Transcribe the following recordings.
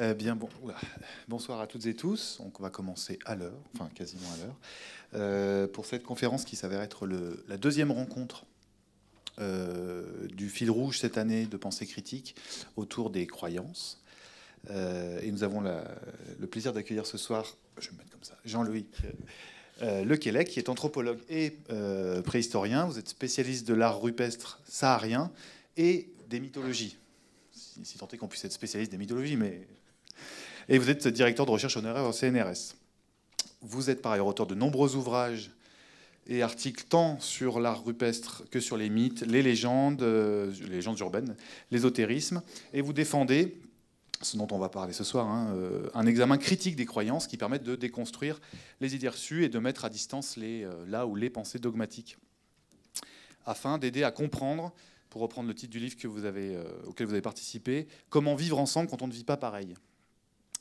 Euh, bien, bon, bonsoir à toutes et tous. On va commencer à l'heure, enfin quasiment à l'heure, euh, pour cette conférence qui s'avère être la deuxième rencontre euh, du fil rouge cette année de pensée critique autour des croyances. et nous avons le plaisir d'accueillir ce soir, je me mettre comme ça, Jean-Louis Le qui est anthropologue et préhistorien. Vous êtes spécialiste de l'art rupestre saharien et des mythologies si, tant est qu'on puisse être spécialiste des mythologies, mais... Et vous êtes directeur de recherche honoraire au CNRS. Vous êtes par ailleurs auteur de nombreux ouvrages et articles tant sur l'art rupestre que sur les mythes, les légendes, euh, les légendes urbaines, l'ésotérisme, et vous défendez, ce dont on va parler ce soir, hein, euh, un examen critique des croyances qui permettent de déconstruire les idées reçues et de mettre à distance les, euh, là où les pensées dogmatiques, afin d'aider à comprendre pour reprendre le titre du livre auquel vous avez participé, Comment vivre ensemble quand on ne vit pas pareil.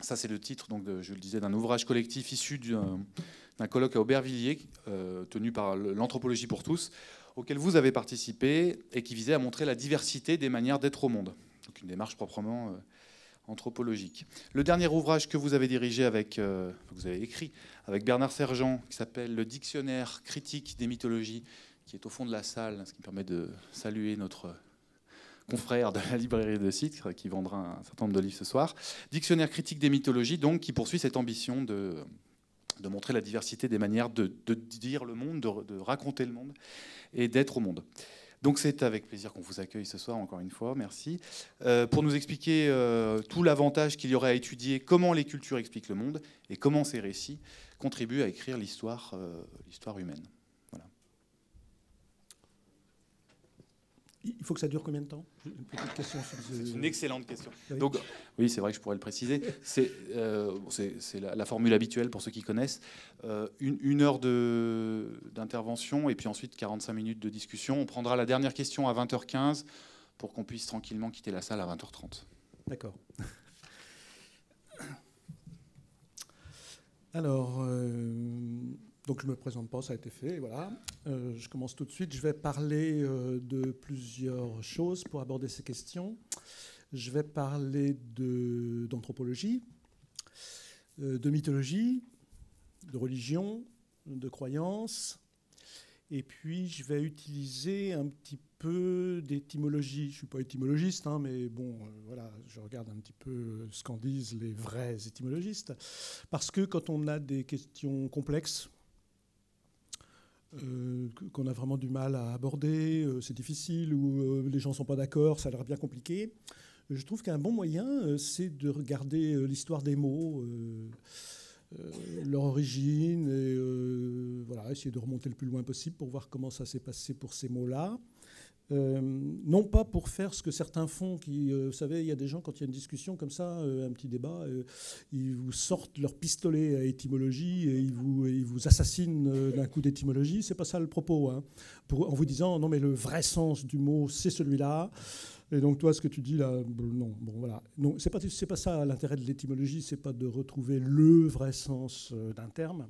Ça, c'est le titre, donc, je le disais, d'un ouvrage collectif issu d'un colloque à Aubervilliers, euh, tenu par l'Anthropologie pour tous, auquel vous avez participé et qui visait à montrer la diversité des manières d'être au monde. Donc une démarche proprement euh, anthropologique. Le dernier ouvrage que vous avez dirigé avec, vous avez écrit avec Bernard Sergent, qui s'appelle Le Dictionnaire critique des mythologies, qui est au fond de la salle, ce qui permet de saluer notre confrère de la librairie de Citre, qui vendra un certain nombre de livres ce soir. Dictionnaire critique des mythologies, donc, qui poursuit cette ambition de, montrer la diversité des manières de, dire le monde, de, raconter le monde et d'être au monde. Donc c'est avec plaisir qu'on vous accueille ce soir, encore une fois, merci, euh, pour nous expliquer euh, tout l'avantage qu'il y aurait à étudier comment les cultures expliquent le monde et comment ces récits contribuent à écrire l'histoire euh, l'histoire humaine. Il faut que ça dure combien de temps? Une petite question. C'est une excellente question. Donc, oui, c'est vrai que je pourrais le préciser. C'est euh, la, formule habituelle pour ceux qui connaissent. Euh, une, heure d'intervention et puis ensuite 45 minutes de discussion. On prendra la dernière question à 20h15 pour qu'on puisse tranquillement quitter la salle à 20h30. D'accord. Alors, euh, donc je ne me présente pas, ça a été fait. Voilà. Euh, je commence tout de suite. Je vais parler euh, de plusieurs choses pour aborder ces questions. Je vais parler d'anthropologie, euh, de, mythologie, de religion, de croyance. Et puis je vais utiliser un petit peu d'étymologie. Je ne suis pas étymologiste, hein, mais bon, voilà, je regarde un petit peu ce qu'en disent les vrais étymologistes. Parce que quand on a des questions complexes, euh, qu'on a vraiment du mal à aborder, euh, c'est difficile, ou euh, les gens ne sont pas d'accord, ça a l'air bien compliqué. Je trouve qu'un bon moyen, c'est de regarder l'histoire des mots, leur origine, et voilà, essayer de remonter le plus loin possible pour voir comment ça s'est passé pour ces mots-là. Euh, non pas pour faire ce que certains font, qui, euh, vous savez, il y a des gens, quand il y a une discussion comme ça, euh, un petit débat, ils vous sortent leur pistolet à étymologie et ils vous, ils vous assassinent d'un coup d'étymologie. C'est pas ça le propos. Hein. En vous disant, non, mais le vrai sens du mot, c'est celui-là. Et donc toi, ce que tu dis là, non, bon voilà, non, c'est pas c'est pas ça l'intérêt de l'étymologie, c'est pas de retrouver le vrai sens d'un terme,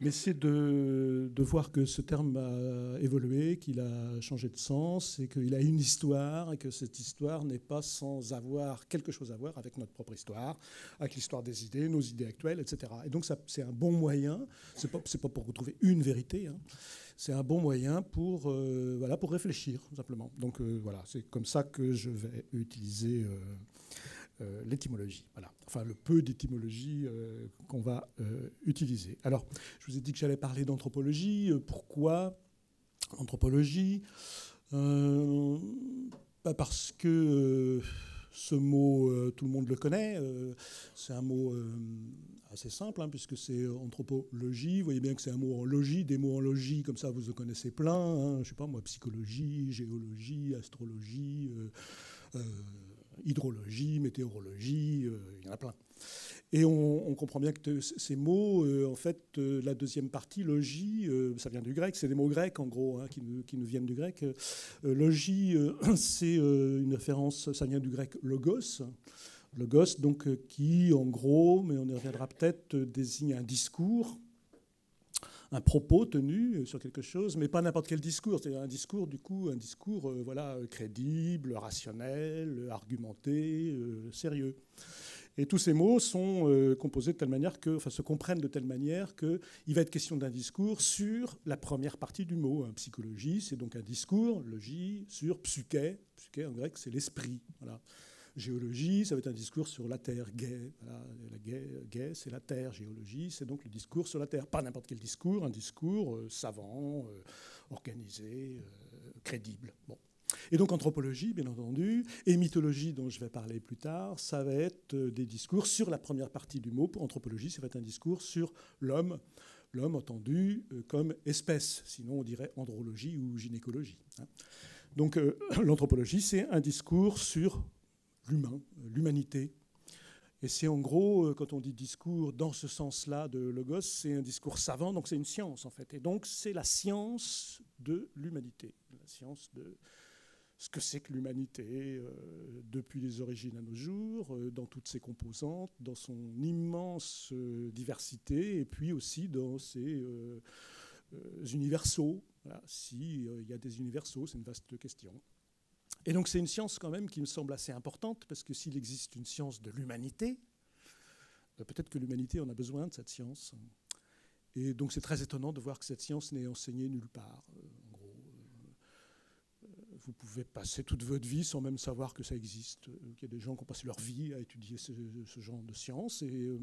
mais c'est de, voir que ce terme a évolué, qu'il a changé de sens, et qu'il a une histoire, et que cette histoire n'est pas sans avoir quelque chose à voir avec notre propre histoire, avec l'histoire des idées, nos idées actuelles, etc. Et donc c'est un bon moyen, c'est pas, pas pour retrouver une vérité, hein. c'est un bon moyen pour, euh, voilà, pour réfléchir, simplement. Donc euh, voilà, c'est comme ça que je vais utiliser... Euh, euh, l'étymologie. Voilà. Enfin, le peu d'étymologie euh, qu'on va euh, utiliser. Alors, je vous ai dit que j'allais parler d'anthropologie. pourquoi anthropologie bah, Parce que ce mot, tout le monde le connaît. c'est un mot assez simple, hein, puisque c'est anthropologie. Vous voyez bien que c'est un mot en logis. Des mots en logis, comme ça, vous en connaissez plein. Hein. je ne sais pas, moi, psychologie, géologie, astrologie hydrologie, météorologie, euh, il y en a plein. Et on, comprend bien que ces mots, euh, en fait, euh, la deuxième partie, logis, ça vient du grec, c'est des mots grecs en gros, hein, qui, nous, qui, nous, viennent du grec. logis, c'est une référence, ça vient du grec logos. Logos, donc, qui, en gros, mais on y reviendra peut-être, désigne un discours un propos tenu sur quelque chose, mais pas n'importe quel discours. C'est un discours, du coup, un discours euh, voilà, crédible, rationnel, argumenté, euh, sérieux. Et tous ces mots sont euh, composés de telle manière que, enfin, se comprennent de telle manière qu'il va être question d'un discours sur la première partie du mot. Hein. Psychologie, c'est donc un discours, logie, sur psyché. Psyché en grec, c'est l'esprit. Voilà. Géologie, ça va être un discours sur la Terre. Gay, la gay, c'est la Terre. Géologie, c'est donc le discours sur la Terre. Pas n'importe quel discours, un discours euh, savant, euh, organisé, crédible. Bon. Et donc anthropologie, bien entendu, et mythologie, dont je vais parler plus tard, ça va être euh, des discours sur la première partie du mot. Pour anthropologie, ça va être un discours sur l'homme, l'homme entendu euh, comme espèce, sinon on dirait andrologie ou gynécologie. Hein. Donc euh, l'anthropologie, c'est un discours sur l'humain, l'humanité. Et c'est en gros, quand on dit discours dans ce sens-là de logos, c'est un discours savant, donc c'est une science en fait. Et donc c'est la science de l'humanité, la science de, ce que c'est que l'humanité euh, depuis les origines à nos jours, euh, dans toutes ses composantes, dans son immense euh, diversité, et puis aussi dans ses universaux. S'il y a des universaux, c'est une vaste question. Et donc c'est une science quand même qui me semble assez importante, parce que s'il existe une science de l'humanité, peut-être que l'humanité en a besoin de cette science. Et donc c'est très étonnant de voir que cette science n'est enseignée nulle part vous pouvez passer toute votre vie sans même savoir que ça existe. Euh, il y a des gens qui ont passé leur vie à étudier ce, genre de euh,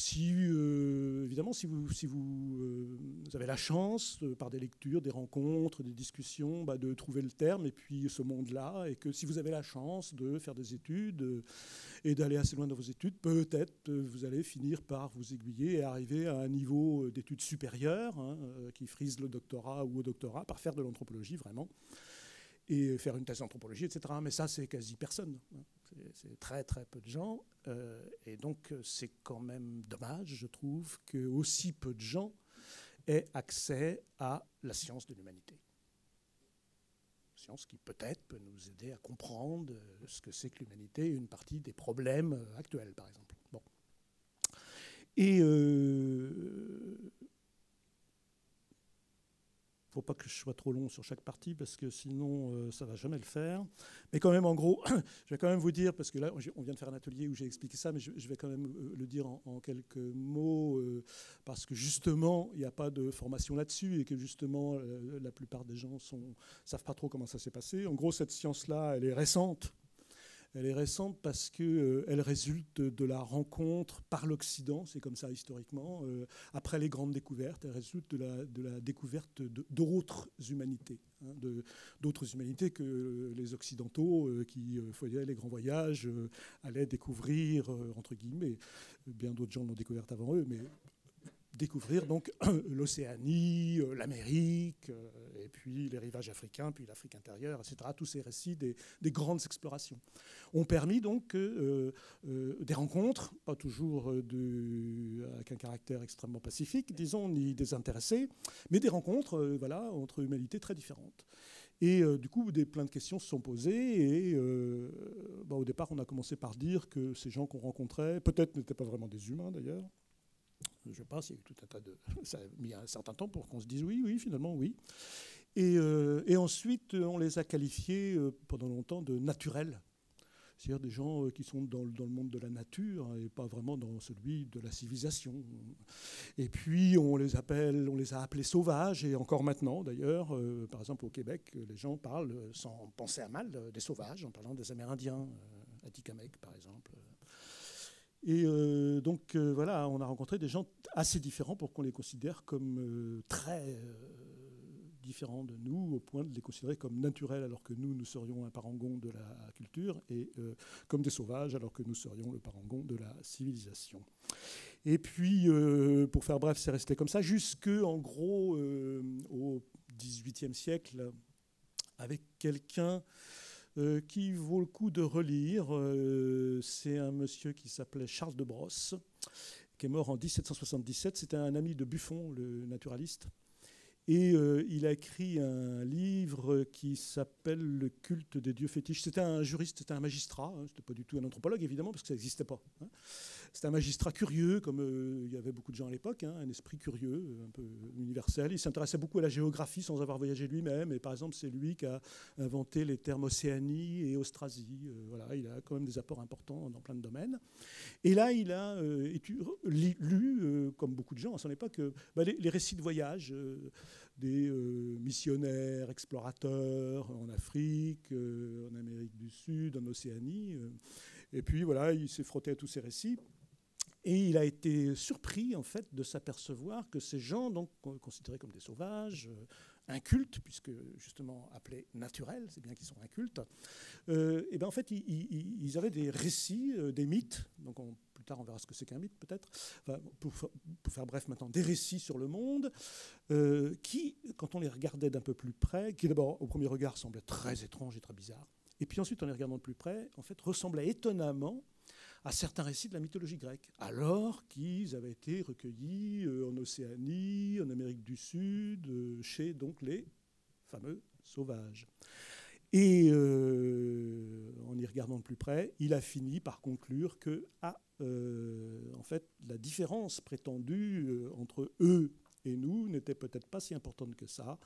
si, euh, évidemment, si vous, vous, avez la chance, par des lectures, des rencontres, des discussions, bah, de trouver le terme et puis ce monde-là, et que si vous avez la chance de faire des études et d'aller assez loin dans vos études, peut-être vous allez finir par vous aiguiller et arriver à un niveau d'études supérieures hein, qui frise le doctorat ou au doctorat, par faire de l'anthropologie vraiment et faire une thèse d'anthropologie, etc. Mais ça, c'est quasi personne. C'est très très peu de gens. Euh, et donc, c'est quand même dommage, je trouve, que aussi peu de gens aient accès à la science de l'humanité. Science qui peut-être peut nous aider à comprendre ce que c'est que l'humanité et une partie des problèmes actuels, par exemple. Bon. Et euh, faut pas que je sois trop long sur chaque partie parce que sinon euh, ça va jamais le faire. Mais quand même, en gros, je vais quand même vous dire parce que là on vient de faire un atelier où j'ai expliqué ça, mais je, vais quand même euh, le dire en, quelques mots euh, parce que justement il n'y a pas de formation là-dessus et que justement la plupart des gens ne savent pas trop comment ça s'est passé. En gros, cette science-là, elle est récente. Elle est récente parce qu'elle euh, résulte de la rencontre par l'Occident, c'est comme ça historiquement, euh, après les grandes découvertes, elle résulte de la, découverte d'autres humanités, hein, d'autres humanités que les Occidentaux euh, qui faisaient les grands voyages allaient découvrir, entre guillemets. Bien d'autres gens l'ont découverte avant eux, mais découvrir donc l'Océanie, euh, l'Amérique, euh, et puis les rivages africains, puis l'Afrique intérieure, etc. Tous ces récits des, grandes explorations ont permis donc euh, des rencontres, pas toujours avec un caractère extrêmement pacifique, disons, ni désintéressé, mais des rencontres voilà, entre humanités très différentes. Et du coup, des, plein de questions se sont posées. Et bah, au départ, on a commencé par dire que ces gens qu'on rencontrait, peut-être n'étaient pas vraiment des humains d'ailleurs, je pense, il y a eu tout un tas de. Ça a mis un certain temps pour qu'on se dise oui, oui, finalement, oui. Et, euh, ensuite, on les a qualifiés euh, pendant longtemps de naturels. C'est-à-dire des gens euh, qui sont dans, dans, le monde de la nature hein, et pas vraiment dans celui de la civilisation. Et puis on les appelle, on les a appelés sauvages et encore maintenant d'ailleurs, par exemple au Québec, les gens parlent sans penser à mal des sauvages en parlant des Amérindiens, Atikamek par exemple. Et euh, donc euh, voilà, on a rencontré des gens assez différents pour qu'on les considère comme euh, très différents de nous, au point de les considérer comme naturels alors que nous, nous serions un parangon de la culture, et comme des sauvages alors que nous serions le parangon de la civilisation. Et puis, pour faire bref, c'est resté comme ça jusque, en gros, au XVIIIe siècle, avec quelqu'un euh, qui vaut le coup de relire. Euh, c'est un monsieur qui s'appelait Charles de Brosse, qui est mort en 1777. C'était un ami de Buffon, le naturaliste. Et euh, il a écrit un livre qui s'appelle Le culte des dieux fétiches. C'était un juriste, c'était un magistrat, hein, c'était pas du tout un anthropologue évidemment, parce que ça n'existait pas. Hein. C'est un magistrat curieux, comme euh, il y avait beaucoup de gens à l'époque, hein, un esprit curieux, un peu universel. Il s'intéressait beaucoup à la géographie sans avoir voyagé lui-même. Et par exemple, c'est lui qui a inventé les termes Océanie et Austrasie. Euh, voilà, il a quand même des apports importants dans plein de domaines. Et là, il a euh, lu, comme beaucoup de gens à son époque, bah, les, les, récits de voyage des missionnaires, explorateurs en Afrique, en Amérique du Sud, en Océanie. et puis voilà, il s'est frotté à tous ces récits. Et il a été surpris en fait de s'apercevoir que ces gens, donc considérés comme des sauvages, euh, incultes, puisque justement appelés naturels, c'est bien qu'ils sont incultes, euh, et ben en fait ils, avaient des récits, euh, des mythes. Donc plus tard on verra ce que c'est qu'un mythe peut-être. pour, faire bref maintenant, des récits sur le monde qui, quand on les regardait d'un peu plus près, qui d'abord au premier regard semblaient très étranges et très bizarres, et puis ensuite en les regardant de plus près, en fait ressemblaient étonnamment à certains récits de la mythologie grecque, alors qu'ils avaient été recueillis euh, en Océanie, en Amérique du Sud, euh, chez donc les fameux sauvages. Et euh, en y regardant de plus près, il a fini par conclure que, ah, en fait, la différence prétendue entre eux et nous n'était peut-être pas si importante que ça,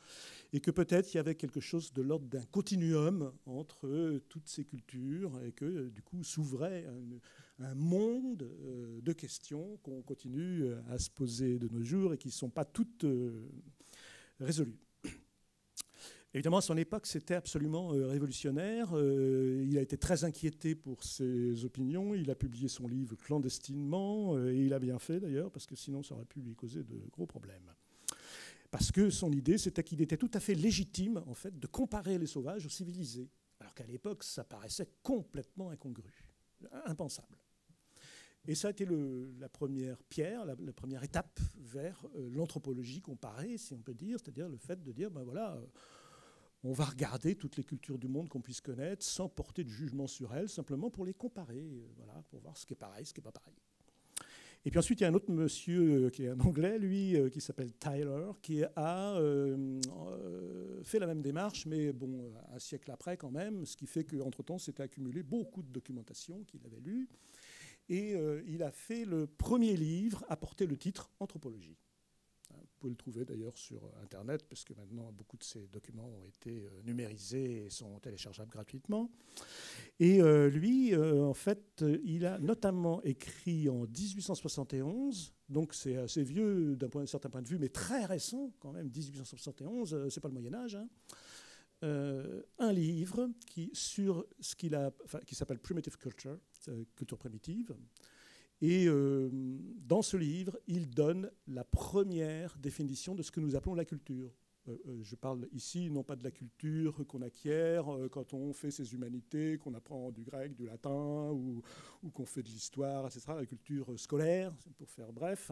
et que peut-être il y avait quelque chose de l'ordre d'un continuum entre toutes ces cultures, et que du coup s'ouvrait un, monde euh, de questions qu'on continue à se poser de nos jours et qui ne sont pas toutes euh, résolues. Évidemment, à son époque, c'était absolument euh, révolutionnaire. il a été très inquiété pour ses opinions. Il a publié son livre clandestinement, et il a bien fait d'ailleurs, parce que sinon, ça aurait pu lui causer de gros problèmes. Parce que son idée, c'était qu'il était tout à fait légitime, en fait, de comparer les sauvages aux civilisés. Alors qu'à l'époque, ça paraissait complètement incongru, impensable. Et ça a été la première pierre, la, première étape vers euh, l'anthropologie comparée, si on peut dire, c'est-à-dire le fait de dire, ben voilà, euh, on va regarder toutes les cultures du monde qu'on puisse connaître sans porter de jugement sur elles, simplement pour les comparer, euh, voilà, pour voir ce qui est pareil, ce qui n'est pas pareil. Et puis ensuite, il y a un autre monsieur qui est un Anglais, lui, qui s'appelle Tyler, qui a fait la même démarche, mais bon, un siècle après quand même, ce qui fait qu'entre-temps, s'était accumulé beaucoup de documentation qu'il avait lue. Et euh, il a fait le premier livre à porter le titre Anthropologie. Hein, vous pouvez le trouver d'ailleurs sur Internet, parce que maintenant beaucoup de ces documents ont été euh, numérisés et sont téléchargeables gratuitement. Et euh, lui, en fait, il a notamment écrit en 1871, donc c'est assez vieux d'un certain point de vue, mais très récent quand même, 1871, c'est pas le Moyen Âge. Hein, un livre qui, sur ce qu'il a, qui s'appelle Primitive Culture, euh, culture primitive. Et euh, dans ce livre, il donne la première définition de ce que nous appelons la culture. Euh, je parle ici non pas de la culture qu'on acquiert quand on fait ses humanités, qu'on apprend du grec, du latin, ou, ou qu'on fait de l'histoire, etc., la culture scolaire, pour faire bref,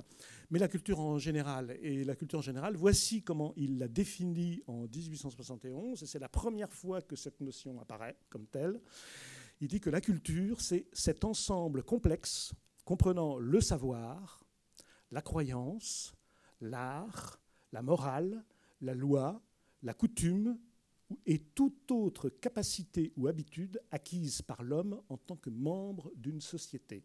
mais la culture en général. Et la culture en général, voici comment il la définit en 1871, et c'est la première fois que cette notion apparaît comme telle. Il dit que la culture, c'est cet ensemble complexe comprenant le savoir, la croyance, l'art, la morale, la loi, la coutume et toute autre capacité ou habitude acquise par l'homme en tant que membre d'une société.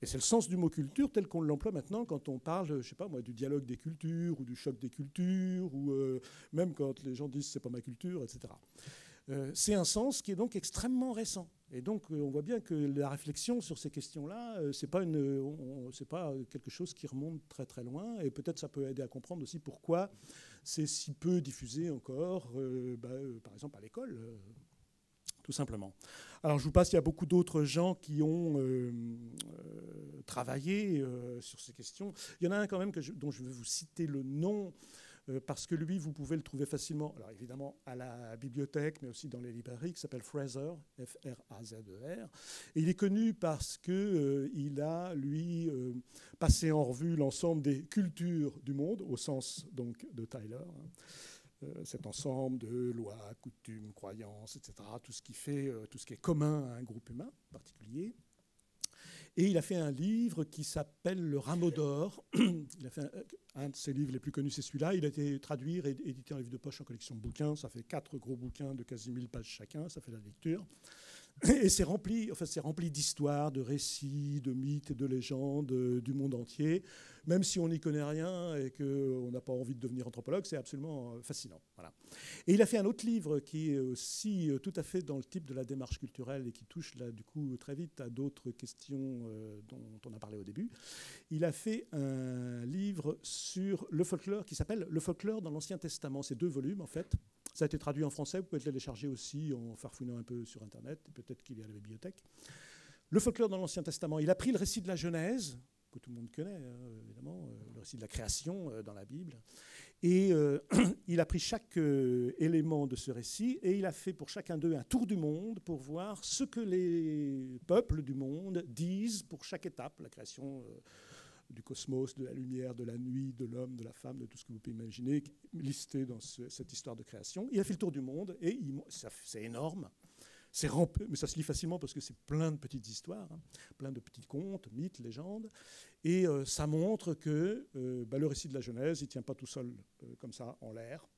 Et c'est le sens du mot culture tel qu'on l'emploie maintenant quand on parle, je sais pas moi, du dialogue des cultures ou du choc des cultures, ou euh, même quand les gens disent c'est pas ma culture, etc. Euh, c'est un sens qui est donc extrêmement récent. Et donc, euh, on voit bien que la réflexion sur ces questions-là, euh, ce n'est pas, pas, quelque chose qui remonte très très loin. Et peut-être ça peut aider à comprendre aussi pourquoi c'est si peu diffusé encore, bah, par exemple à l'école, tout simplement. Alors, je vous passe, il y a beaucoup d'autres gens qui ont travaillé sur ces questions. Il y en a un quand même que dont je vais vous citer le nom. Euh, parce que lui, vous pouvez le trouver facilement, alors évidemment à la bibliothèque, mais aussi dans les librairies, qui s'appelle Fraser, F-R-A-Z-E-R. E il est connu parce qu'il euh, a, lui, euh, passé en revue l'ensemble des cultures du monde, au sens donc de Tyler. Hein. cet ensemble de lois, coutumes, croyances, etc., tout ce qui fait, tout ce qui est commun à un groupe humain particulier. Et il a fait un livre qui s'appelle Le Rameau d'Or. il a fait un, de ses livres les plus connus, c'est celui-là. Il a été traduit et édité en livre de poche en collection de bouquins. Ça fait quatre gros bouquins de quasi 1000 pages chacun. Ça fait la lecture. Et c'est rempli, enfin, c'est rempli d'histoires, de récits, de mythes, de légendes euh, du monde entier. Même si on n'y connaît rien et qu'on n'a pas envie de devenir anthropologue, c'est absolument euh, fascinant. Voilà. Et il a fait un autre livre qui est aussi euh, tout à fait dans le type de la démarche culturelle et qui touche là, du coup, très vite à d'autres questions dont on a parlé au début. Il a fait un livre sur le folklore qui s'appelle Le folklore dans l'Ancien Testament. C'est deux volumes, en fait. Ça a été traduit en français, vous pouvez le télécharger aussi en farfouillant un peu sur Internet, peut-être qu'il a à la bibliothèque. Le folklore dans l'Ancien Testament, il a pris le récit de la Genèse, que tout le monde connaît, hein, évidemment, euh, le récit de la création euh, dans la Bible, et euh, il a pris chaque élément de ce récit et il a fait pour chacun d'eux un tour du monde pour voir ce que les peuples du monde disent pour chaque étape, la création du cosmos, de la lumière, de la nuit, de l'homme, de la femme, de tout ce que vous pouvez imaginer, listé dans cette histoire de création. Il a fait le tour du monde et c'est énorme. Mais ça se lit facilement parce que c'est plein de petites histoires, hein, plein de petits contes, mythes, légendes. Et euh, ça montre que euh, bah, le récit de la Genèse, il ne tient pas tout seul euh, comme ça en l'air,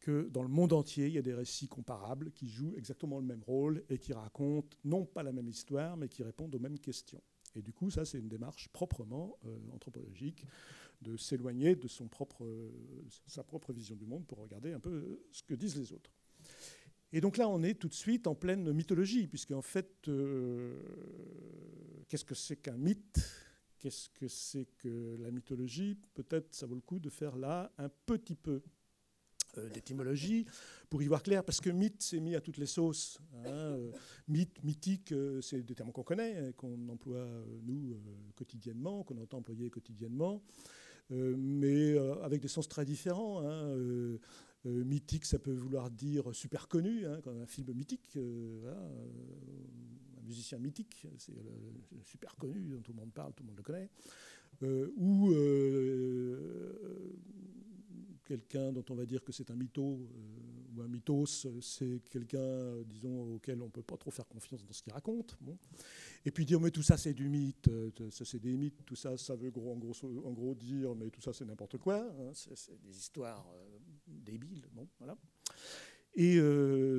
que dans le monde entier, il y a des récits comparables qui jouent exactement le même rôle et qui racontent non pas la même histoire, mais qui répondent aux mêmes questions. Et du coup, ça, c'est une démarche proprement euh, anthropologique, de s'éloigner de son propre, sa propre vision du monde pour regarder un peu ce que disent les autres. Et donc là, on est tout de suite en pleine mythologie, puisque en fait, euh, qu'est-ce que c'est qu'un mythe? Qu'est-ce que c'est que la mythologie? Peut-être ça vaut le coup de faire là un petit peu euh, d'étymologie pour y voir clair, parce que mythe, c'est mis à toutes les sauces. Hein, euh, mythe, mythique, euh, c'est des termes qu'on connaît, hein, qu'on emploie, nous, quotidiennement, qu'on entend employer quotidiennement, mais avec des sens très différents. Hein, mythique, ça peut vouloir dire super connu, comme un film mythique, un musicien mythique, c'est super connu, dont tout le monde parle, tout le monde le connaît. ou quelqu'un dont on va dire que c'est un mytho euh, ou un mythos, c'est quelqu'un, disons, auquel on ne peut pas trop faire confiance dans ce qu'il raconte. Et puis dire, mais tout ça c'est du mythe, euh, ça c'est des mythes, tout ça, ça veut gros, en, gros, dire, mais tout ça c'est n'importe quoi, hein, c'est des histoires euh, débiles. Bon, voilà. Et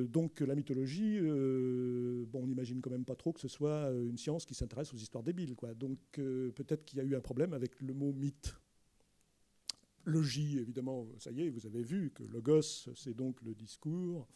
donc la mythologie, bon, on n'imagine quand même pas trop que ce soit une science qui s'intéresse aux histoires débiles. Quoi. Donc peut-être qu'il y a eu un problème avec le mot mythe. Logie, évidemment, ça y est, vous avez vu que logos, c'est donc le discours.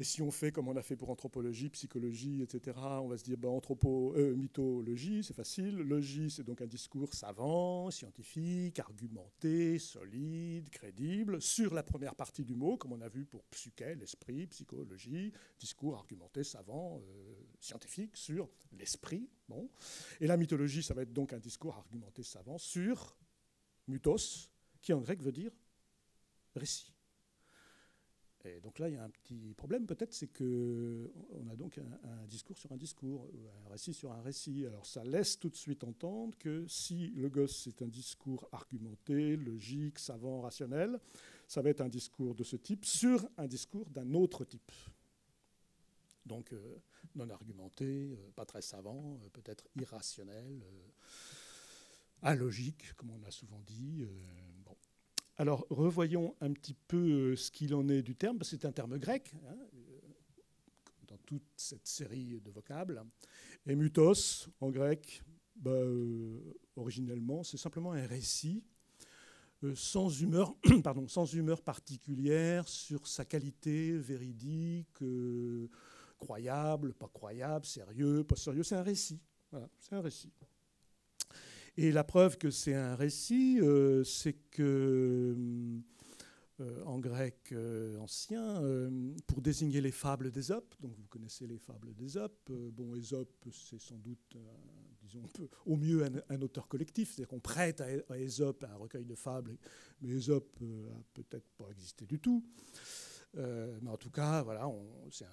Et si on fait comme on a fait pour anthropologie, psychologie, etc., on va se dire ben, anthropo, euh, mythologie, c'est facile. Logie, c'est donc un discours savant, scientifique, argumenté, solide, crédible, sur la première partie du mot, comme on a vu pour psyché, l'esprit, psychologie, discours argumenté, savant, euh, scientifique, sur l'esprit. Bon. Et la mythologie, ça va être donc un discours argumenté, savant, sur mutos, qui en grec veut dire récit. Et donc là, il y a un petit problème peut-être, c'est qu'on a donc un, discours sur un discours, un récit sur un récit. Alors ça laisse tout de suite entendre que si le gosse est un discours argumenté, logique, savant, rationnel, ça va être un discours de ce type sur un discours d'un autre type. Donc euh, non argumenté, euh, pas très savant, euh, peut-être irrationnel logique, comme on a souvent dit. Euh. Alors, revoyons un petit peu euh, ce qu'il en est du terme. C'est un terme grec, hein, euh, dans toute cette série de vocables. Et mutos, en grec, bah, originellement, c'est simplement un récit sans, humeur, pardon, sans humeur particulière sur sa qualité véridique, croyable, pas croyable, sérieux, pas sérieux. C'est un récit. C'est un récit. Et la preuve que c'est un récit, euh, c'est que euh, en grec euh, ancien, pour désigner les fables d'Ésope, donc vous connaissez les fables d'Ésope, bon, Ésope, c'est sans doute, disons, au mieux un, auteur collectif, c'est-à-dire qu'on prête à, Ésope un recueil de fables, mais Ésope a peut-être pas existé du tout. Euh, mais en tout cas, voilà, c'est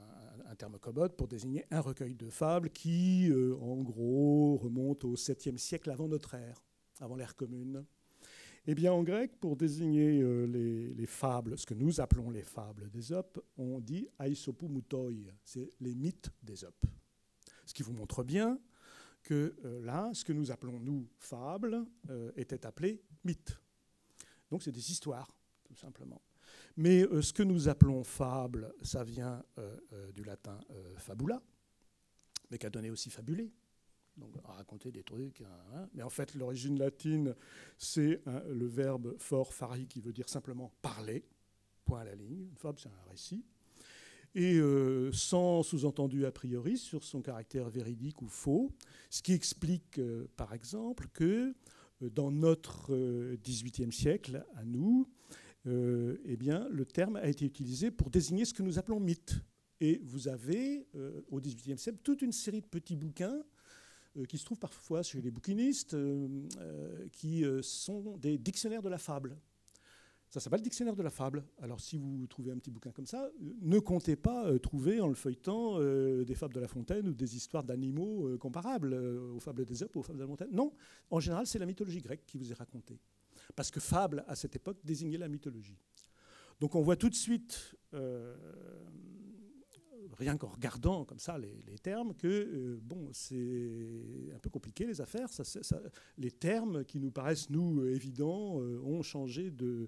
un, terme commode pour désigner un recueil de fables qui, euh, en gros, remonte au 7e siècle avant notre ère, avant l'ère commune. Eh bien, en grec, pour désigner euh, les, fables, ce que nous appelons les fables d'Ésope, on dit aisopumutoi, c'est les mythes d'Ésope. Ce qui vous montre bien que là, ce que nous appelons, nous, fables, était appelé mythes. Donc, c'est des histoires, tout simplement. Mais ce que nous appelons fable, ça vient du latin fabula, mais qui a donné aussi fabulé donc raconter des trucs. Hein, hein. Mais en fait, l'origine latine, c'est le verbe for fari qui veut dire simplement parler, point à la ligne. Une fable, c'est un récit. Et euh, sans sous-entendu a priori sur son caractère véridique ou faux, ce qui explique, euh, par exemple, que euh, dans notre XVIIIe siècle, à nous, eh bien, le terme a été utilisé pour désigner ce que nous appelons mythe. Et vous avez, au XVIIIe siècle, toute une série de petits bouquins euh, qui se trouvent parfois chez les bouquinistes, euh, euh, qui sont des dictionnaires de la fable. Ça s'appelle dictionnaire de la fable. Alors si vous trouvez un petit bouquin comme ça, ne comptez pas trouver en le feuilletant des fables de La Fontaine ou des histoires d'animaux comparables aux fables des ou aux fables de La Fontaine. Non, en général, c'est la mythologie grecque qui vous est racontée. Parce que fable, à cette époque, désignait la mythologie. Donc on voit tout de suite rien qu'en regardant comme ça les, termes, que euh, bon, c'est un peu compliqué les affaires. les termes qui nous paraissent, nous, évidents, euh, ont changé de,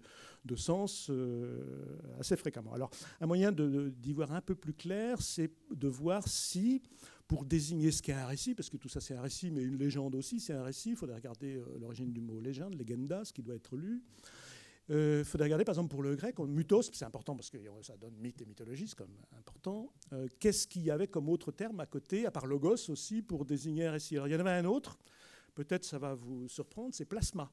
sens euh, assez fréquemment. Alors, un moyen d'y voir un peu plus clair, c'est de voir si, pour désigner ce qu'est un récit, parce que tout ça c'est un récit, mais une légende aussi, c'est un récit, il faudrait regarder l'origine du mot légende, legenda, ce qui doit être lu. Il euh, faudrait regarder, par exemple, pour le grec, mythos, c'est important parce que ça donne mythe et mythologie, c'est comme important. Euh, qu'est-ce qu'il y avait comme autre terme à côté, à part logos aussi, pour désigner un récit? Alors, il y en avait un autre, peut-être ça va vous surprendre, c'est plasma.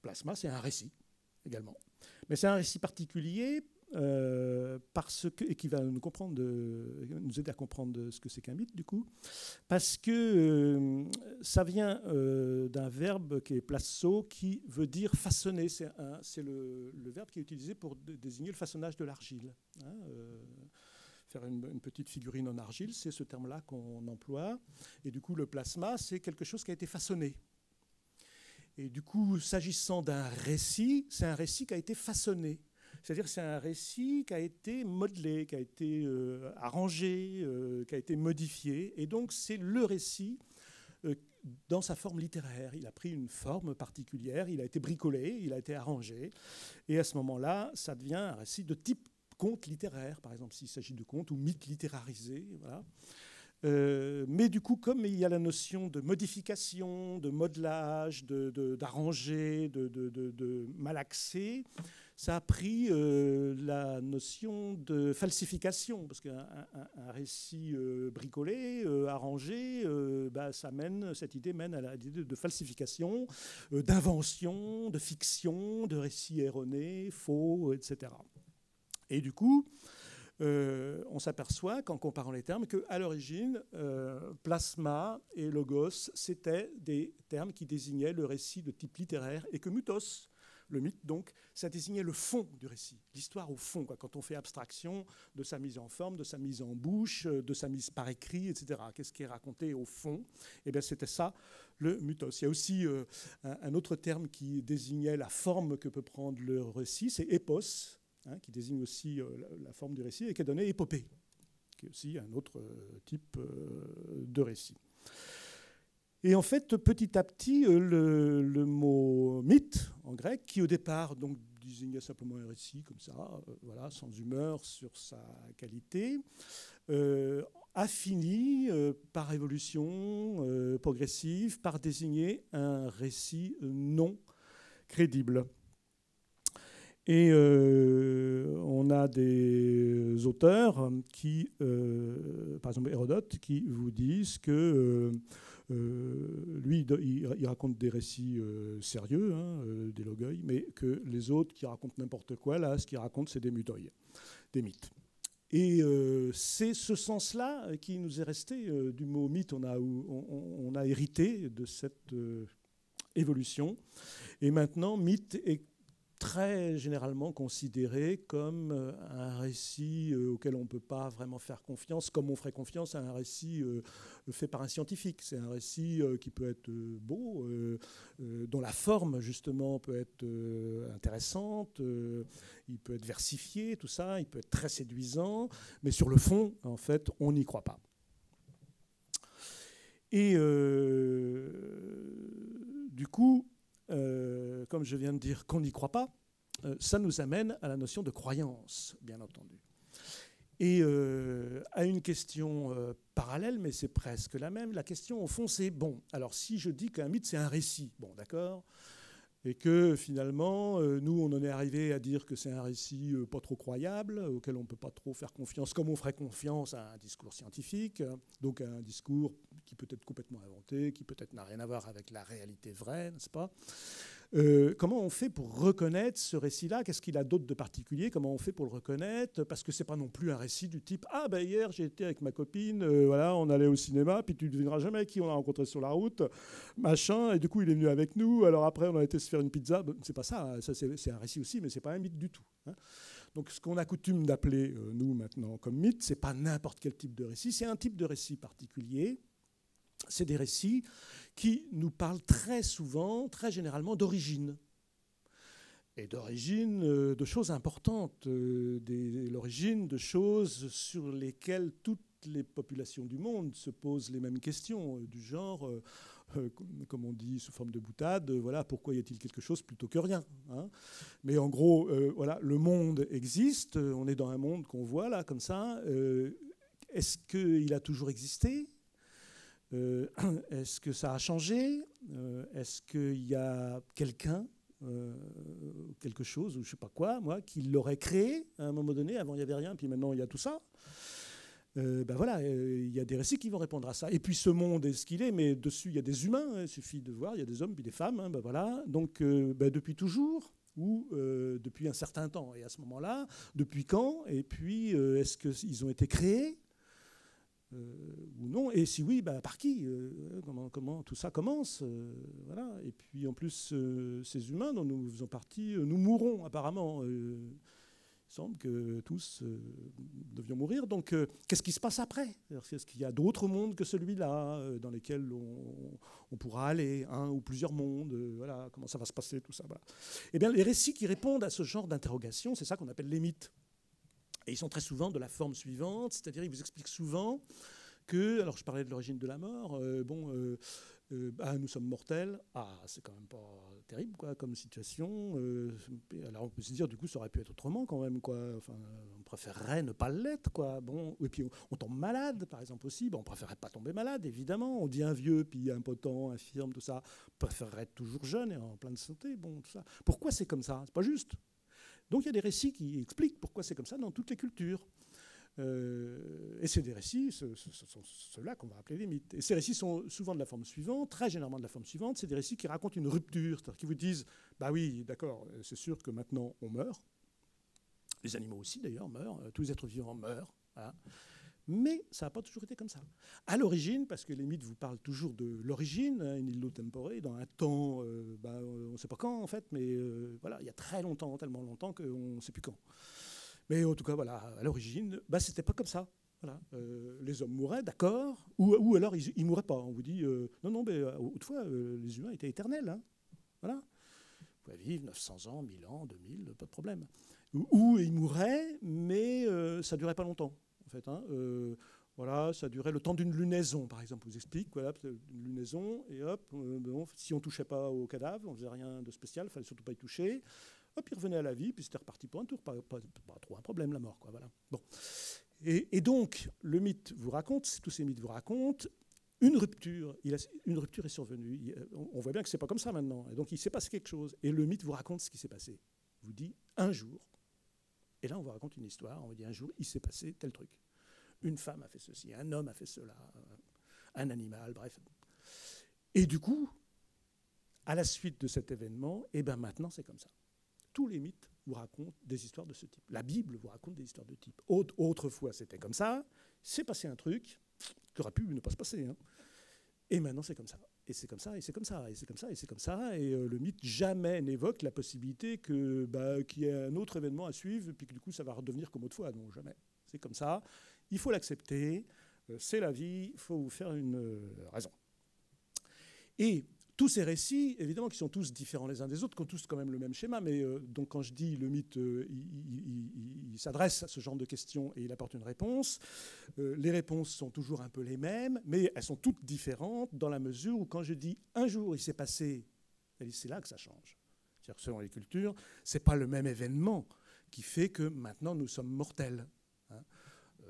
Plasma, c'est un récit également. Mais c'est un récit particulier euh, parce que, et qui va nous, aider à comprendre ce que c'est qu'un mythe, du coup, parce que euh, ça vient euh, d'un verbe qui est plasso, qui veut dire façonner. C'est le, verbe qui est utilisé pour désigner le façonnage de l'argile. Hein, faire une, petite figurine en argile, c'est ce terme-là qu'on emploie. Et du coup, le plasma, c'est quelque chose qui a été façonné. Et du coup, s'agissant d'un récit, c'est un récit qui a été façonné. C'est-à-dire c'est un récit qui a été modelé, qui a été euh, arrangé, euh, qui a été modifié. Et donc c'est le récit euh, dans sa forme littéraire. Il a pris une forme particulière, il a été bricolé, il a été arrangé. Et à ce moment-là, ça devient un récit de type conte littéraire, par exemple, s'il s'agit de conte ou mythe littérarisé. Mais du coup, comme il y a la notion de modification, de modelage, d'arranger, de, de, de, de, malaxer, ça a pris euh, la notion de falsification, parce qu'un récit euh, bricolé, euh, arrangé, bah, ça mène, cette idée mène à l'idée de falsification, d'invention, de fiction, de récits erronés, faux, etc. Et du coup, on s'aperçoit qu'en comparant les termes, qu'à l'origine, plasma et logos, c'était des termes qui désignaient le récit de type littéraire, et que mutos, le mythe, donc, ça désignait le fond du récit, l'histoire au fond, quand on fait abstraction de sa mise en forme, de sa mise en bouche, euh, de sa mise par écrit, etc. Qu'est-ce qui est raconté au fond? Eh bien, c'était ça, le mythos. Il y a aussi euh, un, autre terme qui désignait la forme que peut prendre le récit, c'est épos, hein, qui désigne aussi euh, la, forme du récit, et qui a donné épopée, qui est aussi un autre type de récit. Et en fait, petit à petit, euh, le, mot mythe en grec, qui au départ donc désignait simplement un récit comme ça, euh, voilà, sans humeur sur sa qualité, euh, a fini par évolution progressive par désigner un récit non crédible. Et on a des auteurs qui, par exemple Hérodote, qui vous disent que lui, il, raconte des récits euh, sérieux, hein, euh, des logueuils, mais que les autres qui racontent n'importe quoi, là, ce qu'ils racontent, c'est des mutoïs, des mythes. Et c'est ce sens-là qui nous est resté du mot mythe. On a, on a hérité de cette évolution. Et maintenant, mythe est très généralement considéré comme euh, un récit euh, auquel on ne peut pas vraiment faire confiance, comme on ferait confiance à un récit euh, fait par un scientifique. C'est un récit qui peut être beau, dont la forme justement peut être intéressante, il peut être versifié, tout ça, il peut être très séduisant, mais sur le fond, en fait, on n'y croit pas. Et du coup, comme je viens de dire, qu'on n'y croit pas, ça nous amène à la notion de croyance, bien entendu. Et à une question parallèle, mais c'est presque la même, la question au fond c'est, bon, alors si je dis qu'un mythe c'est un récit, bon d'accord, et que finalement, euh, nous, on en est arrivé à dire que c'est un récit euh, pas trop croyable, auquel on ne peut pas trop faire confiance, comme on ferait confiance à un discours scientifique, donc à un discours qui peut être complètement inventé, qui peut-être n'a rien à voir avec la réalité vraie, n'est-ce pas? Euh, comment on fait pour reconnaître ce récit-là? Qu'est-ce qu'il a d'autre de particulier? Comment on fait pour le reconnaître? Parce que c'est pas non plus un récit du type Ah ben hier j'ai été avec ma copine, euh, voilà, on allait au cinéma, puis tu ne devineras jamais qui on a rencontré sur la route, machin, et du coup il est venu avec nous. Alors après on a été se faire une pizza. c'est pas ça, hein. ça c'est un récit aussi, mais c'est pas un mythe du tout. Hein. Donc ce qu'on a coutume d'appeler euh, nous maintenant comme mythe, c'est pas n'importe quel type de récit, c'est un type de récit particulier. C'est des récits qui nous parle très souvent, très généralement, d'origine. Et d'origine euh, de choses importantes, euh, l'origine de choses sur lesquelles toutes les populations du monde se posent les mêmes questions, euh, du genre, comme on dit sous forme de boutade, voilà, pourquoi y a-t-il quelque chose plutôt que rien hein Mais en gros, voilà, le monde existe, on est dans un monde qu'on voit là, comme ça. Est-ce qu'il a toujours existé? Euh, est-ce que ça a changé? Euh, Est-ce qu'il y a quelqu'un, euh, quelque chose, ou je ne sais pas quoi, moi, qui l'aurait créé à un moment donné? Avant, il n'y avait rien, puis maintenant, il y a tout ça. ben voilà, il y a des récits qui vont répondre à ça. Et puis ce monde est ce qu'il est, mais dessus il y a des humains. Hein, il suffit de voir, il y a des hommes puis des femmes. Hein, ben voilà. Donc ben depuis toujours ou depuis un certain temps. Et à ce moment-là, depuis quand? Et puis est-ce qu'ils ont été créés? Ou non Et si oui, bah, par qui euh, comment, tout ça commence euh. Et puis en plus, ces humains dont nous faisons partie, nous mourrons apparemment. il semble que tous devions mourir. Donc qu'est-ce qui se passe après? Est-ce qu'il y a d'autres mondes que celui-là dans lesquels on, pourra aller, un ou plusieurs mondes voilà, Comment ça va se passer, tout ça Eh bien, les récits qui répondent à ce genre d'interrogation, c'est ça qu'on appelle les mythes. Et ils sont très souvent de la forme suivante, c'est-à-dire ils vous expliquent souvent que, alors je parlais de l'origine de la mort, euh, bon, euh, euh, bah, nous sommes mortels, ah, c'est quand même pas terrible quoi, comme situation. alors on peut se dire, du coup, ça aurait pu être autrement quand même, quoi. Enfin, on préférerait ne pas l'être, quoi. Bon, et puis on, tombe malade, par exemple aussi. Bon, on préférerait pas tomber malade, évidemment. On dit un vieux, puis impotent, infirme, tout ça. On préférerait être toujours jeune et en pleine santé, bon, tout ça. Pourquoi c'est comme ça? C'est pas juste. Donc il y a des récits qui expliquent pourquoi c'est comme ça dans toutes les cultures. Euh, et c'est des récits, ce, sont ceux-là qu'on va appeler des mythes. Et ces récits sont souvent de la forme suivante, très généralement de la forme suivante, c'est des récits qui racontent une rupture, c'est-à-dire qui vous disent, bah oui, d'accord, c'est sûr que maintenant on meurt, les animaux aussi d'ailleurs meurent, tous les êtres vivants meurent, hein. Mais ça n'a pas toujours été comme ça. À l'origine, parce que les mythes vous parlent toujours de l'origine, hein, in illo tempore, dans un temps, euh, bah, on ne sait pas quand en fait, mais euh, voilà, il y a très longtemps, tellement longtemps qu'on ne sait plus quand. Mais en tout cas, voilà, à l'origine, bah, c'était pas comme ça. Voilà. Euh, les hommes mouraient, d'accord, ou, alors ils, ne mouraient pas. On vous dit, non, non, mais autrefois, les humains étaient éternels. Hein. Voilà. Vous pouvez vivre 900 ans, 1000 ans, 2000, pas de problème. Ou, ou ils mouraient, mais ça durait pas longtemps. Hein. Euh, voilà, ça durait le temps d'une lunaison, par exemple. Vous explique, voilà, une lunaison, et hop, euh, si on touchait pas au cadavre, on faisait rien de spécial, il fallait surtout pas y toucher. Hop, il revenait à la vie, puis c'était reparti pour un tour, pas, trop un problème la mort, quoi. Voilà. Bon. Et, donc, le mythe vous raconte, tous ces mythes vous racontent, une rupture, il une rupture est survenue. On voit bien que c'est pas comme ça maintenant. Et donc, il s'est passé quelque chose. Et le mythe vous raconte ce qui s'est passé. Vous dit un jour. Et là, on vous raconte une histoire. On vous dit un jour, il s'est passé tel truc une femme a fait ceci, un homme a fait cela, un animal, bref. Et du coup, à la suite de cet événement, eh ben maintenant c'est comme ça. Tous les mythes vous racontent des histoires de ce type. La Bible vous raconte des histoires de type. Autrefois c'était comme ça, c'est passé un truc qui aurait pu ne pas se passer. Hein. Et maintenant c'est comme ça. Et c'est comme ça, et c'est comme ça, et c'est comme ça, et c'est comme ça. Et euh, le mythe jamais n'évoque la possibilité que bah, qu'il y ait un autre événement à suivre, et puis que du coup ça va redevenir comme autrefois. Non, jamais. C'est comme ça il faut l'accepter, euh, c'est la vie, il faut vous faire une euh, raison. Et tous ces récits, évidemment, qui sont tous différents les uns des autres, qui ont tous quand même le même schéma, mais euh, donc quand je dis le mythe, il, s'adresse à ce genre de questions et il apporte une réponse. les réponses sont toujours un peu les mêmes, mais elles sont toutes différentes dans la mesure où quand je dis un jour il s'est passé c'est là que ça change. C'est-à-dire que selon les cultures, ce n'est pas le même événement qui fait que maintenant nous sommes mortels.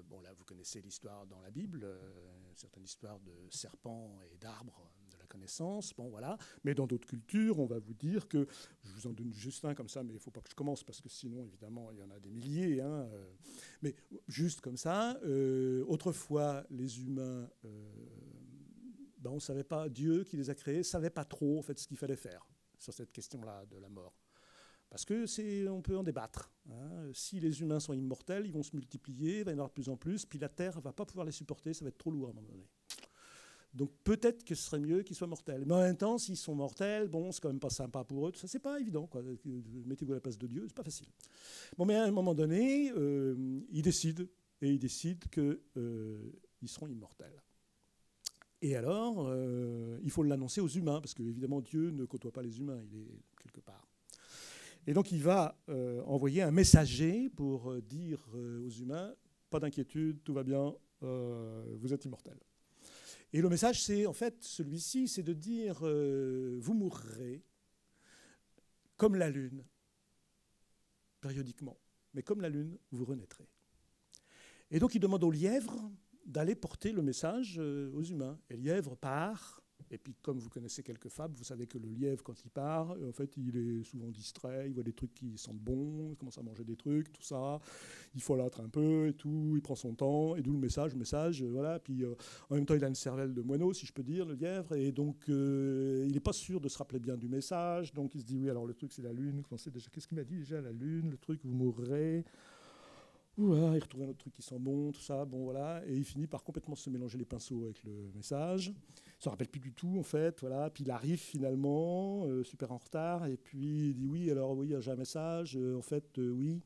Euh, bon, là, vous connaissez l'histoire dans la Bible, euh, certaines histoires de serpents et d'arbres de la connaissance. Bon, voilà. Mais dans d'autres cultures, on va vous dire que, je vous en donne juste un comme ça, mais il ne faut pas que je commence parce que sinon, évidemment, il y en a des milliers. Hein, euh. mais juste comme ça, autrefois, les humains ben, on ne savait pas, Dieu qui les a créés ne savait pas trop en ce qu'il fallait faire sur cette question-là de la mort. Parce que c'est, on peut en débattre. Hein. Si les humains sont immortels, ils vont se multiplier, il va y en avoir de plus en plus, puis la Terre ne va pas pouvoir les supporter, ça va être trop lourd à un moment donné. Donc peut-être que ce serait mieux qu'ils soient mortels. Mais en même temps, s'ils sont mortels, bon, c'est quand même pas sympa pour eux. Ça, c'est pas évident. Mettez-vous à la place de Dieu, c'est pas facile. Bon, mais à un moment donné, euh, ils décident, et ils décident qu'ils euh, seront immortels. Et alors, euh, il faut l'annoncer aux humains, parce que évidemment Dieu ne côtoie pas les humains, il est quelque part. Et donc il va euh, envoyer un messager pour euh, dire aux humains, pas d'inquiétude, tout va bien, vous êtes immortels. Et le message, c'est en fait celui-ci, c'est de dire, vous mourrez comme la lune, périodiquement, mais comme la lune, vous renaîtrez. Et donc il demande aux lièvres d'aller porter le message euh, aux humains. Et lièvre part, et puis comme vous connaissez quelques fables, vous savez que le lièvre, quand il part, en fait, il est souvent distrait, il voit des trucs qui sentent bon, il commence à manger des trucs, tout ça, il folâtre un peu et tout, il prend son temps, et d'où le message, le message, euh, voilà. Puis euh, en même temps, il a une cervelle de moineau, si je peux dire, le lièvre, et donc il n'est pas sûr de se rappeler bien du message, donc il se dit, oui, alors le truc, c'est la lune, qu'est-ce qu'il m'a dit déjà, la lune, le truc, vous mourrez. Il retrouve un autre truc qui sent bon, tout ça, bon voilà, et il finit par complètement se mélanger les pinceaux avec le message. Il se rappelle plus du tout en fait, voilà. Puis il arrive finalement, euh, super en retard, et puis il dit oui, alors oui, j'ai un message, euh, en fait euh, oui.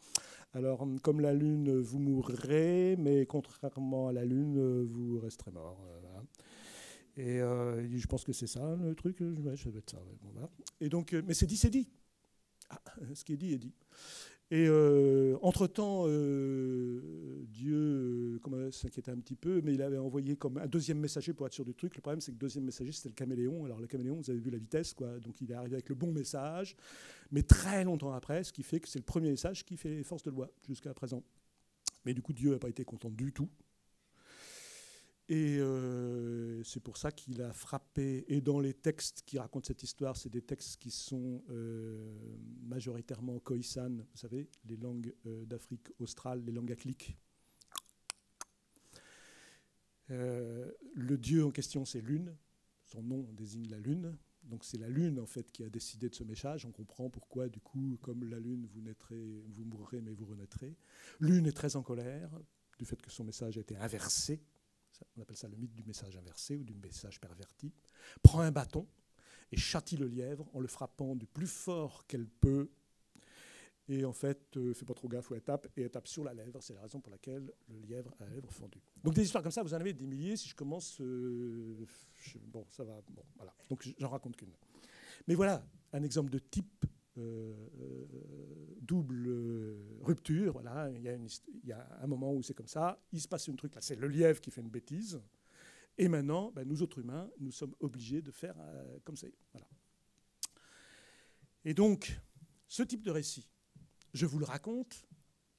Alors comme la lune, vous mourrez, mais contrairement à la lune, vous resterez mort. Et je pense que c'est ça le truc, ça doit être ça. voilà. Et donc, mais c'est dit, c'est dit. Ah, ce qui est dit est dit. Et euh, entre-temps, euh, Dieu euh, s'inquiétait un petit peu, mais il avait envoyé comme un deuxième messager pour être sûr du truc. Le problème, c'est que le deuxième messager, c'était le caméléon. Alors, le caméléon, vous avez vu la vitesse, quoi. Donc, il est arrivé avec le bon message, mais très longtemps après, ce qui fait que c'est le premier message qui fait force de loi jusqu'à présent. Mais du coup, Dieu n'a pas été content du tout. Et euh, c'est pour ça qu'il a frappé. Et dans les textes qui racontent cette histoire, c'est des textes qui sont euh, majoritairement khoisan, vous savez, les langues euh, d'Afrique australe, les langues acliques. le dieu en question, c'est Lune. Son nom désigne la Lune. Donc c'est la Lune en fait qui a décidé de ce message. On comprend pourquoi, du coup, comme la Lune, vous naîtrez, vous mourrez, mais vous renaîtrez. Lune est très en colère du fait que son message a été inversé on appelle ça le mythe du message inversé ou du message perverti, prend un bâton et châtie le lièvre en le frappant du plus fort qu'elle peut. Et en fait, euh, fait pas trop gaffe où elle tape, et elle tape sur la lèvre. C'est la raison pour laquelle le lièvre a la lèvre fendue. Donc des histoires comme ça, vous en avez des milliers. Si je commence, euh, bon, ça va. Bon, voilà. Donc j'en raconte qu'une. Mais voilà un exemple de type double euh, rupture. Voilà, il y, a un moment où c'est comme ça. Il se passe un truc c'est le lièvre qui fait une bêtise. Et maintenant, ben, nous autres humains, nous sommes obligés de faire comme ça. Et donc, ce type de récit, je vous le raconte.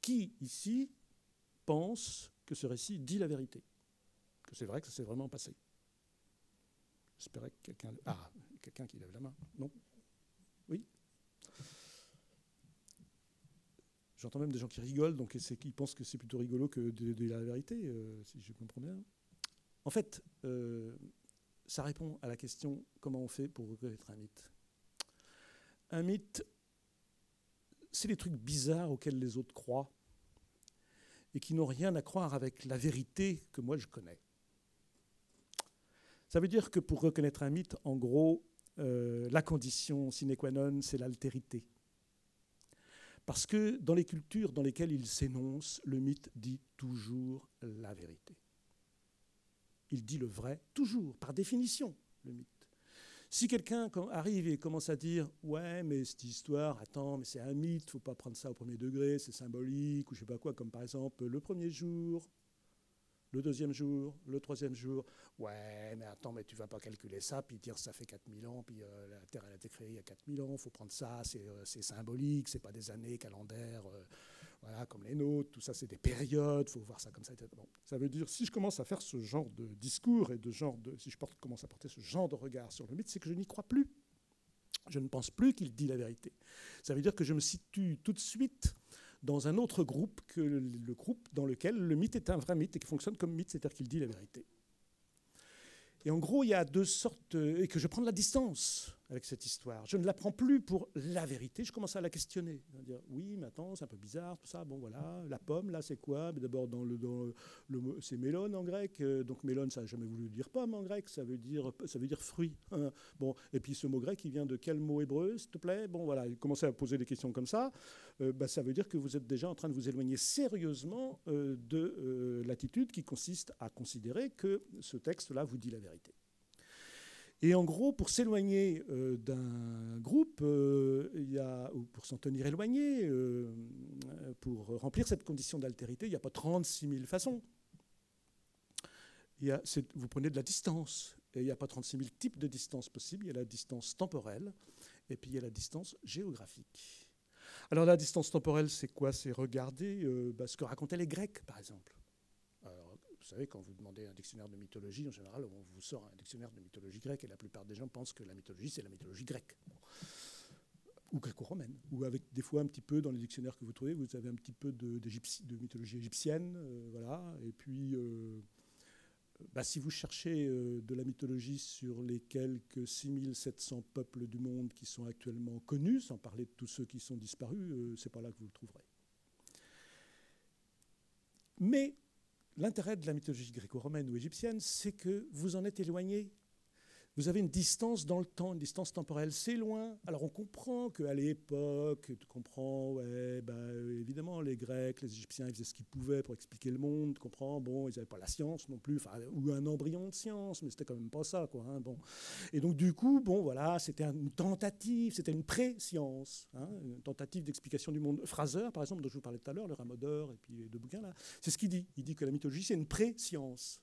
Qui ici pense que ce récit dit la vérité? Que c'est vrai que ça s'est vraiment passé? J'espérais que quelqu'un. Ah, quelqu'un qui lève la main. Non Oui? J'entends même des gens qui rigolent, donc qui pensent que c'est plutôt rigolo que de, la vérité, euh, si je comprends bien. En fait, euh, ça répond à la question comment on fait pour reconnaître un mythe? Un mythe, c'est les trucs bizarres auxquels les autres croient et qui n'ont rien à croire avec la vérité que moi je connais. Ça veut dire que pour reconnaître un mythe, en gros, euh, la condition sine qua non, c'est l'altérité. Parce que dans les cultures dans lesquelles il s'énonce, le mythe dit toujours la vérité. Il dit le vrai, toujours, par définition, le mythe. Si quelqu'un arrive et commence à dire Ouais, mais cette histoire, attends, mais c'est un mythe, il faut pas prendre ça au premier degré, c'est symbolique, ou je sais pas quoi, comme par exemple le premier jour, le deuxième jour, le troisième jour. Ouais, mais attends, mais tu vas pas calculer ça, puis dire ça fait 4000 ans, puis euh, la Terre a été créée il y a 4000 ans, faut prendre ça, c'est euh, symbolique, c'est pas des années calendaires, euh, voilà, comme les nôtres, tout ça c'est des périodes, faut voir ça comme ça. Bon, ça veut dire, si je commence à faire ce genre de discours et de genre de, si je commence à porter ce genre de regard sur le mythe, c'est que je n'y crois plus. Je ne pense plus qu'il dit la vérité. Ça veut dire que je me situe tout de suite dans un autre groupe que le groupe dans lequel le mythe est un vrai mythe et qui fonctionne comme mythe, c'est-à-dire qu'il dit la vérité. Et en gros, il y a deux sortes, et que je prends de la distance avec cette histoire. Je ne la prends plus pour la vérité, je commence à la questionner. À dire, oui, mais attends, c'est un peu bizarre, tout ça. Bon, voilà, la pomme, là, c'est quoi? D'abord, dans le, dans le, c'est mélone en grec. Euh, donc, mélone, ça n'a jamais voulu dire pomme en grec, ça veut dire, ça veut dire fruit. Hein. Bon, et puis ce mot grec, il vient de quel mot hébreu, s'il te plaît? Bon, voilà, il commençait à poser des questions comme ça. Euh, bah, ça veut dire que vous êtes déjà en train de vous éloigner sérieusement euh, de l'attitude qui consiste à considérer que ce texte-là vous dit la vérité. Et en gros, pour s'éloigner euh, d'un groupe, euh, y a, ou pour s'en tenir éloigné, euh, pour remplir cette condition d'altérité, il n'y a pas 36 000 façons. Vous prenez de la distance, et il n'y a pas 36 000 types de distance possibles. Il y a la distance temporelle, et puis il y a la distance géographique. Alors la distance temporelle, c'est quoi? C'est regarder bah, ce que racontaient les Grecs, par exemple. Vous savez, quand vous demandez un dictionnaire de mythologie, en général, on vous sort un dictionnaire de mythologie grecque et la plupart des gens pensent que la mythologie, c'est la mythologie grecque. Ou gréco-romaine. Ou avec des fois un petit peu dans les dictionnaires que vous trouvez, vous avez un petit peu de, mythologie égyptienne. Euh, voilà. Et puis, euh, bah, si vous cherchez euh, de la mythologie sur les quelques 6700 peuples du monde qui sont actuellement connus, sans parler de tous ceux qui sont disparus, c'est pas là que vous le trouverez. Mais L'intérêt de la mythologie gréco-romaine ou égyptienne, c'est que vous en êtes éloigné vous avez une distance dans le temps, une distance temporelle. C'est loin. Alors on comprend qu'à l'époque, tu comprends, ouais, bah, évidemment, les Grecs, les Égyptiens, ils faisaient ce qu'ils pouvaient pour expliquer le monde, tu comprends. Bon, ils n'avaient pas la science non plus, ou un embryon de science, mais c'était quand même pas ça, quoi. Hein, bon. Et donc du coup, bon, voilà, c'était une tentative, c'était une pré-science, hein, une tentative d'explication du monde. Fraser, par exemple, dont je vous parlais tout à l'heure, le Ramodeur et puis les deux bouquins là, c'est ce qu'il dit. Il dit que la mythologie, c'est une pré-science.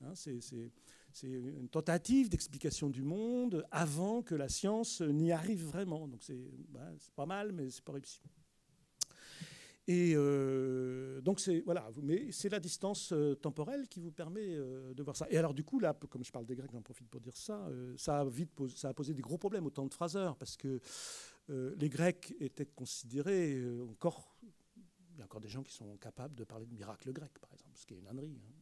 Hein, c'est c'est une tentative d'explication du monde avant que la science n'y arrive vraiment. Donc c'est bah, pas mal, mais c'est pas réussi. Et euh, donc c'est voilà, mais c'est la distance euh, temporelle qui vous permet euh, de voir ça. Et alors du coup là, comme je parle des Grecs, j'en profite pour dire ça. ça a vite posé des gros problèmes au temps de Fraser parce que les Grecs étaient considérés encore. Il y a encore des gens qui sont capables de parler de miracles grecs, par exemple, ce qui est une ânerie. Hein.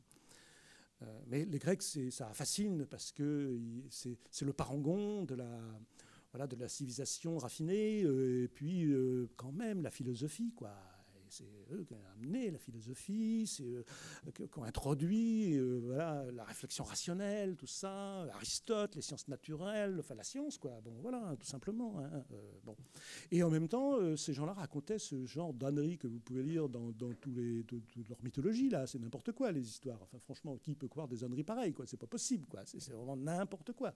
Euh, mais les Grecs, ça fascine parce que c'est le parangon de la, de la civilisation raffinée, euh, et puis euh, quand même la philosophie, quoi c'est eux qui ont amené la philosophie, c'est eux qui ont introduit euh, voilà, la réflexion rationnelle, tout ça, Aristote, les sciences naturelles, enfin la science, quoi. Bon, voilà, tout simplement. Hein, euh, bon. Et en même temps, euh, ces gens-là racontaient ce genre d'âneries que vous pouvez lire dans, tous les, leur mythologie, là. C'est n'importe quoi, les histoires. Enfin, franchement, qui peut croire des âneries pareilles, quoi? C'est pas possible, quoi. C'est vraiment n'importe quoi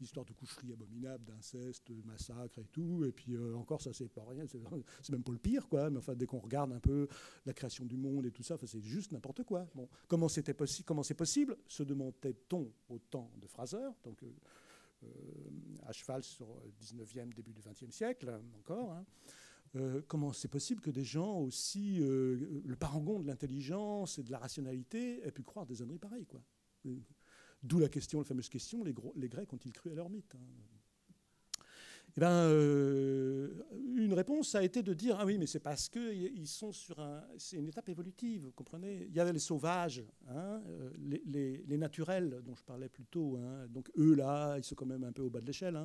histoire de coucherie abominable, d'inceste, de massacre et tout. Et puis euh, encore, ça, c'est pas rien, c'est même pas le pire, quoi. Mais enfin, dès qu'on regarde un peu la création du monde et tout ça, c'est juste n'importe quoi. Comment c'était possible Comment c'est possible Se demandait-on au temps de Fraser, donc euh, euh, à cheval sur le 19e, début du 20e siècle, encore. Hein. comment c'est possible que des gens aussi, le parangon de l'intelligence et de la rationalité, aient pu croire des âneries pareilles, D'où la question, la fameuse question, les, Grecs ont-ils cru à leur mythe hein? Eh ben, euh, une réponse a été de dire ah oui, mais c'est parce que ils sont sur un, c'est une étape évolutive, vous comprenez? Il y avait les sauvages, hein, euh, les, naturels dont je parlais plus tôt. Hein, donc eux là, ils sont quand même un peu au bas de l'échelle.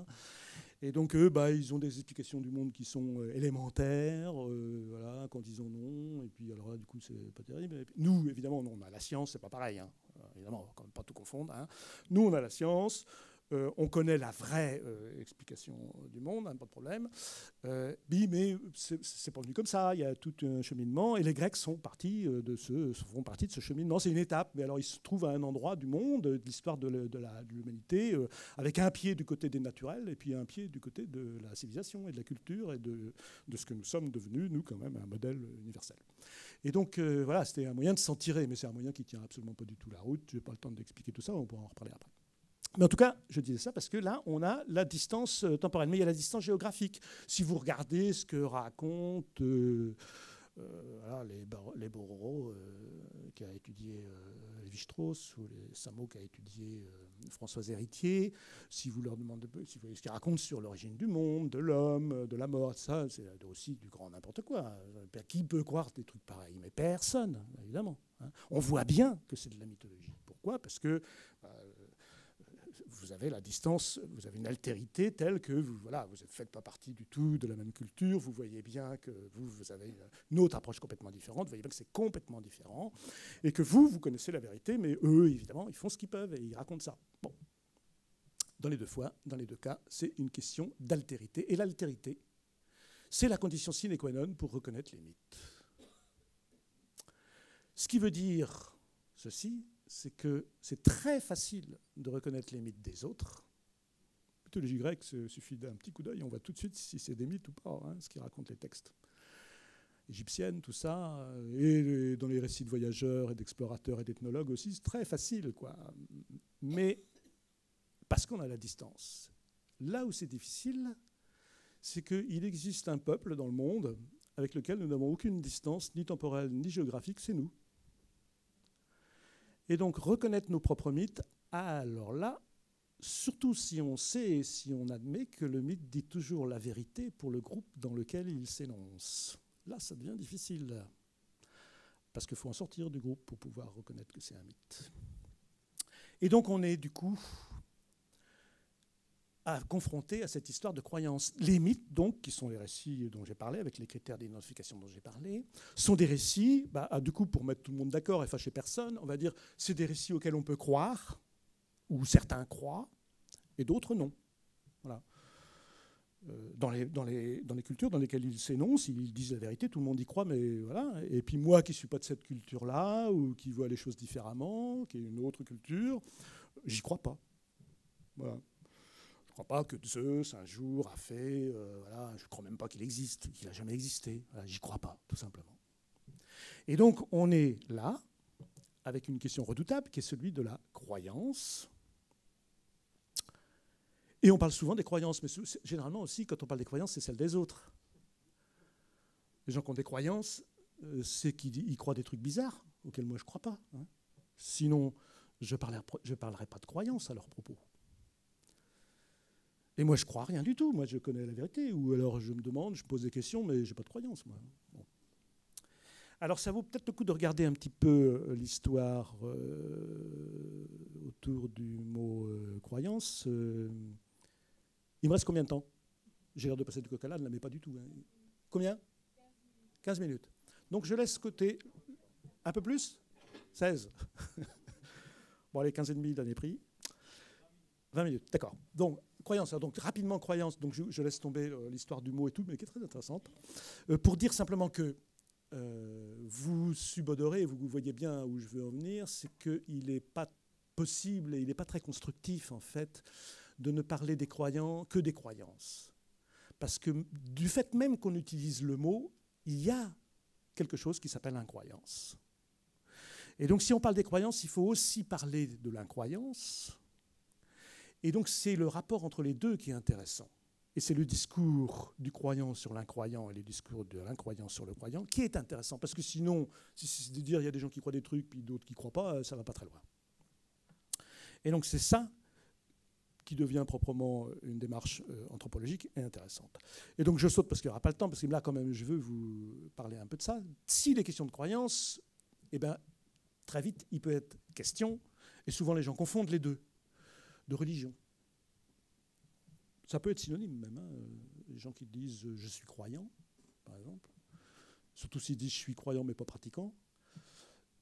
Et donc eux, bah, ils ont des explications du monde qui sont euh, élémentaires, voilà, quand ils en ont. Et puis alors là, du coup, c'est pas terrible. nous, évidemment, on a la science, c'est pas pareil. Évidemment, on va quand même pas tout confondre. Nous, on a la science. Euh, on connaît la vraie euh, explication du monde, hein, pas de problème. Euh, mais c'est pas venu comme ça. Il y a tout un cheminement et les Grecs sont partis de ce, font partie de ce cheminement. C'est une étape, mais alors ils se trouvent à un endroit du monde, de l'histoire de l'humanité, avec un pied du côté des naturels et puis un pied du côté de la civilisation et de la culture et de ce que nous sommes devenus, nous quand même, un modèle universel. Et donc, voilà, c'était un moyen de s'en tirer, mais c'est un moyen qui tient absolument pas du tout la route. Je n'ai pas le temps d'expliquer tout ça, on pourra en reparler après. Mais en tout cas, je disais ça parce que là, on a la distance temporelle, mais il y a la distance géographique. Si vous regardez ce que raconte euh, les, les euh, qui a étudié euh, Lévi-Strauss ou les Samo qui a étudié Françoise Héritier, si vous leur demandez ce qu'ils racontent sur l'origine du monde, de l'homme, de la mort, ça, c'est aussi du grand n'importe quoi. Qui peut croire des trucs pareils? Mais personne, évidemment. Hein. On voit bien que c'est de la mythologie. Pourquoi? Parce que vous avez la distance, vous avez une altérité telle que vous voilà, vous ne faites pas partie du tout de la même culture, vous voyez bien que vous, vous avez une autre approche complètement différente, vous voyez bien que c'est complètement différent, et que vous, vous connaissez la vérité, mais eux, évidemment, ils font ce qu'ils peuvent et ils racontent ça. Bon. Dans les deux fois, dans les deux cas, c'est une question d'altérité. Et l'altérité, c'est la condition sine qua non pour reconnaître les mythes. Ce qui veut dire ceci, c'est que c'est très facile de reconnaître les mythes des autres. La mythologie grecque, il suffit d'un petit coup d'œil, on voit tout de suite si c'est des mythes ou pas, hein, ce qui racontent les textes. Égyptiennes, tout ça, et dans les récits de voyageurs et d'explorateurs et d'ethnologues aussi, c'est très facile, quoi. Mais parce qu'on a la distance. Là où c'est difficile, c'est qu'il existe un peuple dans le monde avec lequel nous n'avons aucune distance, ni temporelle, ni géographique, c'est nous. Et donc reconnaître nos propres mythes, alors là, surtout si on sait et si on admet que le mythe dit toujours la vérité pour le groupe dans lequel il s'énonce. Là, ça devient difficile. Parce qu'il faut en sortir du groupe pour pouvoir reconnaître que c'est un mythe. Et donc on est du coup à confronter à cette histoire de croyance. Les mythes, donc, qui sont les récits dont j'ai parlé, avec les critères d'identification dont j'ai parlé, sont des récits, bah, ah, du coup, pour mettre tout le monde d'accord et fâcher personne, on va dire, c'est des récits auxquels on peut croire, ou certains croient, et d'autres non. Voilà. Euh, dans, les, dans, les, dans les cultures dans lesquelles ils s'énoncent, ils disent la vérité, tout le monde y croit, mais voilà. Et puis moi qui ne suis pas de cette culture-là, ou qui vois les choses différemment, qui est une autre culture, j'y crois pas. Voilà crois pas que Zeus, un jour, a fait. Euh, voilà, je ne crois même pas qu'il existe, qu'il n'a jamais existé. J'y crois pas, tout simplement. Et donc, on est là, avec une question redoutable, qui est celui de la croyance. Et on parle souvent des croyances, mais généralement aussi, quand on parle des croyances, c'est celle des autres. Les gens qui ont des croyances, euh, c'est qu'ils croient des trucs bizarres, auxquels moi je ne crois pas. Hein. Sinon, je ne parlerai pas de croyances à leur propos. Et moi, je crois rien du tout. Moi, je connais la vérité. Ou alors, je me demande, je pose des questions, mais je n'ai pas de croyance, moi. Alors, ça vaut peut-être le coup de regarder un petit peu euh, l'histoire euh, autour du mot euh, croyance. il me reste combien de temps? J'ai l'air de passer du coca là, ne la mets pas du tout. Hein. Combien? 15 minutes. Donc, je laisse côté un peu plus? 16. bon, allez, 15 et demi, dernier prix. 20 minutes, d'accord. Donc, croyance. donc rapidement croyance. Donc je, laisse tomber euh, l'histoire du mot et tout, mais qui est très intéressante. Euh, pour dire simplement que euh, vous subodorez, vous, vous voyez bien où je veux en venir, c'est qu'il n'est pas possible et il n'est pas très constructif en fait de ne parler des croyants que des croyances. Parce que du fait même qu'on utilise le mot, il y a quelque chose qui s'appelle incroyance. Et donc si on parle des croyances, il faut aussi parler de l'incroyance, et donc c'est le rapport entre les deux qui est intéressant. Et c'est le discours du croyant sur l'incroyant et le discours de l'incroyant sur le croyant qui est intéressant. Parce que sinon, si c'est de dire il y a des gens qui croient des trucs puis d'autres qui ne croient pas, ça ne va pas très loin. Et donc c'est ça qui devient proprement une démarche euh, anthropologique et intéressante. Et donc je saute parce qu'il n'y aura pas le temps, parce que là quand même je veux vous parler un peu de ça. Si les questions de croyance, eh ben, très vite il peut être question, et souvent les gens confondent les deux de religion. Ça peut être synonyme même. Hein. Les gens qui disent euh, je suis croyant, par exemple, surtout s'ils disent je suis croyant mais pas pratiquant,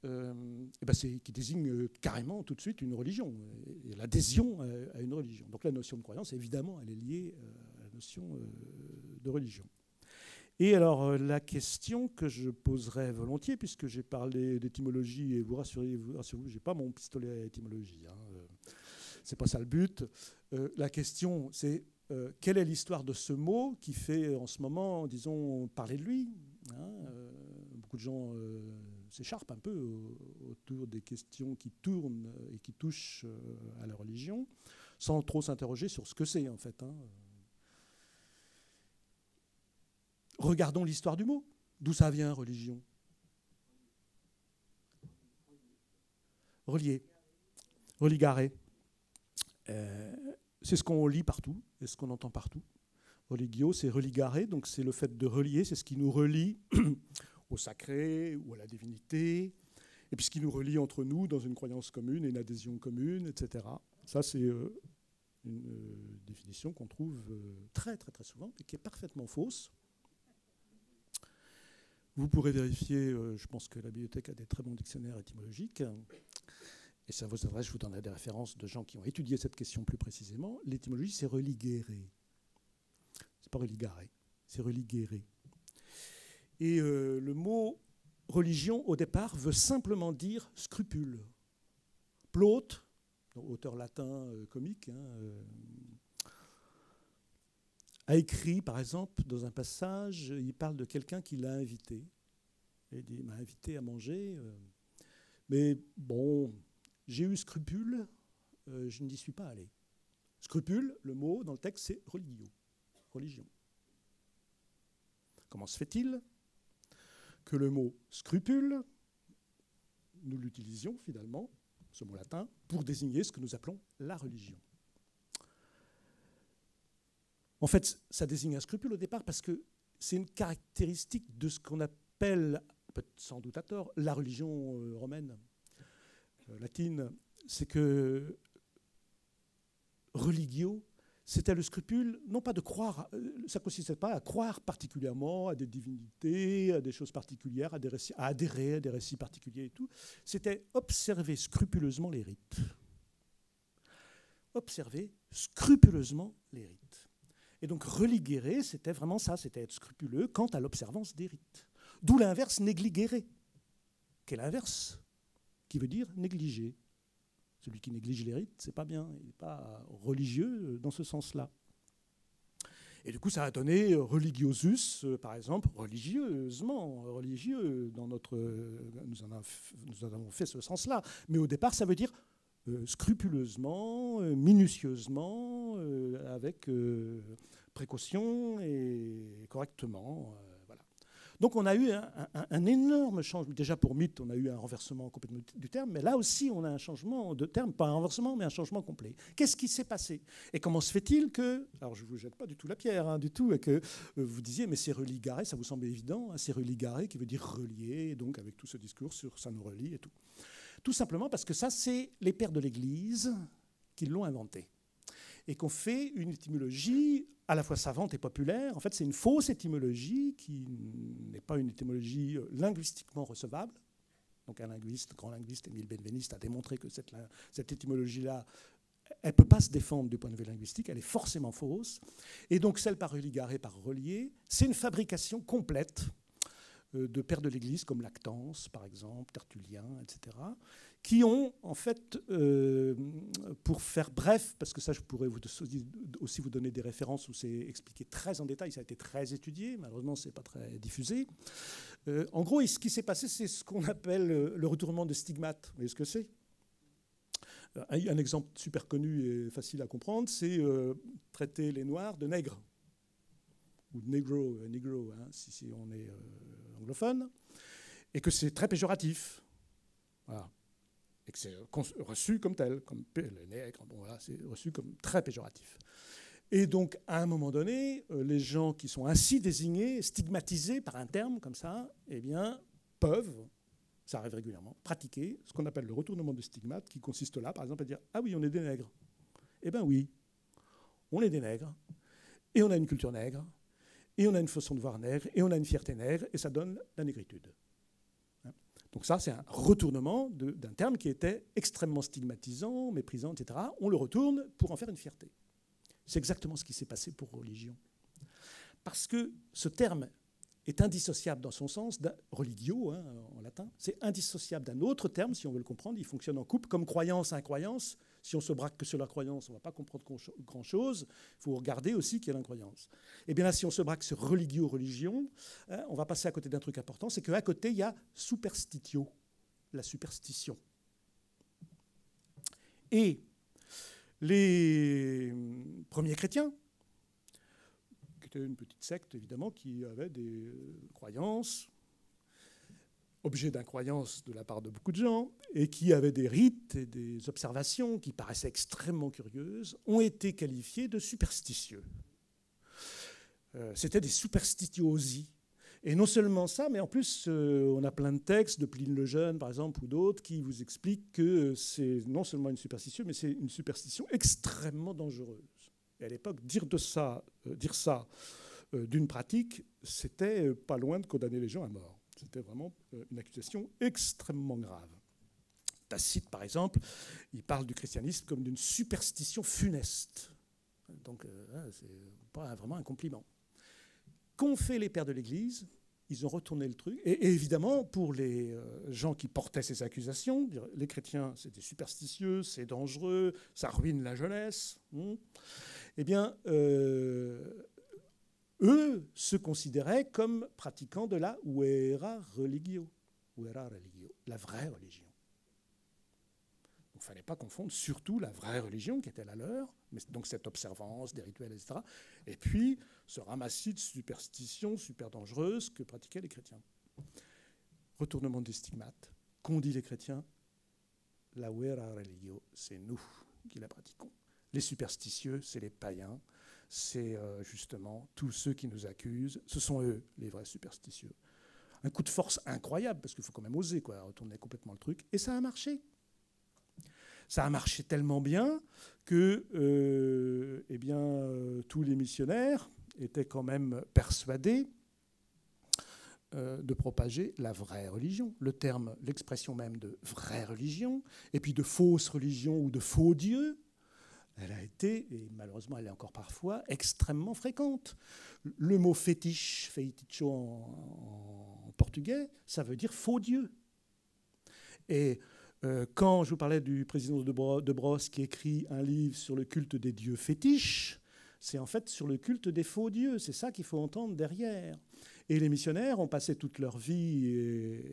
euh, et ben qui désigne euh, carrément tout de suite une religion, et, l'adhésion à, une religion. Donc la notion de croyance, évidemment, elle est liée à la notion de religion. Et alors la question que je poserai volontiers, puisque j'ai parlé d'étymologie, et vous rassurez, vous rassurez, j'ai pas mon pistolet à étymologie. Hein, c'est pas ça le but. Euh, la question, c'est euh, quelle est l'histoire de ce mot qui fait en ce moment, disons, parler de lui hein, euh, beaucoup de gens s'écharpent un peu autour des questions qui tournent et qui touchent à la religion, sans trop s'interroger sur ce que c'est en fait. Hein. Regardons l'histoire du mot. D'où ça vient, religion? Relier. Religaré. Euh, c'est ce qu'on lit partout et ce qu'on entend partout. Religio, c'est religaré, donc c'est le fait de relier, c'est ce qui nous relie au sacré ou à la divinité, et puis ce qui nous relie entre nous dans une croyance commune et une adhésion commune, etc. Ça, c'est euh, une euh, définition qu'on trouve très, très, très souvent et qui est parfaitement fausse. Vous pourrez vérifier, je pense que la bibliothèque a des très bons dictionnaires étymologiques. Et ça vous adresse, je vous donnerai des références de gens qui ont étudié cette question plus précisément. L'étymologie, c'est religéré. C'est pas religaré, c'est religéré. Et euh, le mot religion, au départ, veut simplement dire scrupule. Plaute, auteur latin euh, comique, hein, a écrit, par exemple, dans un passage, il parle de quelqu'un qui l'a invité. Il m'a invité à manger. Euh, mais bon, j'ai eu scrupule, euh, je n'y suis pas allé. Scrupule, le mot dans le texte, c'est religio, religion. Comment se fait-il que le mot scrupule, nous l'utilisions finalement, ce mot latin, pour désigner ce que nous appelons la religion? En fait, ça désigne un scrupule au départ parce que c'est une caractéristique de ce qu'on appelle, sans doute à tort, la religion euh, romaine, latine. C'est que religio, c'était le scrupule, non pas de croire, euh, ça ne consistait pas à croire particulièrement à des divinités, à des choses particulières, à, des à adhérer à des récits particuliers et tout. C'était observer scrupuleusement les rites. Observer scrupuleusement les rites. Et donc religérer, c'était vraiment ça, c'était être scrupuleux quant à l'observance des rites. D'où l'inverse négligere, qui est l'inverse, qui veut dire négliger. Celui qui néglige les rites, c'est pas bien, il n'est pas religieux dans ce sens-là. Et du coup, ça a donné religiosus, par exemple, religieusement, religieux. Dans notre, nous, en avons, nous en avons fait ce sens-là. Mais au départ, ça veut dire euh, scrupuleusement, euh, minutieusement, euh, avec précaution et correctement. Donc on a eu un, énorme changement. Déjà pour mythe, on a eu un renversement complètement du terme, mais là aussi on a un changement de terme, pas un renversement, mais un changement complet. Qu'est-ce qui s'est passé? Et comment se fait-il que, alors je ne vous jette pas du tout la pierre, hein, du tout, et que vous disiez, mais c'est religaré, ça vous semble évident, hein, c'est religaré qui veut dire relier, donc avec tout ce discours sur ça nous relie et tout. Tout simplement parce que ça, c'est les pères de l'Église qui l'ont inventé. Et qu'on fait une étymologie à la fois savante et populaire. En fait, c'est une fausse étymologie qui n'est pas une étymologie euh, linguistiquement recevable. Donc un linguiste, grand linguiste, Émile Benveniste, a démontré que cette, cette étymologie-là, elle ne peut pas se défendre du point de vue linguistique, elle est forcément fausse. Et donc celle par religaré, par relié, c'est une fabrication complète euh, de pères de l'Église comme Lactance, par exemple, Tertullien, etc., qui ont, en fait, euh, pour faire bref, parce que ça, je pourrais aussi vous donner des références où c'est expliqué très en détail, ça a été très étudié, malheureusement, ce n'est pas très diffusé. Euh, en gros, ce qui s'est passé, c'est ce qu'on appelle le retournement de stigmate. Vous voyez ce que c'est? Un exemple super connu et facile à comprendre, c'est traiter les Noirs de nègres ou negro, negro hein, si, on est anglophone, et que c'est très péjoratif. Voilà. Et que c'est reçu comme tel, comme les nègres, bon, voilà, c'est reçu comme très péjoratif. Et donc, à un moment donné, euh, les gens qui sont ainsi désignés, stigmatisés par un terme comme ça, eh bien, peuvent, ça arrive régulièrement, pratiquer ce qu'on appelle le retournement de stigmate, qui consiste là, par exemple, à dire Ah oui, on est des nègres. Eh bien oui, on est des nègres, et on a une culture nègre, et on a une façon de voir nègre, et on a une fierté nègre, et ça donne la négritude. Donc ça, c'est un retournement d'un terme qui était extrêmement stigmatisant, méprisant, etc. On le retourne pour en faire une fierté. C'est exactement ce qui s'est passé pour religion. Parce que ce terme est indissociable dans son sens, religio hein, en latin, c'est indissociable d'un autre terme, si on veut le comprendre, il fonctionne en couple, comme croyance, incroyance, Si on se braque que sur la croyance, on ne va pas comprendre grand-chose. Il faut regarder aussi qu'il y a l'incroyance. Et eh bien là, si on se braque sur religio, religion, hein, on va passer à côté d'un truc important, c'est qu'à côté, il y a superstitio, la superstition. Et les premiers chrétiens, qui étaient une petite secte évidemment, qui avait des croyances, objet d'incroyance de la part de beaucoup de gens, et qui avaient des rites et des observations qui paraissaient extrêmement curieuses, ont été qualifiés de superstitieux. Euh, c'était des superstitiosi. Et non seulement ça, mais en plus, euh, on a plein de textes de Pline le Jeune, par exemple, ou d'autres, qui vous expliquent que c'est non seulement une superstition, mais c'est une superstition extrêmement dangereuse. Et à l'époque, dire, de ça, euh, dire ça d'une pratique, c'était pas loin de condamner les gens à mort. C'était vraiment euh, une accusation extrêmement grave. Tacite, par exemple, il parle du christianisme comme d'une superstition funeste. Donc, euh, hein, c'est pas vraiment un compliment. Qu'ont fait les pères de l'Église? Ils ont retourné le truc. Et, évidemment, pour les euh, gens qui portaient ces accusations, les chrétiens, c'était superstitieux, c'est dangereux, ça ruine la jeunesse. Hein, eh bien, eux se considéraient comme pratiquants de la vera religio, religio la vraie religion. Il ne fallait pas confondre surtout la vraie religion qui était la leur, mais donc cette observance des rituels, etc., et puis ce ramassis de superstitions super dangereuses que pratiquaient les chrétiens. Retournement des stigmates. Qu'ont dit les chrétiens La vera religio, c'est nous qui la pratiquons. Les superstitieux, c'est les païens c'est euh, justement tous ceux qui nous accusent, ce sont eux les vrais superstitieux. Un coup de force incroyable, parce qu'il faut quand même oser retourner complètement le truc, et ça a marché. Ça a marché tellement bien que euh, eh bien, euh, tous les missionnaires étaient quand même persuadés de propager la vraie religion. Le terme, l'expression même de vraie religion, et puis de fausse religion ou de faux dieu, elle a été, et malheureusement elle est encore parfois, extrêmement fréquente. Le mot fétiche, feiticho en, portugais, ça veut dire faux dieu. Et euh, quand je vous parlais du président de, Brosse qui écrit un livre sur le culte des dieux fétiches, c'est en fait sur le culte des faux dieux. C'est ça qu'il faut entendre derrière. Et les missionnaires ont passé toute leur vie et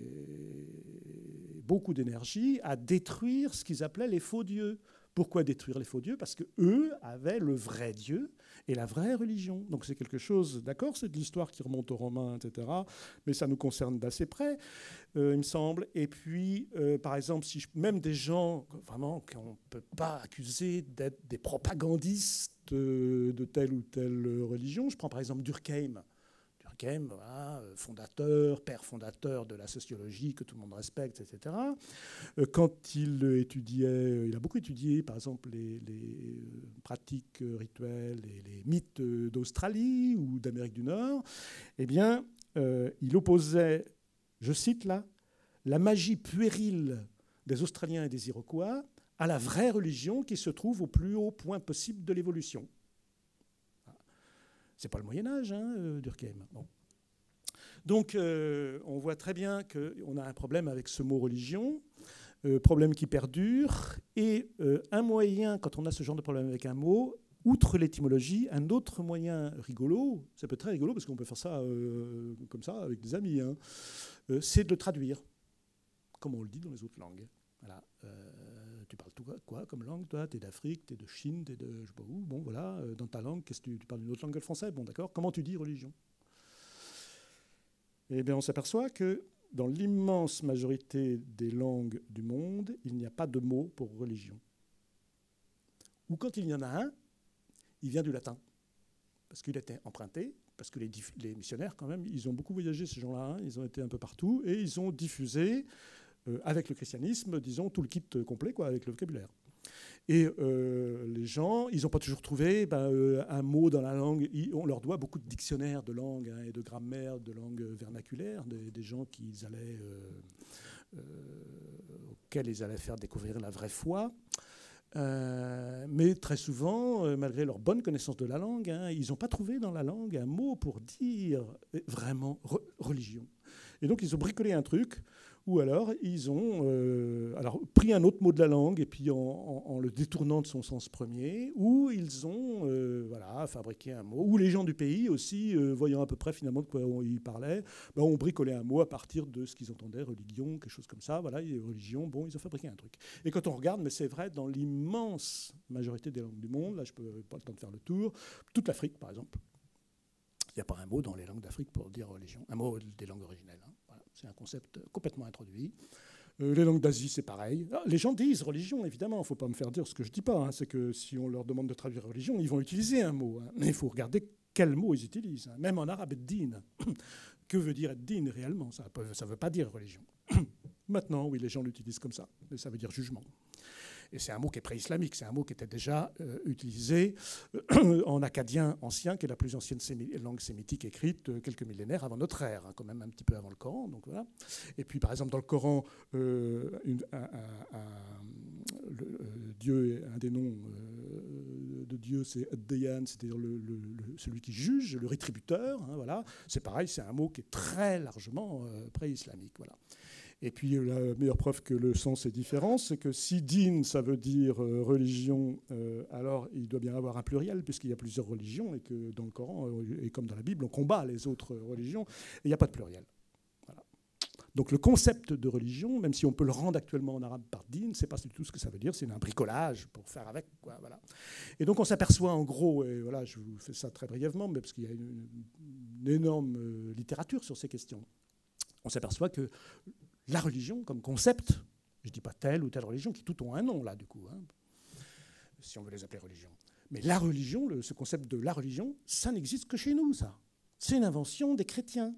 beaucoup d'énergie à détruire ce qu'ils appelaient les faux dieux. Pourquoi détruire les faux dieux? Parce que eux avaient le vrai Dieu et la vraie religion. Donc c'est quelque chose, d'accord, c'est de l'histoire qui remonte aux Romains, etc. Mais ça nous concerne d'assez près, euh, il me semble. Et puis, euh, par exemple, si même des gens vraiment qu'on ne peut pas accuser d'être des propagandistes de telle ou telle religion, je prends par exemple Durkheim. Euh, fondateur, père fondateur de la sociologie que tout le monde respecte, etc. Euh, quand il étudiait, euh, il a beaucoup étudié, par exemple, les, pratiques rituelles et les mythes d'Australie ou d'Amérique du Nord, eh bien, il opposait, je cite là, la magie puérile des Australiens et des Iroquois à la vraie religion qui se trouve au plus haut point possible de l'évolution. C'est pas le Moyen Âge, hein, euh, Durkheim. Donc, euh, on voit très bien qu'on a un problème avec ce mot religion, euh, problème qui perdure, et un moyen, quand on a ce genre de problème avec un mot, outre l'étymologie, un autre moyen rigolo, ça peut être très rigolo parce qu'on peut faire ça comme ça avec des amis, hein, c'est de le traduire, comme on le dit dans les autres langues. Voilà tu parles tout quoi comme langue, toi? Tu es d'Afrique, tu es de Chine, tu es de je sais pas où. Bon, voilà, euh, dans ta langue, qu'est-ce que tu, parles une autre langue que le français? Bon, d'accord. Comment tu dis religion? Eh bien, on s'aperçoit que dans l'immense majorité des langues du monde, il n'y a pas de mot pour religion. Ou quand il y en a un, il vient du latin, parce qu'il était emprunté, parce que les, les, missionnaires, quand même, ils ont beaucoup voyagé, ces gens-là, hein. ils ont été un peu partout, et ils ont diffusé avec le christianisme, disons, tout le kit complet, quoi, avec le vocabulaire. Et euh, les gens, ils n'ont pas toujours trouvé ben, euh, un mot dans la langue. on leur doit beaucoup de dictionnaires de langue hein, et de grammaire, de langue vernaculaire, des, gens qu'ils allaient, auxquels ils allaient faire découvrir la vraie foi. mais très souvent, malgré leur bonne connaissance de la langue, hein, ils n'ont pas trouvé dans la langue un mot pour dire vraiment religion. Et donc ils ont bricolé un truc ou alors ils ont euh, alors, pris un autre mot de la langue et puis en, le détournant de son sens premier, ou ils ont euh, voilà, fabriqué un mot, ou les gens du pays aussi, euh, voyant à peu près finalement de quoi ils parlaient, ben, ont bricolé un mot à partir de ce qu'ils entendaient, religion, quelque chose comme ça, voilà, religion, bon, ils ont fabriqué un truc. Et quand on regarde, mais c'est vrai dans l'immense majorité des langues du monde, là je peux pas le temps de faire le tour, toute l'Afrique par exemple, il n'y a pas un mot dans les langues d'Afrique pour dire religion, un mot des langues originelles. Hein. C'est un concept complètement introduit. Euh, les langues d'Asie, c'est pareil. Ah, les gens disent religion, évidemment. Il ne faut pas me faire dire ce que je ne dis pas. Hein. C'est que si on leur demande de traduire religion, ils vont utiliser un mot. Hein. Mais il faut regarder quel mot ils utilisent. Hein. Même en arabe, din. que veut dire din réellement? Ça ne veut pas dire religion. Maintenant, oui, les gens l'utilisent comme ça. Mais ça veut dire jugement. Et c'est un mot qui est pré-islamique, c'est un mot qui était déjà euh, utilisé euh, en acadien ancien, qui est la plus ancienne langue sémitique écrite euh, quelques millénaires avant notre ère, hein, quand même un petit peu avant le Coran. Donc voilà. Et puis par exemple dans le Coran, un des noms de Dieu, c'est Ad-Dayan, c'est-à-dire celui qui juge, le rétributeur. Hein, voilà. C'est pareil, c'est un mot qui est très largement pré-islamique. Voilà. Et puis la meilleure preuve que le sens est différent, c'est que si din, ça veut dire euh, religion, euh, alors il doit bien avoir un pluriel, puisqu'il y a plusieurs religions, et que dans le Coran, euh, et comme dans la Bible, on combat les autres religions, et il n'y a pas de pluriel. Donc le concept de religion, même si on peut le rendre actuellement en arabe par din, c'est pas du tout ce que ça veut dire, c'est un bricolage pour faire avec. Quoi, voilà. Et donc on s'aperçoit en gros, et voilà, je vous fais ça très brièvement, mais parce qu'il y a une énorme littérature sur ces questions, on s'aperçoit que la religion comme concept, je ne dis pas telle ou telle religion, qui tout ont un nom là du coup, hein, si on veut les appeler religion. Mais la religion, ce concept de la religion, ça n'existe que chez nous, ça. C'est une invention des chrétiens.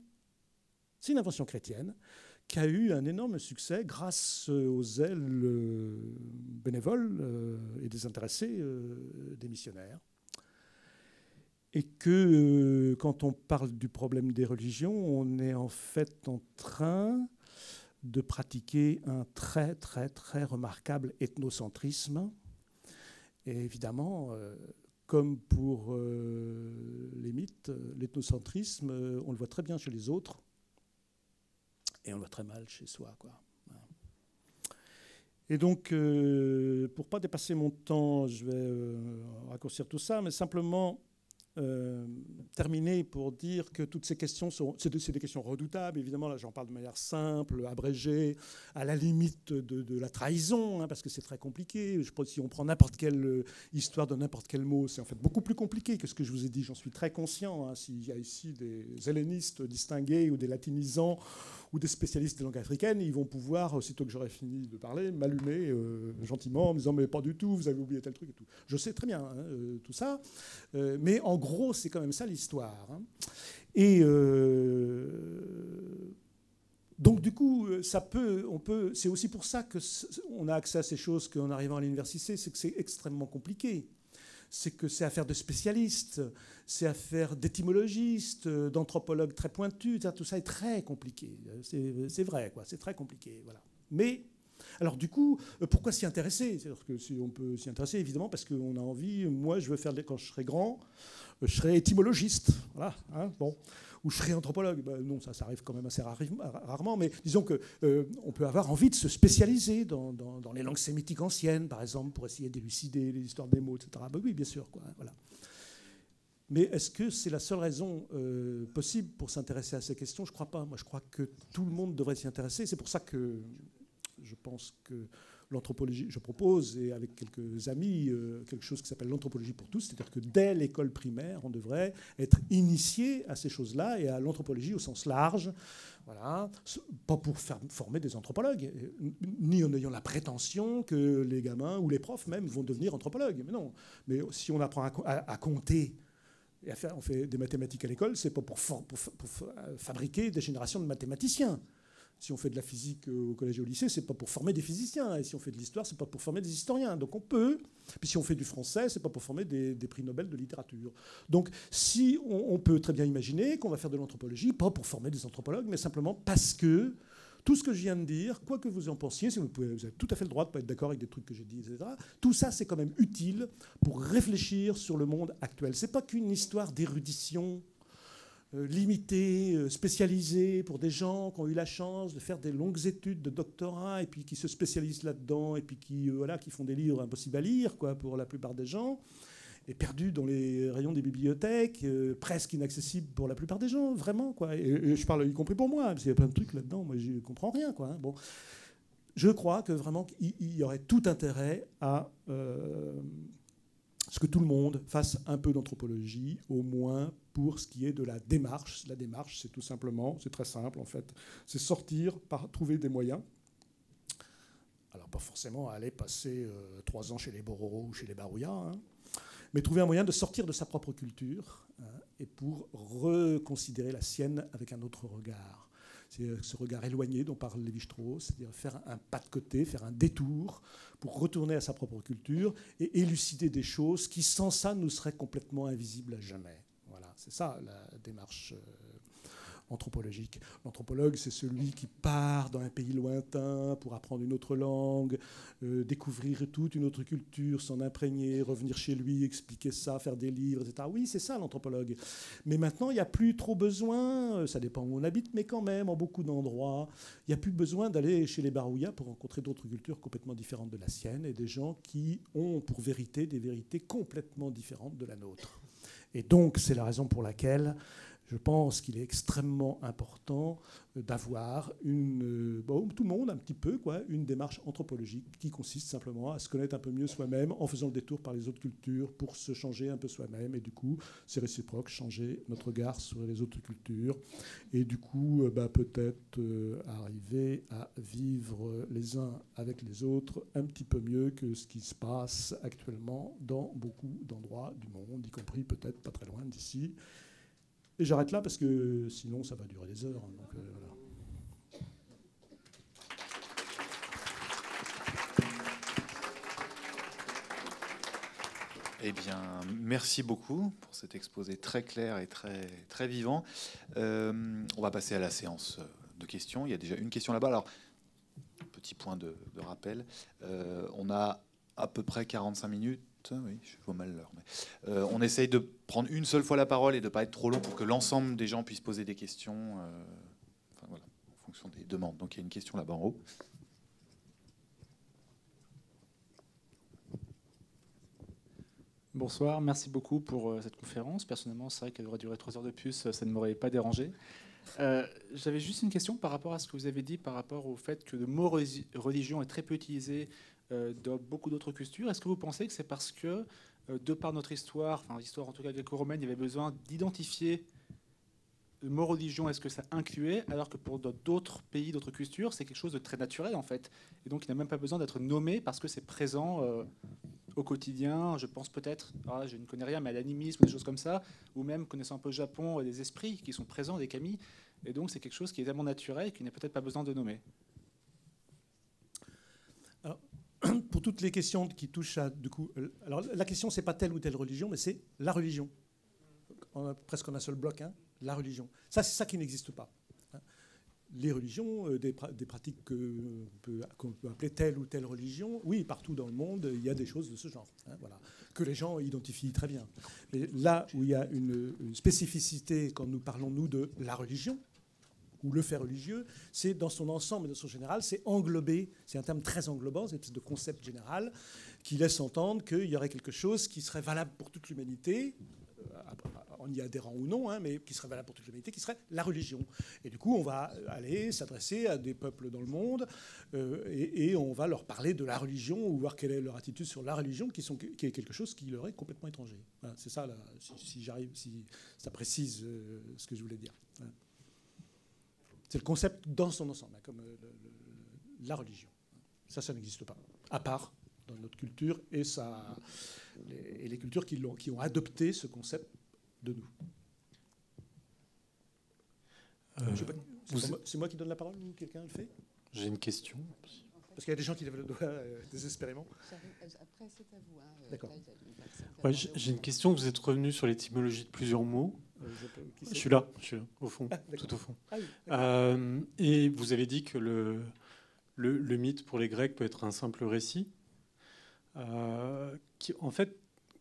C'est une invention chrétienne qui a eu un énorme succès grâce aux ailes euh, bénévoles euh, et désintéressées euh, des missionnaires. Et que quand on parle du problème des religions, on est en fait en train de pratiquer un très très très remarquable ethnocentrisme. Et évidemment, euh, comme pour euh, les mythes, l'ethnocentrisme, euh, on le voit très bien chez les autres et on le voit très mal chez soi. Quoi. Et donc, pour ne pas dépasser mon temps, je vais raccourcir tout ça, mais simplement euh, terminer pour dire que toutes ces questions sont c'est des, questions redoutables évidemment là j'en parle de manière simple abrégée à la limite de, la trahison hein, parce que c'est très compliqué je pense si on prend n'importe quelle euh, histoire de n'importe quel mot c'est en fait beaucoup plus compliqué que ce que je vous ai dit j'en suis très conscient hein. s'il y a ici des hellénistes distingués ou des latinisants ou des spécialistes des langues africaines, ils vont pouvoir, aussitôt que j'aurai fini de parler, m'allumer euh, gentiment en me disant mais pas du tout, vous avez oublié tel truc et tout. Je sais très bien hein, euh, tout ça, euh, mais en gros c'est quand même ça l'histoire. Hein. Et donc du coup, ça peut, on peut, c'est aussi pour ça que on a accès à ces choses qu'en arrivant à l'université, c'est que c'est extrêmement compliqué c'est que c'est affaire de spécialistes, c'est affaire d'étymologistes, d'anthropologues très pointus, tout ça est très compliqué. C'est vrai, quoi, c'est très compliqué. Voilà. Mais, alors du coup, pourquoi s'y intéresser? C'est-à-dire que on peut s'y intéresser, évidemment, parce qu'on a envie, moi je veux faire, quand je serai grand, je serai étymologiste. Voilà, hein, bon ou je serai anthropologue. Ben non, ça, arrive quand même assez rarement, mais disons qu'on euh, on peut avoir envie de se spécialiser dans, dans, les langues sémitiques anciennes, par exemple, pour essayer d'élucider les histoires des mots, etc. Ben oui, bien sûr. Quoi, voilà. Mais est-ce que c'est la seule raison euh, possible pour s'intéresser à ces questions? Je ne crois pas. Moi, je crois que tout le monde devrait s'y intéresser. C'est pour ça que je pense que l'anthropologie, je propose, et avec quelques amis, euh, quelque chose qui s'appelle l'anthropologie pour tous, c'est-à-dire que dès l'école primaire, on devrait être initié à ces choses-là et à l'anthropologie au sens large. Voilà, pas pour former des anthropologues, ni en ayant la prétention que les gamins ou les profs même vont devenir anthropologues. Mais non. Mais si on apprend à, compter et à faire, on fait des mathématiques à l'école, c'est pas pour, pour fabriquer des générations de mathématiciens. Si on fait de la physique au collège et au lycée, c'est pas pour former des physiciens. Et si on fait de l'histoire, c'est pas pour former des historiens. Donc on peut. Puis si on fait du français, c'est pas pour former des, prix Nobel de littérature. Donc si on, peut très bien imaginer qu'on va faire de l'anthropologie, pas pour former des anthropologues, mais simplement parce que tout ce que je viens de dire, quoi que vous en pensiez, si vous, vous avez tout à fait le droit de ne pas être d'accord avec des trucs que j'ai dit, etc. Tout ça, c'est quand même utile pour réfléchir sur le monde actuel. C'est pas qu'une histoire d'érudition euh, limité, euh, spécialisé pour des gens qui ont eu la chance de faire des longues études de doctorat et puis qui se spécialisent là-dedans et puis qui, euh, voilà, qui font des livres impossibles à lire quoi, pour la plupart des gens, et perdus dans les rayons des bibliothèques, presque inaccessibles pour la plupart des gens, vraiment. Quoi. Et, je parle y compris pour moi, parce qu'il y a plein de trucs là-dedans, moi je ne comprends rien. Quoi, hein. bon. Je crois que vraiment il y aurait tout intérêt à ce que tout le monde fasse un peu d'anthropologie, au moins pour ce qui est de la démarche. La démarche, c'est tout simplement, c'est très simple en fait, c'est sortir, par, trouver des moyens. Alors pas forcément aller passer euh, trois ans chez les Bororo ou chez les Barouillas, hein, mais trouver un moyen de sortir de sa propre culture hein, et pour reconsidérer la sienne avec un autre regard. C'est euh, ce regard éloigné dont parle Lévi-Strauss, c'est-à-dire faire un pas de côté, faire un détour pour retourner à sa propre culture et élucider des choses qui, sans ça, nous seraient complètement invisibles à jamais. C'est ça la démarche euh, anthropologique. L'anthropologue, c'est celui qui part dans un pays lointain pour apprendre une autre langue, euh, découvrir toute une autre culture, s'en imprégner, revenir chez lui, expliquer ça, faire des livres, etc. Oui, c'est ça l'anthropologue. Mais maintenant, il n'y a plus trop besoin, euh, ça dépend où on habite, mais quand même, en beaucoup d'endroits, il n'y a plus besoin d'aller chez les Barouillas pour rencontrer d'autres cultures complètement différentes de la sienne et des gens qui ont pour vérité des vérités complètement différentes de la nôtre. Et donc, c'est la raison pour laquelle je pense qu'il est extrêmement important d'avoir une, euh, bon, tout le monde un petit peu, quoi, une démarche anthropologique qui consiste simplement à se connaître un peu mieux soi-même en faisant le détour par les autres cultures pour se changer un peu soi-même. Et du coup, c'est réciproque, changer notre regard sur les autres cultures. Et du coup, euh, bah, peut-être euh, arriver à vivre les uns avec les autres un petit peu mieux que ce qui se passe actuellement dans beaucoup d'endroits du monde, y compris peut-être pas très loin d'ici. J'arrête là parce que sinon ça va durer des heures. Hein, euh, Eh bien, merci beaucoup pour cet exposé très clair et très, vivant. Euh, on va passer à la séance de questions. Il y a déjà une question là-bas. Alors, petit point de, rappel. Euh, on a à peu près 45 minutes oui, je vois mal l'heure. Euh, on essaye de prendre une seule fois la parole et de ne pas être trop long pour que l'ensemble des gens puissent poser des questions euh, en fonction des demandes. Donc il y a une question là-bas en haut. Bonsoir, merci beaucoup pour euh, cette conférence. Personnellement, c'est vrai qu'elle aurait duré trois heures de plus, ça ne m'aurait pas dérangé. J'avais juste une question par rapport à ce que vous avez dit, par rapport au fait que le mot religion est très peu utilisé dans beaucoup d'autres cultures. Est-ce que vous pensez que c'est parce que, euh, de par notre histoire, enfin l'histoire en tout cas gréco-romaine, il y avait besoin d'identifier mot religion, est-ce que ça incluait, alors que pour d'autres pays, d'autres cultures, c'est quelque chose de très naturel en fait. Et donc il n'a même pas besoin d'être nommé parce que c'est présent euh, au quotidien. Je pense peut-être, ah, je ne connais rien, mais à l'animisme, des choses comme ça, ou même connaissant un peu le Japon, des esprits qui sont présents, des kami. Et donc c'est quelque chose qui est tellement naturel et qui n'a peut-être pas besoin de nommer. pour toutes les questions qui touchent à. Du coup, euh, alors la question, c'est pas telle ou telle religion, mais c'est la religion. Presque en un seul bloc, hein, la religion. Ça, c'est ça qui n'existe pas. Hein. Les religions, euh, des, pratiques qu'on peut, appeler telle ou telle religion, oui, partout dans le monde, il y a des choses de ce genre, hein, voilà, que les gens identifient très bien. Mais là où il y a une spécificité quand nous parlons, nous, de la religion, ou le fait religieux, c'est dans son ensemble et dans son général, c'est englobé, c'est un terme très englobant, c'est une espèce de concept général qui laisse entendre qu'il y aurait quelque chose qui serait valable pour toute l'humanité, en euh, y adhérant ou non, hein, mais qui serait valable pour toute l'humanité, qui serait la religion. Et du coup, on va aller s'adresser à des peuples dans le monde euh, et, on va leur parler de la religion ou voir quelle est leur attitude sur la religion, qui, sont, qui est quelque chose qui leur est complètement étranger. c'est ça, si, j'arrive, si ça précise euh, ce que je voulais dire. C'est le concept dans son ensemble, hein, comme euh, la religion. Ça, ça n'existe pas, à part dans notre culture et, ça, les, et les cultures qui, ont, qui ont adopté ce concept de nous. Euh, c'est moi, qui donne la parole ou quelqu'un le fait? J'ai une question. Parce qu'il y a des gens qui lèvent le doigt euh, désespérément. Après, c'est à vous. Hein, D'accord. J'ai une question. Vous êtes revenu sur l'étymologie de plusieurs mots. Euh, je, suis là, je suis là, au fond, ah, tout au fond. Ah euh, et vous avez dit que le, le, mythe pour les Grecs peut être un simple récit. Euh, qui, en fait,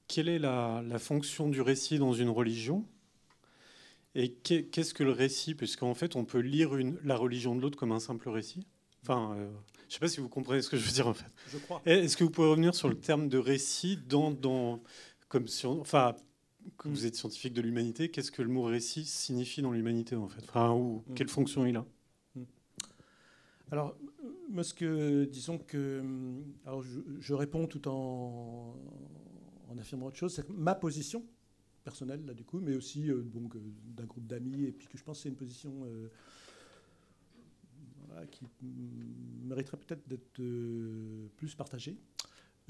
quelle est la, la, fonction du récit dans une religion? Et qu'est-ce que le récit? Puisqu'en fait, on peut lire une, la religion de l'autre comme un simple récit. Enfin, euh, je ne sais pas si vous comprenez ce que je veux dire en fait. Je crois. Est-ce que vous pouvez revenir sur le terme de récit dans, dans comme si enfin, que vous êtes scientifique de l'humanité, qu'est-ce que le mot récit signifie dans l'humanité en fait Enfin, ou mm. quelle fonction il a mm. Alors, moi, ce que, disons que, alors je, réponds tout en, en affirmant autre chose, c'est que ma position personnelle là du coup, mais aussi euh, donc d'un groupe d'amis, et puis que je pense que c'est une position euh, qui mériterait peut-être d'être euh, plus partagée.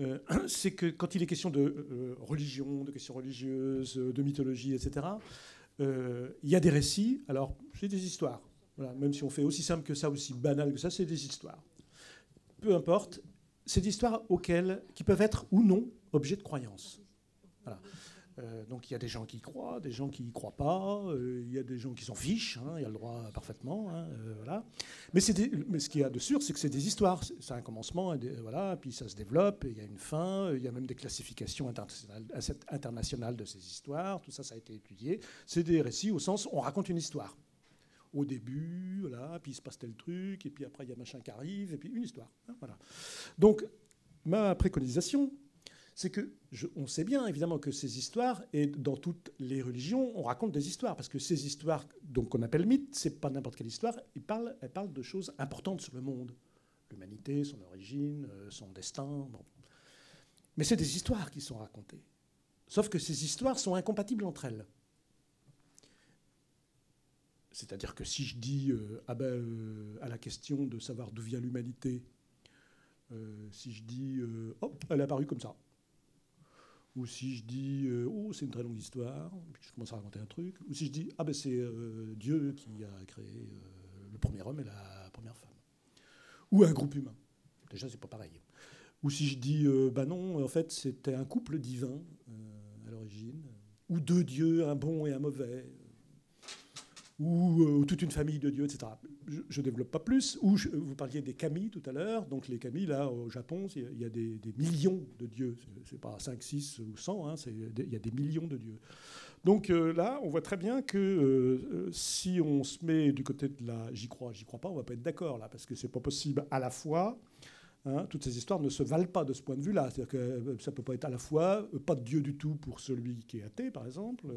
Euh, c'est que quand il est question de euh, religion, de questions religieuses, de mythologie, etc., il y a des récits. Alors, c'est des histoires. même si on fait aussi simple que ça, aussi banal que ça, c'est des histoires. Peu importe, c'est des histoires auxquelles, qui peuvent être ou non objets de croyance. Voilà. Euh, donc il y a des gens qui y croient, des gens qui y croient pas, euh, il y a des gens qui s'en fichent, hein, il y a le droit parfaitement, hein, euh, voilà. Mais, mais ce qu'il y a de sûr, c'est que c'est des histoires. C'est un commencement, voilà, puis ça se développe, il y a une fin, il y a même des classifications internationales, internationales de ces histoires, tout ça, ça a été étudié. C'est des récits au sens, on raconte une histoire. Au début, voilà, puis il se passe tel truc, et puis après il y a machin qui arrive, et puis une histoire. Hein, voilà. Donc ma préconisation, c'est que on sait bien évidemment que ces histoires, et dans toutes les religions, on raconte des histoires, parce que ces histoires donc qu'on appelle mythes, c'est pas n'importe quelle histoire, elles parlent, elles parlent de choses importantes sur le monde, l'humanité, son origine, euh, son destin. Bon. Mais c'est des histoires qui sont racontées. Sauf que ces histoires sont incompatibles entre elles. C'est-à-dire que si je dis euh, ah ben, euh, à la question de savoir d'où vient l'humanité, si je dis hop, elle est apparue comme ça, ou si je dis euh, oh c'est une très longue histoire, puis je commence à raconter un truc, ou si je dis ah ben c'est euh, Dieu qui a créé euh, le premier homme et la première femme, ou un groupe humain. Déjà c'est pas pareil. Ou si je dis bah non en fait c'était un couple divin à l'origine, ou deux dieux, un bon et un mauvais, ou, toute une famille de dieux, etc je ne développe pas plus. Ou vous parliez des kami tout à l'heure. Donc les kami, là, au Japon, il y a des, millions de dieux. Ce n'est pas 5, 6 ou 100, hein, il y a des millions de dieux. Donc euh, là, on voit très bien que euh, si on se met du côté de la j'y crois, j'y crois pas, on va pas être d'accord là, parce que c'est pas possible à la fois. Hein, toutes ces histoires ne se valent pas de ce point de vue-là. C'est-à-dire que euh, ça peut pas être à la fois pas de Dieu du tout pour celui qui est athée, par exemple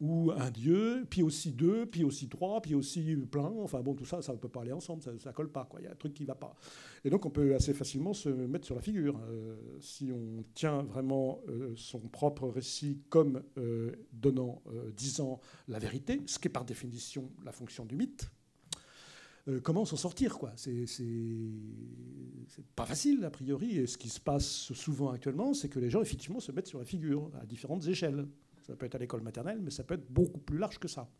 ou un dieu, puis aussi deux, puis aussi trois, puis aussi plein. Enfin bon, tout ça, ça ne peut pas aller ensemble, ça ne colle pas. Il y a un truc qui ne va pas. Et donc on peut assez facilement se mettre sur la figure. Euh, si on tient vraiment euh, son propre récit comme euh, donnant, disant la vérité, ce qui est par définition la fonction du mythe, comment s'en sortir quoi? C'est pas facile a priori. Et ce qui se passe souvent actuellement, c'est que les gens effectivement se mettent sur la figure à différentes échelles. Ça peut être à l'école maternelle, mais ça peut être beaucoup plus large que ça.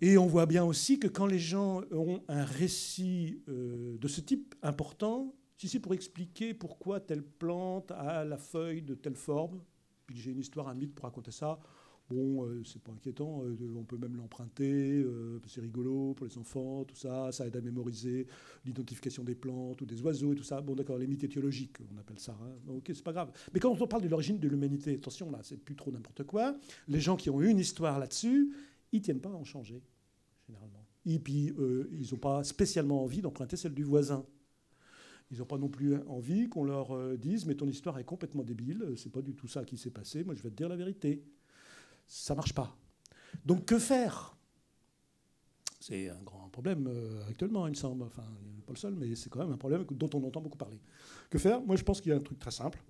Et on voit bien aussi que quand les gens ont un récit euh, de ce type important, si c'est pour expliquer pourquoi telle plante a la feuille de telle forme, puis j'ai une histoire, un mythe pour raconter ça, Bon, euh, c'est pas inquiétant, euh, on peut même l'emprunter, euh, c'est rigolo pour les enfants, tout ça, ça aide à mémoriser l'identification des plantes ou des oiseaux et tout ça. Bon, d'accord, les mythes étiologiques, on appelle ça. Hein. Ok, c'est pas grave. Mais quand on parle de l'origine de l'humanité, attention là, c'est plus trop n'importe quoi. Les gens qui ont eu une histoire là-dessus, ils tiennent pas à en changer, généralement. Et puis, ils n'ont pas spécialement envie d'emprunter celle du voisin. Ils n'ont pas non plus envie qu'on leur dise mais ton histoire est complètement débile, c'est pas du tout ça qui s'est passé, moi je vais te dire la vérité ça ne marche pas. Donc que faire? C'est un grand problème euh, actuellement, il me semble. Enfin, pas le seul, mais c'est quand même un problème dont on entend beaucoup parler. Que faire? Moi, je pense qu'il y a un truc très simple.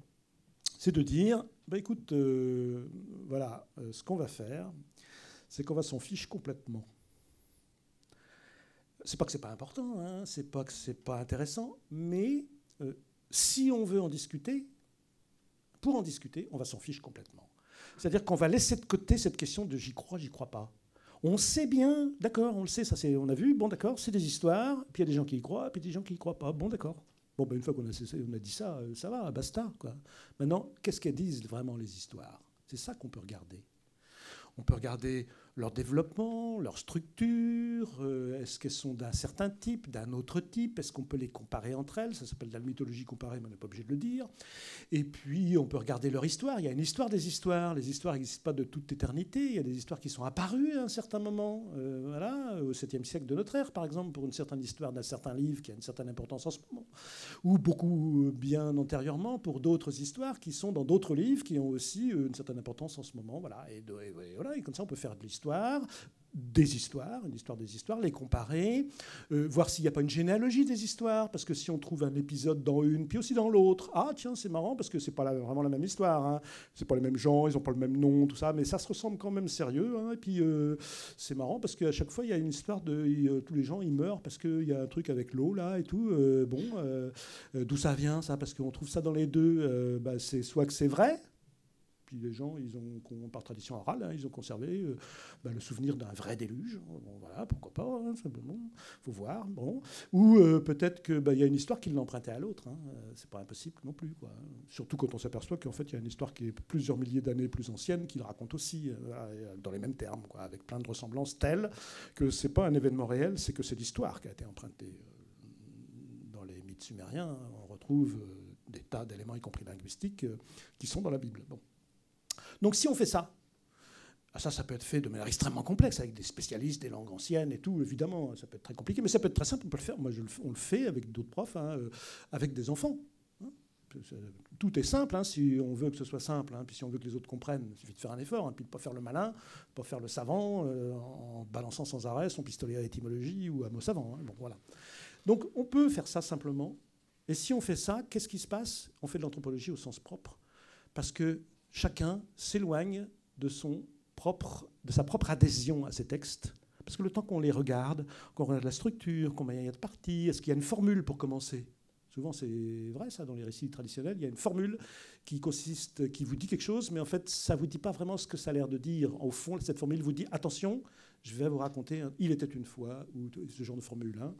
C'est de dire, bah, écoute, euh, voilà, euh, ce qu'on va faire, c'est qu'on va s'en fiche complètement. C'est pas que c'est pas important, hein, c'est pas que c'est pas intéressant, mais si on veut en discuter, pour en discuter, on va s'en fiche complètement. C'est-à-dire qu'on va laisser de côté cette question de j'y crois, j'y crois pas. On sait bien, d'accord, on le sait, ça c'est, on a vu, bon d'accord, c'est des histoires, puis il y a des gens qui y croient, puis des gens qui y croient pas, bon d'accord. Bon, ben, une fois qu'on a, dit ça, euh, ça va, basta. Maintenant, qu'est-ce qu'elles disent vraiment les histoires? C'est ça qu'on peut regarder. On peut regarder leur développement, leur structure, euh, est-ce qu'elles sont d'un certain type, d'un autre type, est-ce qu'on peut les comparer entre elles, ça s'appelle de la mythologie comparée, mais on n'est pas obligé de le dire. Et puis on peut regarder leur histoire, il y a une histoire des histoires, les histoires n'existent pas de toute éternité, il y a des histoires qui sont apparues à un certain moment, euh, voilà, au 7e siècle de notre ère par exemple, pour une certaine histoire d'un certain livre qui a une certaine importance en ce moment, ou beaucoup bien antérieurement pour d'autres histoires qui sont dans d'autres livres qui ont aussi une certaine importance en ce moment, voilà, et voilà, et comme ça on peut faire de l'histoire des histoires, une histoire des histoires, les comparer, euh, voir s'il n'y a pas une généalogie des histoires, parce que si on trouve un épisode dans une, puis aussi dans l'autre, ah tiens, c'est marrant, parce que c'est pas vraiment la même histoire, hein. c'est pas les mêmes gens, ils n'ont pas le même nom, tout ça, mais ça se ressemble quand même sérieux, hein. et puis euh, c'est marrant, parce qu'à chaque fois, il y a une histoire de... Euh, tous les gens, ils meurent parce qu'il y a un truc avec l'eau, là, et tout, bon, d'où ça vient, ça, parce qu'on trouve ça dans les deux, bah, c'est soit que c'est vrai, puis les gens, ils ont, par tradition orale, hein, ils ont conservé euh, bah, le souvenir d'un vrai déluge. Voilà, pourquoi pas, hein, faut voir. Bon. Ou euh, peut-être qu'il bah, y a une histoire qui l'empruntait à l'autre. Hein. Euh, c'est pas impossible non plus. Quoi. Surtout quand on s'aperçoit qu'en fait, il y a une histoire qui est plusieurs milliers d'années plus ancienne, qu'il raconte aussi dans les mêmes termes, avec plein de ressemblances telles que c'est pas un événement réel, c'est que c'est l'histoire qui a été empruntée. Dans les mythes sumériens, on retrouve des tas d'éléments, y compris linguistiques, qui sont dans la Bible. Bon. Donc si on fait ça, ah, ça, ça peut être fait de manière extrêmement complexe, avec des spécialistes des langues anciennes et tout, évidemment. Ça peut être très compliqué, mais ça peut être très simple, on peut le faire. Moi, je on le fait avec d'autres profs, hein, euh, avec des enfants. Hein. Tout est simple, hein, si on veut que ce soit simple, puis si on veut que les autres comprennent, il suffit de faire un effort, puis de ne pas faire le malin, de ne pas faire le savant, euh, en balançant sans arrêt son pistolet à étymologie ou à mot savant. Donc on peut faire ça simplement. Et si on fait ça, qu'est-ce qui se passe? On fait de l'anthropologie au sens propre. Parce que chacun s'éloigne de, de sa propre adhésion à ces textes. Parce que le temps qu'on les regarde, qu'on regarde la structure, combien il y a de parties, est-ce qu'il y a une formule pour commencer? Souvent, c'est vrai, ça, dans les récits traditionnels, il y a une formule qui consiste, qui vous dit quelque chose, mais en fait, ça ne vous dit pas vraiment ce que ça a l'air de dire. Au fond, cette formule vous dit attention, je vais vous raconter Il était une fois, ou ce genre de formule. Hein.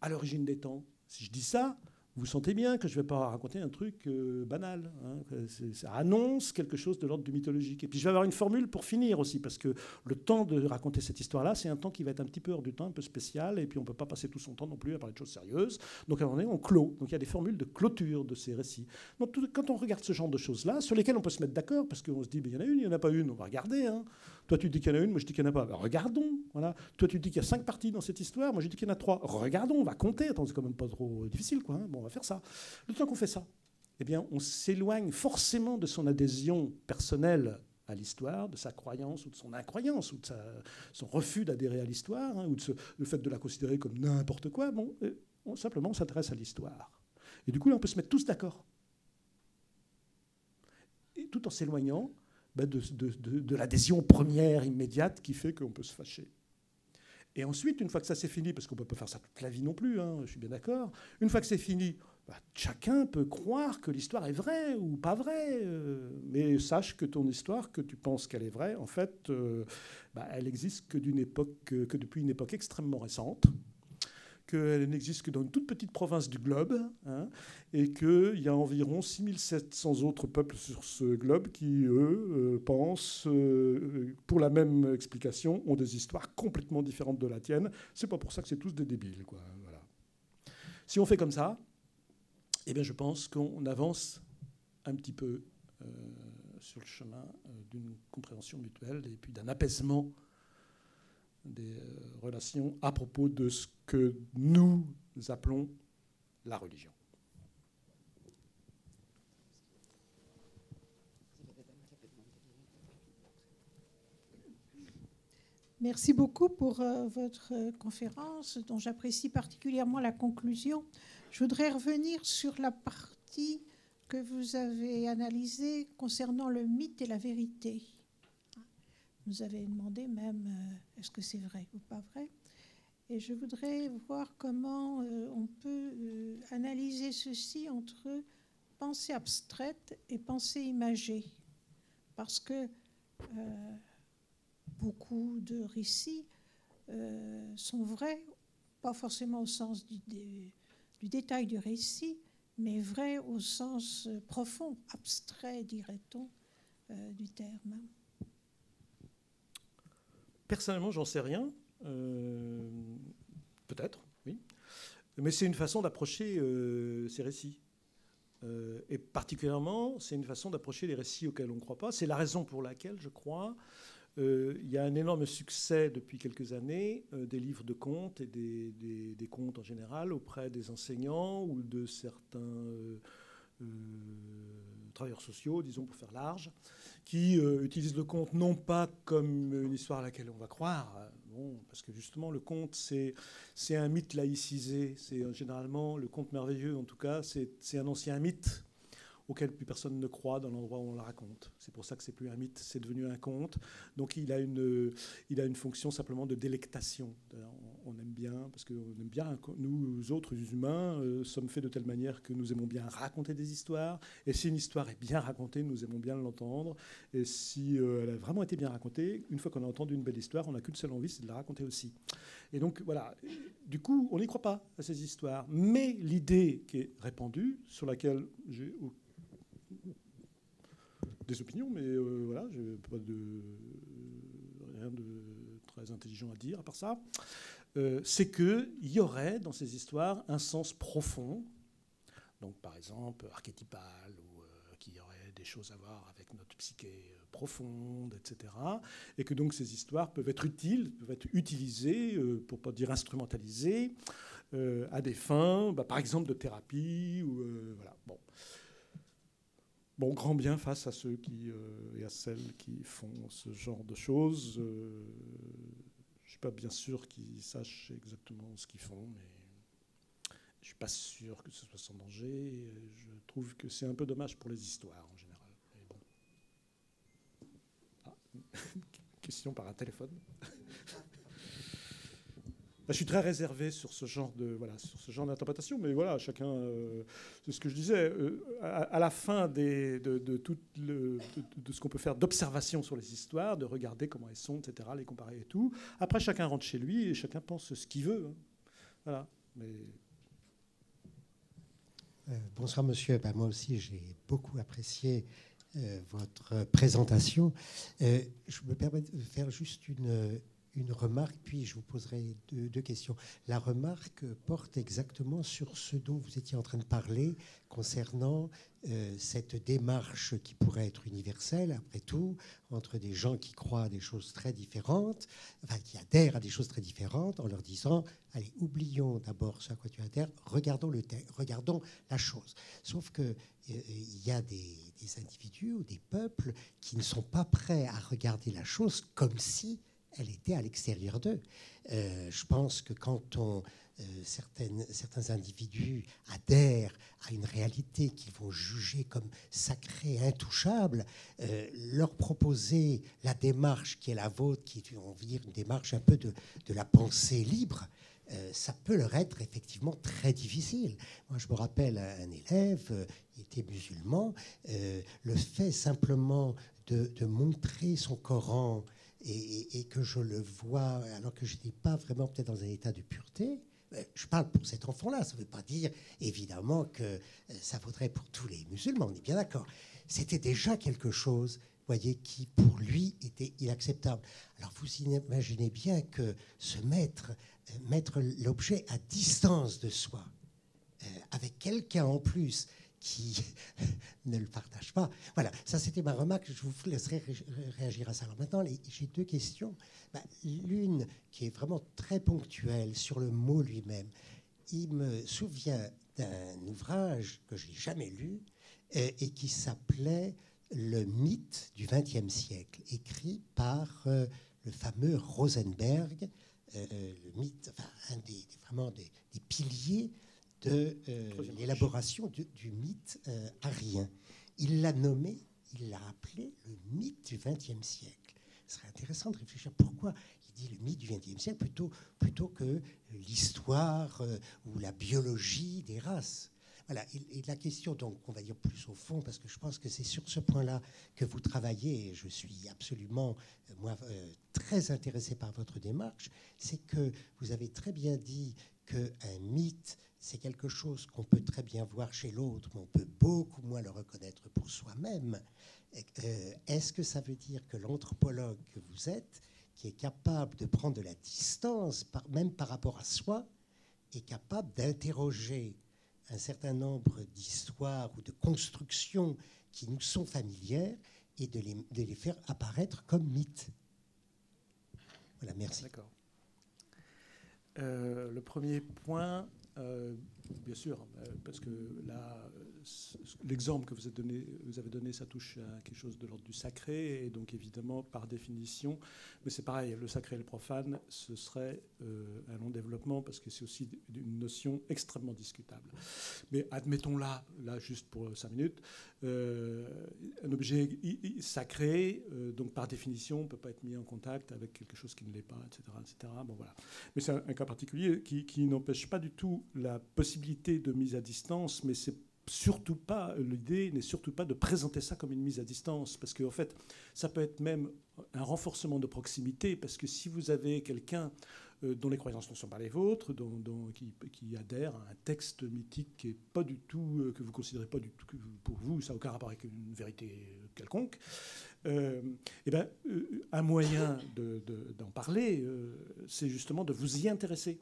À l'origine des temps, si je dis ça, vous sentez bien que je ne vais pas raconter un truc euh, banal. Hein, ça annonce quelque chose de l'ordre du mythologique. Et puis je vais avoir une formule pour finir aussi, parce que le temps de raconter cette histoire-là, c'est un temps qui va être un petit peu hors du temps, un peu spécial, et puis on ne peut pas passer tout son temps non plus à parler de choses sérieuses. Donc à un moment donné, on clôt. Donc il y a des formules de clôture de ces récits. Donc quand on regarde ce genre de choses-là, sur lesquelles on peut se mettre d'accord, parce qu'on se dit, il y en a une, il n'y en a pas une, on va regarder. Hein. Toi, tu dis qu'il y en a une, moi je dis qu'il n'y en a pas. Ben, regardons. Voilà. Toi, tu dis qu'il y a cinq parties dans cette histoire, moi je dis qu'il y en a trois. Regardons, on va compter. Attends, c'est quand même pas trop difficile, quoi. Hein. Bon, on va faire ça. Le temps qu'on fait ça, eh bien, on s'éloigne forcément de son adhésion personnelle à l'histoire, de sa croyance ou de son incroyance, ou de son refus d'adhérer à l'histoire, hein, ou de le fait de la considérer comme n'importe quoi. Bon, euh, simplement, on s'intéresse à l'histoire. Et du coup, là, on peut se mettre tous d'accord. Tout en s'éloignant ben, de, l'adhésion première, immédiate, qui fait qu'on peut se fâcher. Et ensuite, une fois que ça c'est fini, parce qu'on ne peut pas faire ça toute la vie non plus, hein, je suis bien d'accord, une fois que c'est fini, ben, chacun peut croire que l'histoire est vraie ou pas vraie, euh, mais sache que ton histoire, que tu penses qu'elle est vraie, en fait, euh, ben, elle existe que, que depuis une époque extrêmement récente, qu'elle n'existe que dans une toute petite province du globe, hein, et qu'il y a environ 6700 autres peuples sur ce globe qui, eux, euh, pensent, euh, pour la même explication, ont des histoires complètement différentes de la tienne. C'est pas pour ça que c'est tous des débiles. Quoi. Voilà. Si on fait comme ça, eh bien, je pense qu'on avance un petit peu euh, sur le chemin d'une compréhension mutuelle et puis d'un apaisement des euh, relations à propos de ce que nous appelons la religion. Merci beaucoup pour euh, votre euh, conférence, dont j'apprécie particulièrement la conclusion. Je voudrais revenir sur la partie que vous avez analysée concernant le mythe et la vérité nous avez demandé même euh, est-ce que c'est vrai ou pas vrai. Et je voudrais voir comment euh, on peut euh, analyser ceci entre pensée abstraite et pensée imagée. Parce que beaucoup de récits sont vrais, pas forcément au sens du, du, détail du récit, mais vrais au sens profond, abstrait, dirait-on, du terme. Personnellement, j'en sais rien. Peut-être, oui. Mais c'est une façon d'approcher ces récits. et particulièrement, c'est une façon d'approcher les récits auxquels on ne croit pas. C'est la raison pour laquelle, je crois, euh, il y a un énorme succès depuis quelques années euh, des livres de contes et des, contes en général auprès des enseignants ou de certains euh, travailleurs sociaux, disons pour faire large, qui utilisent le conte non pas comme une histoire à laquelle on va croire, bon, parce que justement le conte c'est un mythe laïcisé, c'est généralement le conte merveilleux en tout cas, c'est un ancien mythe auquel plus personne ne croit dans l'endroit où on la raconte. C'est pour ça que c'est plus un mythe, c'est devenu un conte. Donc il a une, il a une fonction simplement de délectation. On aime bien, parce que aime bien, nous autres humains euh, sommes faits de telle manière que nous aimons bien raconter des histoires. Et si une histoire est bien racontée, nous aimons bien l'entendre. Et si euh, elle a vraiment été bien racontée, une fois qu'on a entendu une belle histoire, on n'a qu'une seule envie, c'est de la raconter aussi. Et donc voilà, du coup, on n'y croit pas à ces histoires. Mais l'idée qui est répandue, sur laquelle j'ai opinions, mais euh, voilà, je n'ai pas de rien de très intelligent à dire à part ça. Euh, c'est qu'il y aurait dans ces histoires un sens profond, donc par exemple archétypal, ou euh, qu'il y aurait des choses à voir avec notre psyché profonde, etc. Et que donc ces histoires peuvent être utiles, peuvent être utilisées, pour pas dire instrumentalisées, à des fins, bah, par exemple de thérapie, ou voilà. Bon. Bon, grand bien face à ceux qui, euh, et à celles qui font ce genre de choses. Euh, je ne suis pas bien sûr qu'ils sachent exactement ce qu'ils font, mais je ne suis pas sûr que ce soit sans danger. Je trouve que c'est un peu dommage pour les histoires en général. Ah, question par un téléphone. Je suis très réservé sur ce genre de voilà sur ce genre d'interprétation, mais voilà, chacun. Euh, c'est ce que je disais. Euh, à, la fin de, de, tout le, de, ce qu'on peut faire d'observation sur les histoires, de regarder comment elles sont, etc., les comparer et tout. Après, chacun rentre chez lui et chacun pense ce qu'il veut. Hein. Voilà. Euh, bonsoir monsieur. Ben, moi aussi j'ai beaucoup apprécié votre présentation. je me permets de faire juste une, une remarque, puis je vous poserai deux, questions. La remarque porte exactement sur ce dont vous étiez en train de parler concernant euh, cette démarche qui pourrait être universelle, après tout, entre des gens qui croient à des choses très différentes, enfin qui adhèrent à des choses très différentes, en leur disant, allez, oublions d'abord ce à quoi tu adhères, regardons, le regardons la chose. Sauf qu'il euh, il y a des, des individus ou des peuples qui ne sont pas prêts à regarder la chose comme si elle était à l'extérieur d'eux. Euh, je pense que quand on, euh, certains individus adhèrent à une réalité qu'ils vont juger comme sacrée, intouchable, euh, leur proposer la démarche qui est la vôtre, qui est une démarche un peu de, de la pensée libre, ça peut leur être effectivement très difficile. Moi, je me rappelle un élève, il était musulman, le fait simplement de montrer son Coran et, que je le vois, alors que je n'étais pas vraiment peut-être dans un état de pureté, euh, je parle pour cet enfant-là, ça ne veut pas dire évidemment que euh, ça vaudrait pour tous les musulmans, on est bien d'accord. C'était déjà quelque chose, voyez, qui pour lui était inacceptable. Alors vous imaginez bien que se mettre, euh, mettre l'objet à distance de soi, avec quelqu'un en plus qui ne le partagent pas. Voilà, ça c'était ma remarque. Je vous laisserai réagir à ça. Alors maintenant, j'ai deux questions. Bah, l'une qui est vraiment très ponctuelle sur le mot lui-même. Il me souvient d'un ouvrage que je n'ai jamais lu et, qui s'appelait Le mythe du XXe siècle, écrit par euh, le fameux Rosenberg, euh, le mythe, enfin, un des, vraiment des piliers de euh, l'élaboration du, mythe euh, arien. Il l'a nommé, il l'a appelé le mythe du XXe siècle. Ce serait intéressant de réfléchir pourquoi il dit le mythe du XXe siècle plutôt, plutôt que l'histoire euh, ou la biologie des races. Voilà, et, la question, donc, on va dire plus au fond, parce que je pense que c'est sur ce point-là que vous travaillez, et je suis absolument, moi, très intéressé par votre démarche, c'est que vous avez très bien dit qu'un mythe c'est quelque chose qu'on peut très bien voir chez l'autre, mais on peut beaucoup moins le reconnaître pour soi-même. Euh, est-ce que ça veut dire que l'anthropologue que vous êtes, qui est capable de prendre de la distance, même par rapport à soi, est capable d'interroger un certain nombre d'histoires ou de constructions qui nous sont familières et de les, faire apparaître comme mythes? Voilà, merci. D'accord. Euh, le premier point, bien sûr, euh, parce que là, l'exemple que vous avez, donné, ça touche à quelque chose de l'ordre du sacré, et donc évidemment, par définition, mais c'est pareil, le sacré et le profane, ce serait euh, un long développement, parce que c'est aussi une notion extrêmement discutable. Mais admettons là, là juste pour cinq minutes, euh, un objet sacré, euh, donc par définition, ne peut pas être mis en contact avec quelque chose qui ne l'est pas, etc. etc. Bon, voilà. Mais c'est un, cas particulier qui n'empêche pas du tout la possibilité de mise à distance, mais c'est surtout pas, l'idée n'est surtout pas de présenter ça comme une mise à distance, parce qu'en fait, ça peut être même un renforcement de proximité, parce que si vous avez quelqu'un euh, dont les croyances ne sont pas les vôtres, dont, qui, adhère à un texte mythique qui est pas du tout, euh, que vous considérez pas du tout, pour vous, ça n'a aucun rapport avec une vérité quelconque, euh, eh ben, un moyen d'en parler, c'est justement de vous y intéresser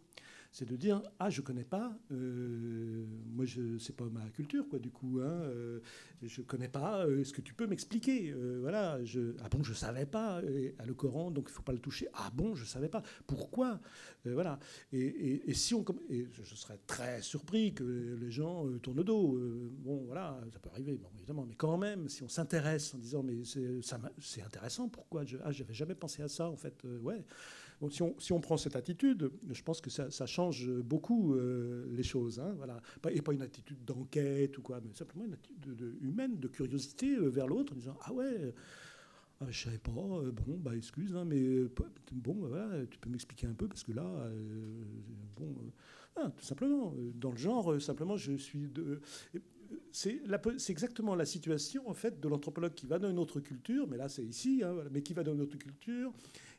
c'est de dire ah je connais pas, euh, moi je c'est pas ma culture quoi du coup, hein, euh, je connais pas, euh, est-ce que tu peux m'expliquer Voilà, je, ah bon je savais pas le Coran donc il faut pas le toucher. Ah bon je savais pas, pourquoi Voilà. Et, si on et je, serais très surpris que les gens tournent le dos. bon voilà, ça peut arriver, bon, évidemment, mais quand même si on s'intéresse en disant mais c'est intéressant, pourquoi je, ah jamais pensé à ça en fait, ouais si, on, prend cette attitude, je pense que ça, change beaucoup euh, les choses. Hein, voilà. Et pas une attitude d'enquête ou quoi, mais simplement une attitude humaine, de curiosité euh, vers l'autre, en disant Ah ouais. Ah, je savais pas, euh, bon, bah excuse, hein, mais bon, bah, voilà, tu peux m'expliquer un peu parce que là, bon, ah, tout simplement, dans le genre, simplement, je suis de. C'est exactement la situation en fait de l'anthropologue qui va dans une autre culture, mais là c'est ici, hein, mais qui va dans une autre culture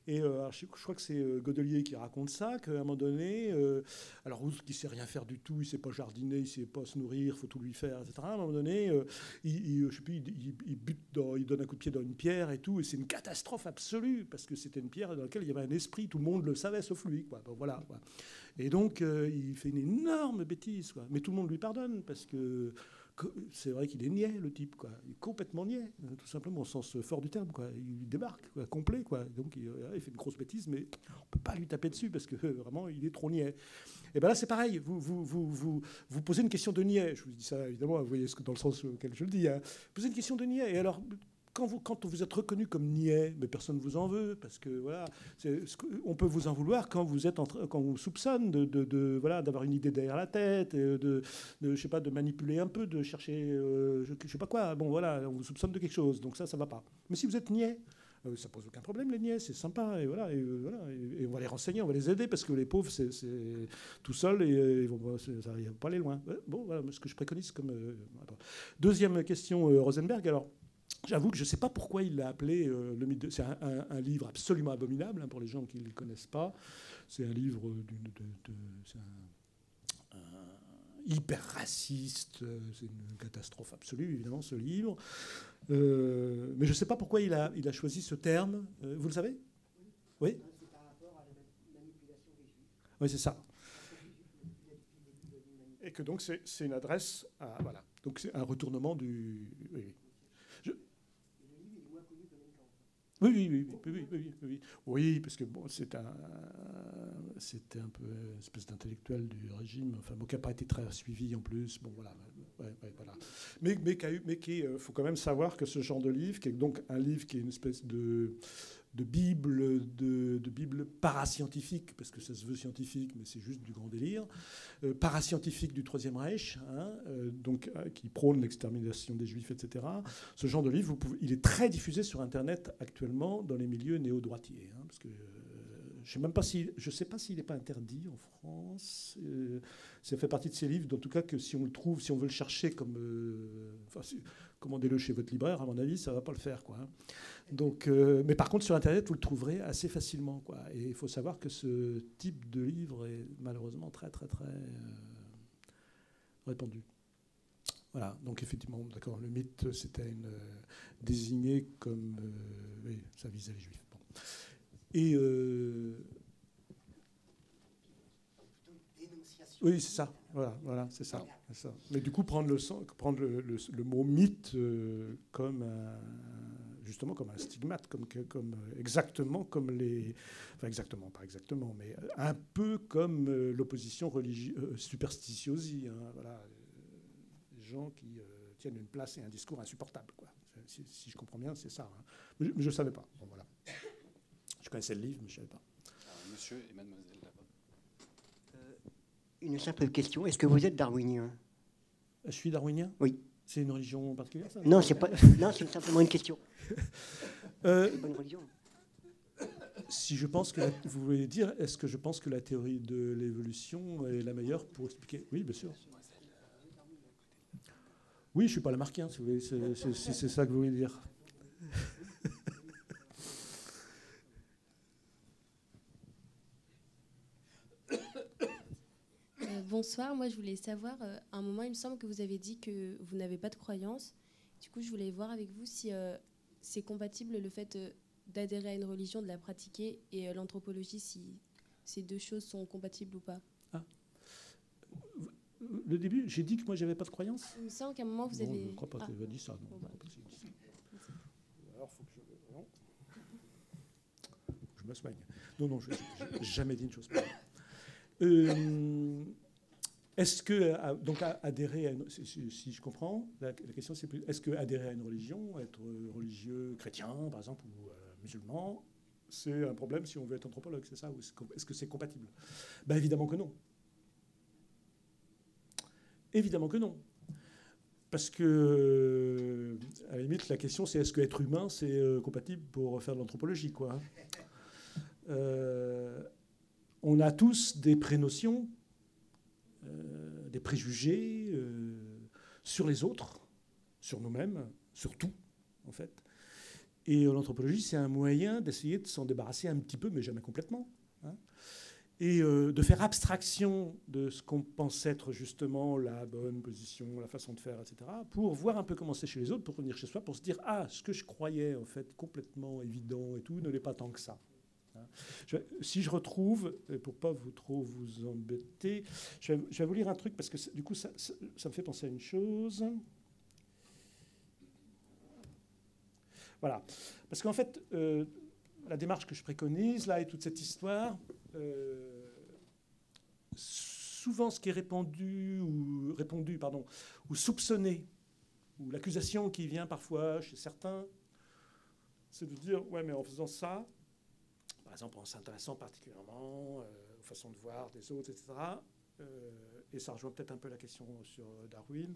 et euh, je, crois que c'est euh, Godelier qui raconte ça, qu'à un moment donné, euh, alors qui sait rien faire du tout, il sait pas jardiner, il sait pas se nourrir, faut tout lui faire, etc. À un moment donné, il donne un coup de pied dans une pierre et tout, et c'est une catastrophe absolue parce que c'était une pierre dans laquelle il y avait un esprit, tout le monde le savait sauf lui, quoi. voilà. Et donc il fait une énorme bêtise, quoi. Mais tout le monde lui pardonne parce que c'est vrai qu'il est niais, le type, quoi. Il est complètement niais, euh, tout simplement, au sens fort du terme, quoi. Il débarque, complet, quoi. Donc, euh, il, fait une grosse bêtise, mais on peut pas lui taper dessus parce que euh, vraiment, il est trop niais. Et bien là, c'est pareil. Vous, vous, vous, vous, vous posez une question de niais. Je vous dis ça, évidemment, vous voyez ce que, dans le sens auquel je le dis. Hein. Vous posez une question de niais. Et alors, quand vous, vous êtes reconnu comme niais, mais personne ne vous en veut, parce que voilà, on peut vous en vouloir quand vous êtes quand on vous soupçonne de, voilà d'avoir une idée derrière la tête, de, de, je sais pas, de manipuler un peu, de chercher, euh, je, sais pas quoi. Bon voilà, on vous soupçonne de quelque chose, donc ça, ça va pas. Mais si vous êtes niais, euh, ça pose aucun problème les niais, c'est sympa et voilà, et, euh, voilà et, on va les renseigner, on va les aider parce que les pauvres c'est tout seul et ils vont ça va pas aller loin. Bon voilà ce que je préconise comme deuxième question Rosenberg alors. J'avoue que je ne sais pas pourquoi il l'a appelé euh, le mythe. C'est un, livre absolument abominable hein, pour les gens qui ne le connaissent pas. C'est un livre de, hyper raciste. C'est une catastrophe absolue, évidemment, ce livre. Euh, mais je ne sais pas pourquoi il a, choisi ce terme. Euh, vous le savez? Oui? Oui, c'est ça. Et que donc c'est une adresse à. Voilà. Donc c'est un retournement du. Oui, Oui, oui, oui, oui, oui, oui, oui, parce que bon, c'est un, c'était un peu une espèce d'intellectuel du régime, enfin, bon, qui n'a pas été très suivi en plus, bon, voilà, voilà. Mais, mais, mais qui, euh, faut quand même savoir que ce genre de livre, qui est donc un livre qui est une espèce de de Bible, de, Bible parascientifique, parce que ça se veut scientifique, mais c'est juste du grand délire, euh, parascientifique du Troisième Reich, hein, euh, donc, euh, qui prône l'extermination des Juifs, etc. Ce genre de livre, il est très diffusé sur Internet actuellement dans les milieux néo-droitiers, hein, parce que je ne sais même pas si, je sais pas s'il n'est pas interdit en France. ça fait partie de ces livres, en tout cas que si on le trouve, si on veut le chercher comme, commandez-le chez votre libraire, à mon avis, ça ne va pas le faire. Hein. Donc, euh, mais par contre, sur Internet, vous le trouverez assez facilement. Et il faut savoir que ce type de livre est malheureusement très, très, très euh, répandu. Voilà, donc effectivement, d'accord, le mythe, c'était une, euh, désigné comme. oui, ça visait les juifs. Et Oui, c'est ça. Voilà, voilà c'est ça, ça, Mais du coup, prendre le, prendre le, le, mot mythe euh, comme justement comme un stigmate, comme, comme exactement comme les, enfin exactement, pas exactement, mais un peu comme euh, l'opposition religieuse euh, superstitiosie. Hein, voilà, les gens qui tiennent une place et un discours insupportable, quoi. Si, je comprends bien, c'est ça. Hein. Mais je ne savais pas. Bon, voilà. Je connaissais le livre, mais je ne savais pas. monsieur et mademoiselle une simple question. Est-ce que vous êtes darwinien? Je suis darwinien? Oui. C'est une religion particulière ça? Non, c'est pas. non, c'est simplement une question. Euh, une religion. Si je pense que vous voulez dire, est-ce que je pense que la théorie de l'évolution est la meilleure pour expliquer? Oui, bien sûr. Oui, je suis pas lamarckien, si vous c'est ça que vous voulez dire. Bonsoir. Moi, je voulais savoir, euh, à un moment, il me semble que vous avez dit que vous n'avez pas de croyance. Du coup, je voulais voir avec vous si euh, c'est compatible le fait euh, d'adhérer à une religion, de la pratiquer, et l'anthropologie, si ces deux choses sont compatibles ou pas. Ah. Le début, j'ai dit que moi, j'avais pas de croyance. Il me semble qu'à un moment, vous avez. Je ne crois pas que ah. dit ça. bah. Alors, faut que je. Non. Je me soigne. Non, non, je n'ai jamais dit une chose pareille. Euh, est-ce que, euh, donc adhérer à une, si, je comprends, la, question c'est est-ce que à une religion, être religieux chrétien par exemple, ou euh, musulman, c'est un problème si on veut être anthropologue, c'est ça est-ce que c'est compatible? Ben, Évidemment que non. Évidemment que non. Parce que, à la limite, la question c'est est-ce que être humain c'est euh, compatible pour faire de l'anthropologie, quoi On a tous des prénotions euh, des préjugés euh, sur les autres, sur nous-mêmes, sur tout, en fait. Et l'anthropologie, c'est un moyen d'essayer de s'en débarrasser un petit peu, mais jamais complètement. Hein. et euh, de faire abstraction de ce qu'on pense être justement la bonne position, la façon de faire, etc., pour voir un peu comment c'est chez les autres, pour revenir chez soi, pour se dire, ah, ce que je croyais, en fait, complètement évident et tout, ne l'est pas tant que ça. Hein. si je retrouve, pour pas vous trop vous embêter, je vais, vous lire un truc parce que du coup ça, me fait penser à une chose. Voilà, parce qu'en fait, euh, la démarche que je préconise là et toute cette histoire, euh, souvent ce qui est répandu ou répondu, pardon, ou soupçonné, ou l'accusation qui vient parfois chez certains, c'est de dire ouais mais en faisant ça, exemple en s'intéressant particulièrement euh, aux façons de voir des autres, etc., euh, et ça rejoint peut-être un peu la question sur Darwin,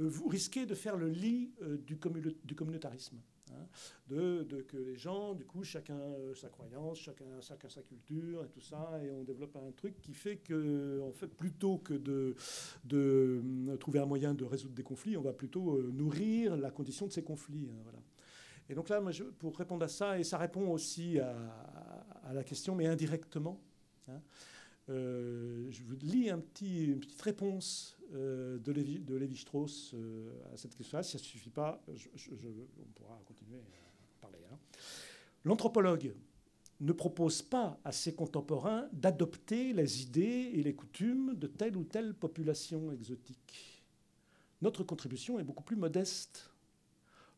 euh, vous risquez de faire le lit du, communautarisme. Hein, de, que les gens, du coup, chacun sa croyance, chacun, sa culture et tout ça, et on développe un truc qui fait que, en fait, plutôt que de, trouver un moyen de résoudre des conflits, on va plutôt nourrir la condition de ces conflits. Hein, voilà. Et donc là, pour répondre à ça, et ça répond aussi à, la question, mais indirectement, hein, euh, je vous lis une petite réponse euh, de Lévi-Strauss euh, à cette question-là. Si ça ne suffit pas, on pourra continuer à parler. Hein. L'anthropologue ne propose pas à ses contemporains d'adopter les idées et les coutumes de telle ou telle population exotique. Notre contribution est beaucoup plus modeste.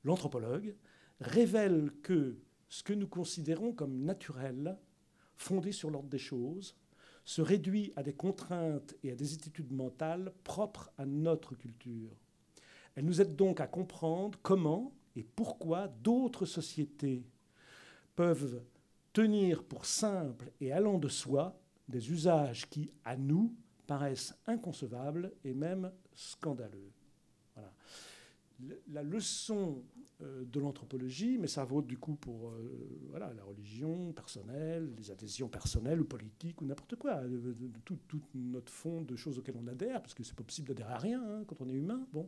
L'anthropologue révèle que ce que nous considérons comme naturel, fondé sur l'ordre des choses, se réduit à des contraintes et à des attitudes mentales propres à notre culture. Elle nous aide donc à comprendre comment et pourquoi d'autres sociétés peuvent tenir pour simples et allant de soi des usages qui, à nous, paraissent inconcevables et même scandaleux. Voilà. La leçon de l'anthropologie, mais ça vaut du coup pour euh, voilà, la religion personnelle, les adhésions personnelles ou politiques ou n'importe quoi, euh, tout, notre fond de choses auxquelles on adhère, parce que c'est pas possible d'adhérer à rien hein, quand on est humain. Bon,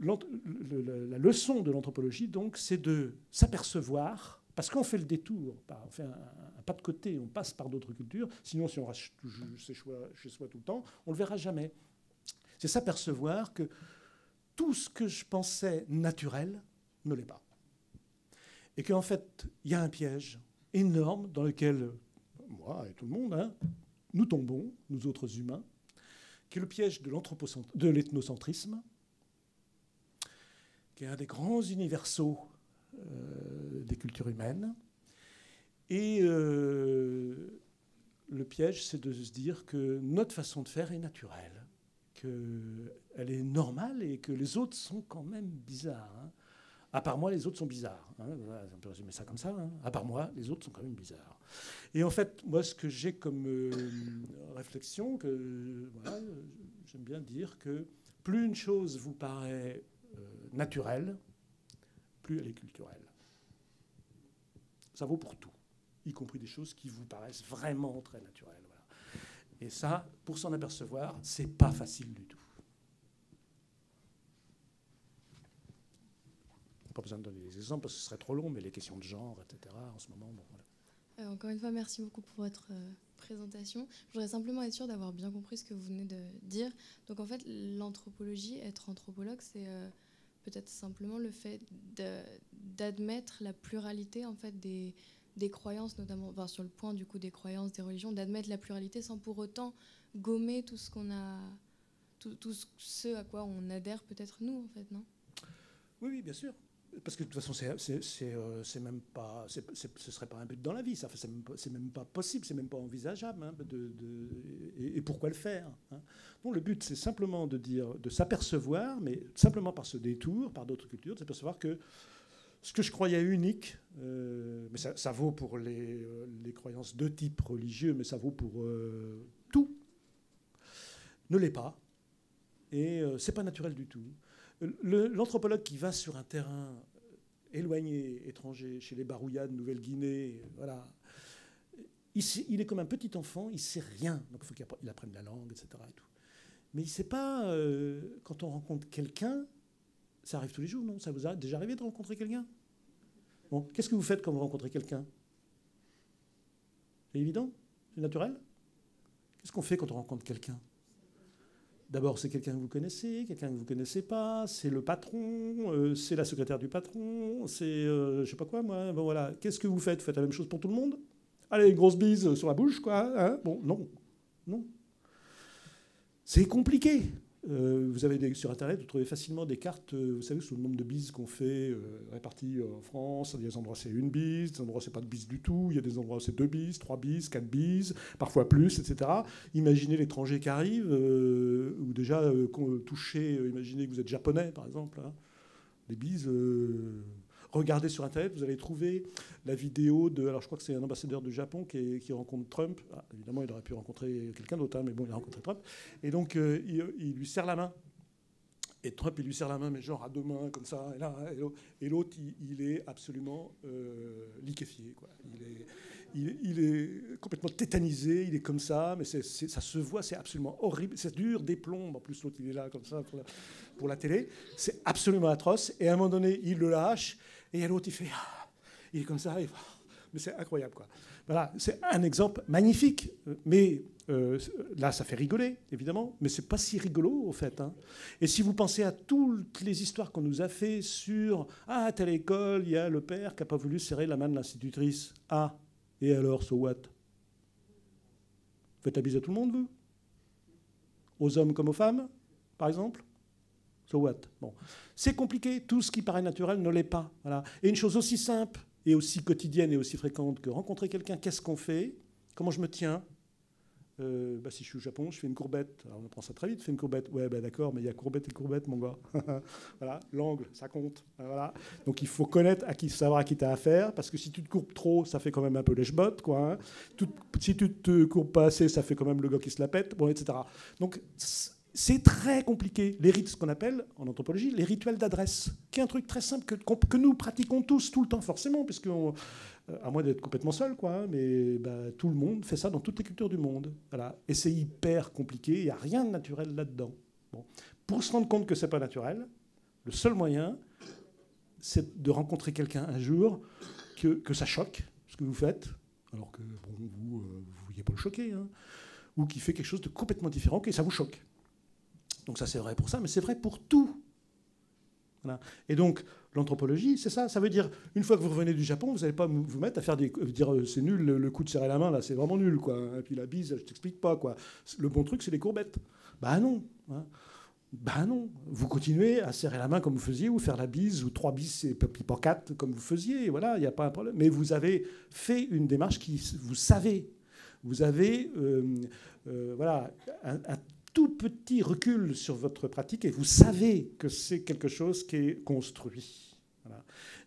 la leçon de l'anthropologie, donc, c'est de s'apercevoir, parce qu'on fait le détour, on fait un, pas de côté, on passe par d'autres cultures, sinon si on reste chez soi tout le temps, on le verra jamais. C'est s'apercevoir que tout ce que je pensais naturel ne l'est pas. et qu'en fait, il y a un piège énorme dans lequel moi et tout le monde, hein, nous tombons, nous autres humains, qui est le piège de l'ethnocentrisme, qui est un des grands universaux euh, des cultures humaines. Et euh, le piège, c'est de se dire que notre façon de faire est naturelle, qu'elle est normale et que les autres sont quand même bizarres. Hein. À part moi, les autres sont bizarres. Hein. on peut résumer ça comme ça. Hein. À part moi, les autres sont quand même bizarres. Et en fait, moi, ce que j'ai comme euh, réflexion, que j'aime bien dire que plus une chose vous paraît euh, naturelle, plus elle est culturelle. Ça vaut pour tout, y compris des choses qui vous paraissent vraiment très naturelles. Et ça, pour s'en apercevoir, c'est pas facile du tout. Pas besoin de donner des exemples parce que ce serait trop long, mais les questions de genre, etc. En ce moment, bon, voilà. Euh, encore une fois, merci beaucoup pour votre euh, présentation. Je voudrais simplement être sûr d'avoir bien compris ce que vous venez de dire. Donc en fait, l'anthropologie, être anthropologue, c'est euh, peut-être simplement le fait d'admettre la pluralité en fait des, des croyances, notamment enfin, sur le point du coup des croyances, des religions, d'admettre la pluralité sans pour autant gommer tout ce qu'on a, tout, ce à quoi on adhère peut-être nous en fait, non? Oui, oui, bien sûr parce que de toute façon, c'est euh, même pas, ce serait pas un but dans la vie. Ça, c'est même, même, pas possible, c'est même pas envisageable. Hein, et, pourquoi le faire hein? Non, le but, c'est simplement de dire, de s'apercevoir, mais simplement par ce détour, par d'autres cultures, de s'apercevoir que ce que je croyais unique, euh, mais ça, vaut pour les, euh, les, croyances de type religieux, mais ça vaut pour tout, ne l'est pas, et c'est pas naturel du tout. L'anthropologue qui va sur un terrain éloigné, étranger, chez les Barouillas de Nouvelle-Guinée, voilà, il, est comme un petit enfant, il sait rien. Donc il faut qu'il apprenne la langue, etc. Mais il ne sait pas, euh, quand on rencontre quelqu'un, ça arrive tous les jours, non? Ça vous a déjà arrivé de rencontrer quelqu'un? Bon, qu'est-ce que vous faites quand vous rencontrez quelqu'un? C'est évident? C'est naturel? Qu'est-ce qu'on fait quand on rencontre quelqu'un? D'abord, c'est quelqu'un que vous connaissez, quelqu'un que vous ne connaissez pas, c'est le patron, euh, c'est la secrétaire du patron, c'est euh, je ne sais pas quoi, moi. Bon, voilà. Qu'est-ce que vous faites? Vous faites la même chose pour tout le monde? Allez, grosse bise sur la bouche, quoi. Hein? Bon, non. Non. C'est compliqué. Euh, vous avez sur Internet, vous trouvez facilement des cartes, euh, vous savez, sur le nombre de bises qu'on fait euh, réparties en France. Il y a des endroits c'est une bise, des endroits c'est pas de bise du tout. Il y a des endroits où c'est deux bises, trois bises, quatre bises, parfois plus, etc. Imaginez l'étranger qui arrive, ou déjà touché, imaginez que vous êtes japonais, par exemple. Hein. Des bises Regardez sur Internet, vous allez trouver la vidéo de. Alors, je crois que c'est un ambassadeur du Japon qui, rencontre Trump. Ah, évidemment, il aurait pu rencontrer quelqu'un d'autre, hein, mais bon, il a rencontré Trump. Et donc, euh, il, lui serre la main. Et Trump, il lui serre la main, mais genre à deux mains, comme ça. Et, l'autre, il, est absolument euh, liquéfié. Il est complètement tétanisé, il est comme ça, mais ça se voit, c'est absolument horrible. C'est dur, des plombes. En plus, l'autre, il est là comme ça pour la télé. C'est absolument atroce. Et à un moment donné, il le lâche, et l'autre, il fait. Ah, il est comme ça, mais c'est incroyable, quoi. Voilà, c'est un exemple magnifique. Mais euh, là, ça fait rigoler, évidemment, mais c'est pas si rigolo, au fait. Hein. Et si vous pensez à toutes les histoires qu'on nous a fait sur Ah, à telle école, il y a le père qui n'a pas voulu serrer la main de l'institutrice. Ah, et alors, so what? Faites la bise à tout le monde, vous? Aux hommes comme aux femmes, par exemple? So what? Bon. C'est compliqué. Tout ce qui paraît naturel ne l'est pas. Voilà. Et une chose aussi simple et aussi quotidienne et aussi fréquente que rencontrer quelqu'un, qu'est-ce qu'on fait? Comment je me tiens? Euh, bah, si je suis au Japon, je fais une courbette. On apprend ça très vite, fais une courbette. Ouais, bah, d'accord, mais il y a courbette et courbette, mon gars. voilà, l'angle, ça compte. Voilà. Donc il faut connaître, à qui, savoir à qui tu as affaire, parce que si tu te courbes trop, ça fait quand même un peu lèche-botte, quoi. Hein. si tu te courbes pas assez, ça fait quand même le gars qui se la pète, bon, etc. Donc c'est très compliqué. Les rites, ce qu'on appelle en anthropologie les rituels d'adresse, qui est un truc très simple que, que, nous pratiquons tous tout le temps, forcément, puisque euh, à moins d'être complètement seul, quoi. Hein, mais bah, tout le monde fait ça dans toutes les cultures du monde. Voilà. Et c'est hyper compliqué. Il n'y a rien de naturel là-dedans. Pour se rendre compte que c'est pas naturel, le seul moyen, c'est de rencontrer quelqu'un un jour que, que, ça choque ce que vous faites, alors que bon, vous euh, ne vouliez pas le choquer, hein, ou qui fait quelque chose de complètement différent, et ça vous choque. Donc ça c'est vrai pour ça, mais c'est vrai pour tout. Et donc, l'anthropologie, c'est ça. Ça veut dire, une fois que vous revenez du Japon, vous n'allez pas vous mettre à faire des. dire, euh, c'est nul, le, coup de serrer la main, là, c'est vraiment nul, quoi. Et puis la bise, je t'explique pas, quoi. Le bon truc, c'est les courbettes. Bah non. Hein. Bah non. Vous continuez à serrer la main comme vous faisiez, ou faire la bise, ou trois bises et pas quatre comme vous faisiez. Voilà, il n'y a pas un problème. Mais vous avez fait une démarche qui. Vous savez. Vous avez. Euh, euh, voilà. Tout petit recul sur votre pratique et vous savez que c'est quelque chose qui est construit.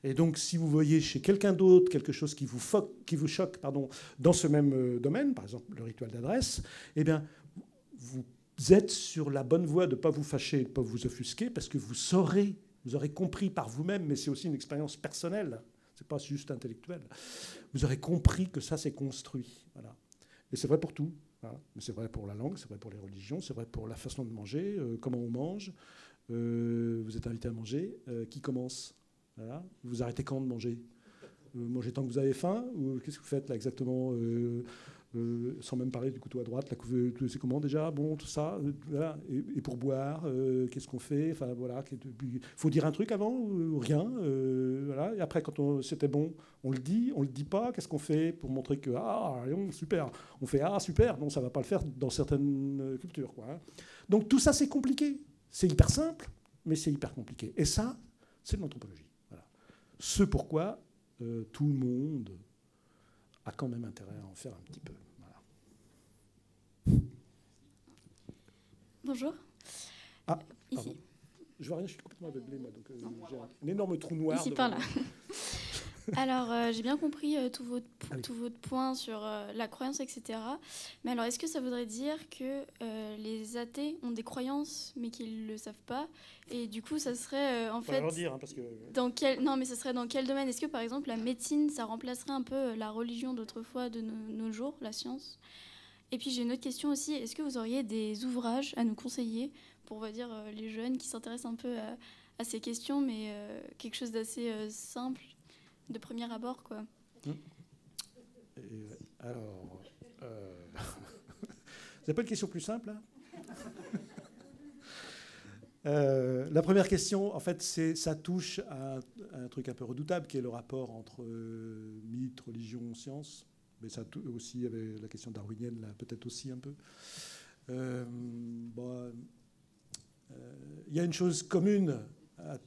Et donc, si vous voyez chez quelqu'un d'autre quelque chose qui vous, qui vous choque pardon, dans ce même euh, domaine, par exemple le rituel d'adresse, eh bien, vous êtes sur la bonne voie de ne pas vous fâcher, de ne pas vous offusquer, parce que vous saurez, vous aurez compris par vous-même, mais c'est aussi une expérience personnelle, c'est pas juste intellectuel, vous aurez compris que ça s'est construit. Voilà. Et c'est vrai pour tout. Mais c'est vrai pour la langue, c'est vrai pour les religions, c'est vrai pour la façon de manger, euh, comment on mange. Euh, vous êtes invité à manger. Euh, qui commence. Vous arrêtez quand de manger? Mangez tant que vous avez faim Ou qu'est-ce que vous faites là exactement euh, sans même parler du couteau à droite, la c'est comment déjà Bon, tout ça. Euh, et, pour boire, euh, qu'est-ce qu'on fait Enfin voilà, il faut dire un truc avant rien. voilà. Et après, quand c'était bon, on le dit, on le dit pas. Qu'est-ce qu'on fait pour montrer que ah super On fait ah super. Non, ça va pas le faire dans certaines cultures. Quoi, hein. Donc tout ça, c'est compliqué. C'est hyper simple, mais c'est hyper compliqué. Et ça, c'est de l'anthropologie. Voilà. Ce pourquoi tout le monde a quand même intérêt à en faire un petit peu. Bonjour. Ah, Ici. Je vois rien, je suis complètement aveuglé, moi, donc euh, j'ai un, énorme trou noir. Ici, par là. Alors, euh, j'ai bien compris euh, tout, votre, tout votre point sur la croyance, etc. Mais alors, est-ce que ça voudrait dire que les athées ont des croyances, mais qu'ils ne le savent pas? Et du coup, ça serait en fait. Leur dire, hein, parce que... dans quel... Non, mais ça serait dans quel domaine? Est-ce que, par exemple, la médecine, ça remplacerait un peu la religion d'autrefois, de nos jours, la science? Et puis j'ai une autre question aussi. Est-ce que vous auriez des ouvrages à nous conseiller pour, on va dire, euh, les jeunes qui s'intéressent un peu à, ces questions, mais euh, quelque chose d'assez euh, simple, de premier abord, quoi. Alors, vous n'avez pas une question plus simple là la première question, en fait, ça touche à un, truc un peu redoutable, qui est le rapport entre mythe, religion, science mais ça aussi, avait la question darwinienne, là, peut-être aussi un peu. Euh, euh, il y a une chose commune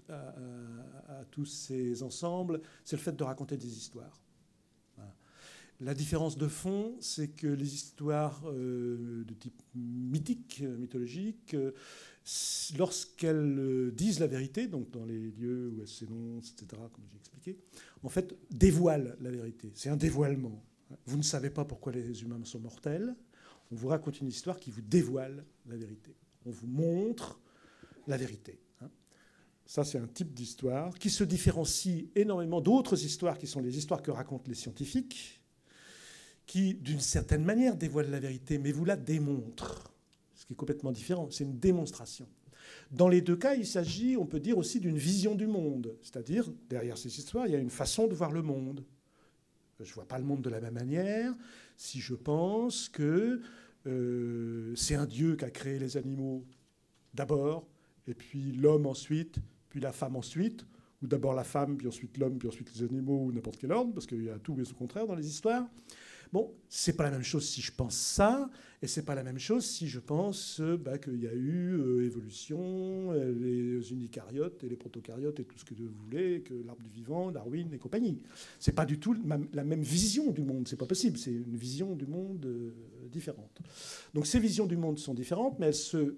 à, tous ces ensembles, c'est le fait de raconter des histoires. La différence de fond, c'est que les histoires euh, de type mythique, mythologique, lorsqu'elles disent la vérité, donc dans les lieux où elles s'énoncent, etc., comme j'ai expliqué, en fait, dévoilent la vérité. C'est un dévoilement. Vous ne savez pas pourquoi les humains sont mortels. On vous raconte une histoire qui vous dévoile la vérité. On vous montre la vérité. Ça, c'est un type d'histoire qui se différencie énormément d'autres histoires qui sont les histoires que racontent les scientifiques, qui, d'une certaine manière, dévoilent la vérité, mais vous la démontrent. Ce qui est complètement différent. C'est une démonstration. Dans les deux cas, il s'agit, on peut dire aussi, d'une vision du monde. C'est-à-dire, derrière ces histoires, il y a une façon de voir le monde je ne vois pas le monde de la même manière si je pense que euh, c'est un Dieu qui a créé les animaux d'abord, et puis l'homme ensuite, puis la femme ensuite, ou d'abord la femme, puis ensuite l'homme, puis ensuite les animaux, ou n'importe quel ordre, parce qu'il y a tout et son contraire dans les histoires. Bon, c'est pas la même chose si je pense ça, et c'est pas la même chose si je pense euh, bah, qu'il y a eu euh, évolution, euh, les unicaryotes et les protocaryotes et tout ce que vous voulez, que l'arbre du vivant, Darwin et compagnie. C'est pas du tout la même vision du monde, c'est pas possible, c'est une vision du monde différente. Donc ces visions du monde sont différentes, mais elles se